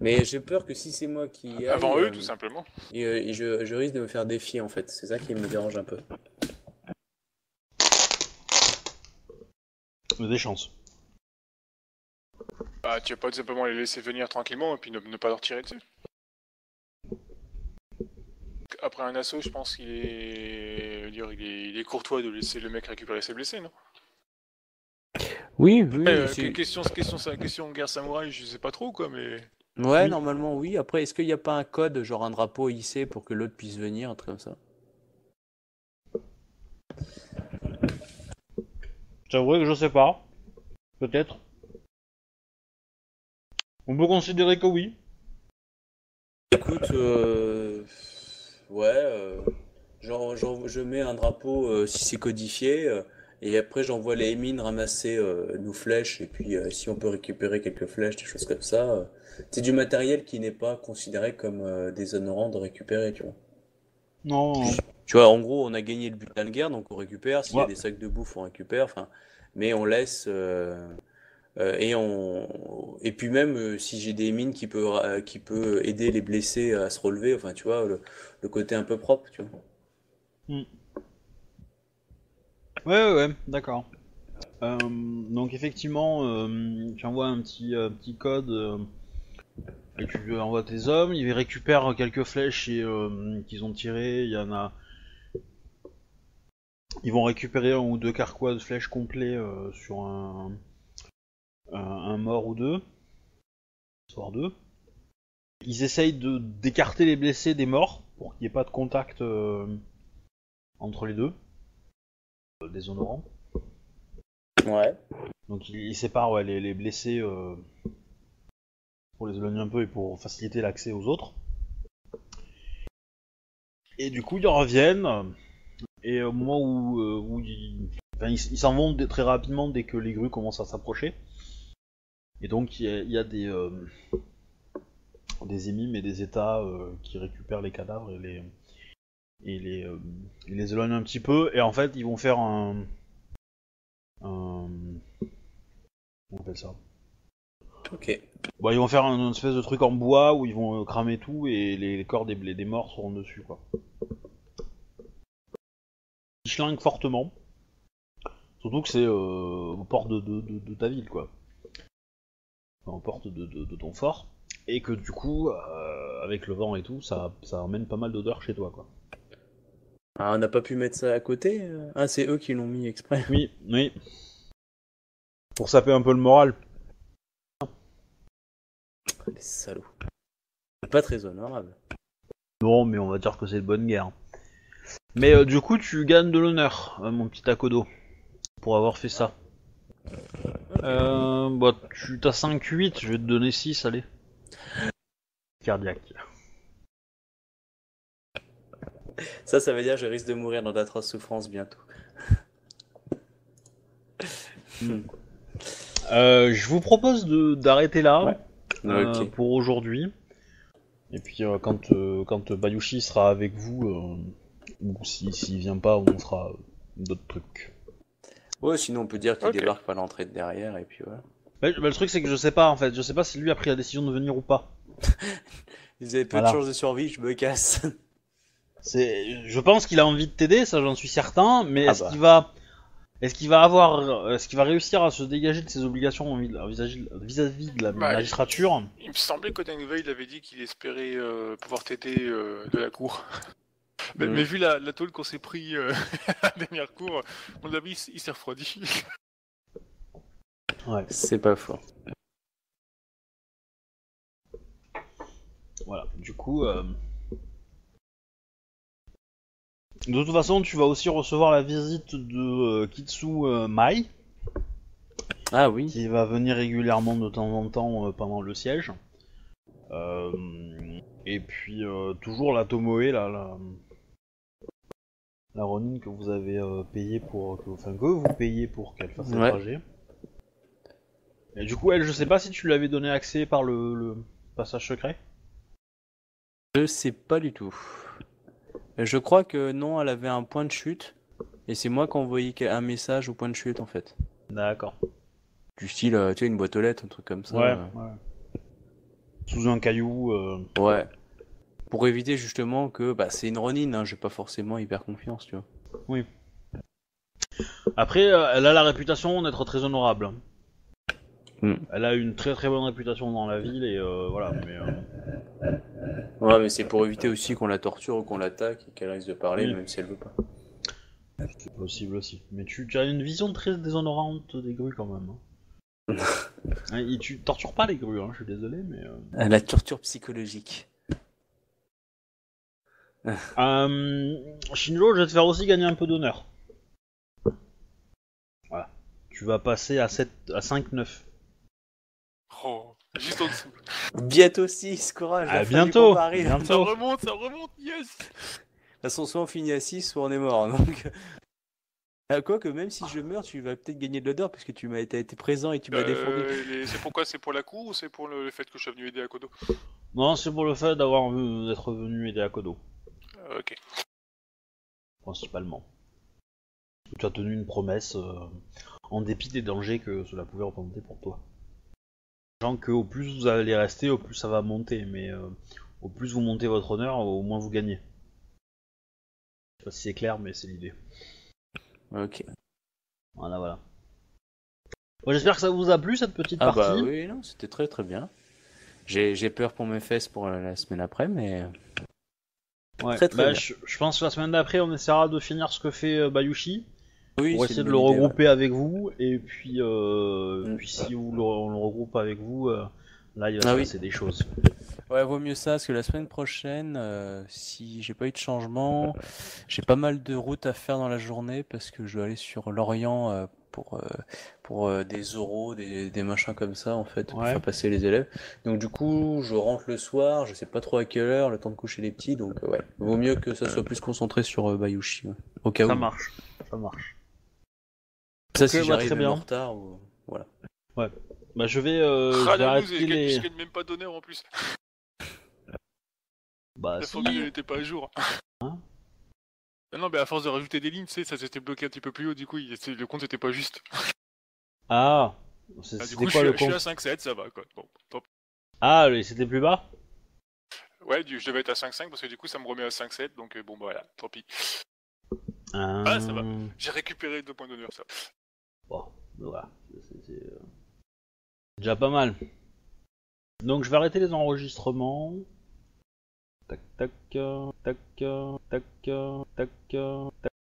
Mais j'ai peur que si c'est moi qui. aille, Avant eux, euh, tout simplement. et, euh, et je, je risque de me faire défier en fait. C'est ça qui me dérange un peu. des chances. Bah, tu vas pas tout simplement les laisser venir tranquillement et puis ne, ne pas leur tirer dessus. Après un assaut, je pense qu'il est... il est courtois de laisser le mec récupérer ses blessés, non? Oui, oui. Euh, c'est- question, question, question, guerre samouraï, je sais pas trop quoi, mais Ouais, Oui. normalement oui. Après, est-ce qu'il n'y a pas un code, genre un drapeau hissé pour que l'autre puisse venir, un truc comme ça? J'avouerai que je sais pas. Peut-être. On peut considérer que oui. Écoute, euh, ouais, euh, genre, genre, je mets un drapeau euh, si c'est codifié, euh, et après j'envoie les mines ramasser euh, nos flèches, et puis euh, si on peut récupérer quelques flèches, des choses comme ça. euh, c'est du matériel qui n'est pas considéré comme euh, déshonorant de récupérer, tu vois. Non. Tu vois, en gros, on a gagné le butin de guerre, donc on récupère. S'il y a Ouais. des sacs de bouffe, on récupère. Enfin, mais on laisse. euh, euh, et on et puis même euh, si j'ai des mines qui peut qui peut aider les blessés à se relever. Enfin, tu vois, le, le côté un peu propre, tu vois. Ouais, ouais, ouais, d'accord. Euh, donc effectivement, euh, tu envoies un petit, euh, petit code et tu envoies tes hommes. Ils récupèrent quelques flèches qu'ils ont tirées. Il y en a. Ils vont récupérer un ou deux carquois de flèches complets sur un, un, un mort ou deux, soir deux. Ils essayent de d'écarter les blessés des morts pour qu'il n'y ait pas de contact entre les deux déshonorant. Ouais. Donc il, il sépare ouais, les, les blessés euh, pour les éloigner un peu et pour faciliter l'accès aux autres. Et du coup ils reviennent et au moment où, euh, où ils enfin, s'en vont très rapidement dès que les grues commencent à s'approcher. Et donc il y a, il y a des euh, des émimes et des états euh, qui récupèrent les cadavres et les les, euh, ils les éloignent un petit peu et en fait ils vont faire un un comment on appelle ça? Ok. Bon, ils vont faire un, une espèce de truc en bois où ils vont euh, cramer tout et les, les corps des, des morts seront dessus, quoi. Ils schlinguent fortement. Surtout que c'est euh, aux portes de, de, de- de ta ville, quoi. Enfin, aux portes de ton fort. Et que du coup, euh, avec le vent et tout, ça, ça emmène pas mal d'odeur chez toi, quoi. Ah, on n'a pas pu mettre ça à côté euh Ah, c'est eux qui l'ont mis exprès. Oui, oui. Pour saper un peu le moral. Les salauds. Pas très honorable. Non, mais on va dire que c'est de bonne guerre. Mais euh, du coup, tu gagnes de l'honneur, euh, mon petit Akodo, pour avoir fait ça. Euh, bah, tu t'as 5-8, je vais te donner 6, allez. Cardiaque. Ça, ça veut dire que je risque de mourir dans d'atroces souffrances bientôt. (laughs) Euh, je vous propose de d'arrêter là Ouais. euh, pour aujourd'hui. Et puis euh, quand euh, quand Bayushi sera avec vous, euh, ou si s'il vient pas, on fera d'autres trucs. Ouais, sinon on peut dire qu'il débarque par l'entrée de derrière et puis voilà. Bah, bah, le truc c'est que je sais pas en fait, je sais pas si lui a pris la décision de venir ou pas. (laughs) Vous avez peu Voilà. de chances de survie, je me casse. (laughs) C'est, je pense qu'il a envie de t'aider, ça j'en suis certain, mais Ah est-ce bah. qu'il va, est-ce qu'il va avoir, est-ce qu'il va réussir à se dégager de ses obligations vis-à-vis de la Bah, magistrature? il me semblait que il avait dit qu'il espérait euh, pouvoir t'aider euh, de la cour. (laughs) Mais, Mhm. mais vu la, la tôle qu'on s'est pris euh, (laughs) à la dernière cour, mon avis, il, s'est refroidi. (laughs) Ouais. C'est pas faux. Voilà. Du coup, euh, de toute façon, tu vas aussi recevoir la visite de euh, Kitsu euh, Mai, Ah oui. qui va venir régulièrement de temps en temps euh, pendant le siège. Et puis toujours la Tomoe, la, la Ronin que vous avez euh, payé pour, que, enfin que vous payez pour qu'elle fasse le Ouais. trajet. Et du coup, elle, je sais pas si tu lui avais donné accès par le, le passage secret. Je sais pas du tout. Je crois que non, elle avait un point de chute. Et c'est moi qui ai envoyé un message au point de chute en fait. D'accord. Du style, euh, tu sais, une boîte aux lettres, un truc comme ça. Ouais, euh. ouais. Sous un caillou. euh, Ouais. Pour éviter justement que bah, c'est une Ronin, hein, j'ai pas forcément hyper confiance, tu vois. Après, euh, elle a la réputation d'être très honorable. Hmm. Elle a une très très bonne réputation dans la ville et euh, voilà. Mais, euh, Ouais, mais c'est pour éviter aussi qu'on la torture ou qu'on l'attaque et qu'elle risque de parler, Oui. même si elle veut pas. c'est possible aussi. Mais tu, tu as une vision très déshonorante des grues quand même. hein. (laughs) Hein, et tu tortures pas les grues, hein, je suis désolé, mais. euh, La torture psychologique. (laughs) Euh, Shinjo, je vais te faire aussi gagner un peu d'honneur. Voilà. Tu vas passer à 7, à 5-9. Oh, juste en dessous. Bientôt 6, courage. À bientôt. De Ça remonte, ça remonte, yes toute façon, soit on finit à 6, soit on est mort. (laughs) Donc... Ah, quoi que même si je meurs, tu vas peut-être gagner de l'odeur puisque tu m'as été, présent et tu m'as défendu. Euh, les- C'est pourquoi C'est pour la cour ou c'est pour le, le fait que je suis venu aider à Kodo? Non, c'est pour le fait d'avoir d'être venu aider à Kodo, Euh, Ok. principalement. Tu as tenu une promesse euh, en dépit des dangers que cela pouvait représenter pour toi. Sachant que au plus vous allez rester, au plus ça va monter, mais euh, au plus vous montez votre honneur, au moins vous gagnez. Je sais pas si c'est clair, mais c'est l'idée. Ok. Voilà, voilà. Bon, J'espère que ça vous a plu cette petite Ah partie. bah oui, non, c'était très très bien. J'ai j'ai peur pour mes fesses pour la, la semaine après, mais. Ouais. Très, très Bah, bien. je, je pense que la semaine d'après, on essaiera de finir ce que fait euh, Bayushi Oui, pour essayer de le idée, regrouper avec vous. Et puis, euh, Mm. puis si vous le- on le regroupe avec vous, euh, là il va Ah se oui. passer des choses. Ouais, vaut mieux ça, parce que la semaine prochaine, euh, si j'ai pas eu de changement, j'ai pas mal de routes à faire dans la journée, parce que je dois aller sur Lorient euh, pour, euh, pour euh, des oraux, des, des machins comme ça, en fait, pour Ouais. faire passer les élèves. Donc du coup, je rentre le soir, je sais pas trop à quelle heure, le temps de coucher les petits, donc euh, ouais, vaut mieux que ça soit plus concentré sur euh, Bayushi, ouais. au cas Ça où. marche, ça marche. Ça, si bah, j'arrive très même en bien. retard, ou... voilà. Bah je vais, euh, je Ah vais la loose, arrêter je gagne- les. je gagne même pas d'honneur en plus. (laughs) Bah La si. formule elle était pas à jour. Hein (laughs) Ah non, mais à force de rajouter des lignes, tu sais, ça s'était bloqué un petit peu plus haut, du coup, il- le compte était pas juste. (laughs) Ah, c'est- Ah, du c'était coup, je quoi suis, le je suis compte à 5-7, ça va quoi. Bon, tant pis. Ah, c'était plus bas? Ouais, du- je devais être à 5-5 parce que du coup, ça me remet à 5-7, donc euh, bon, bah voilà, tant pis. ah, Ah, ça va. J'ai récupéré deux points d'honneur, ça. Bon, voilà. C'est- c'est- euh, déjà pas mal. Donc je vais arrêter les enregistrements. Tac tac euh, tac euh, tac euh, tac euh, tac.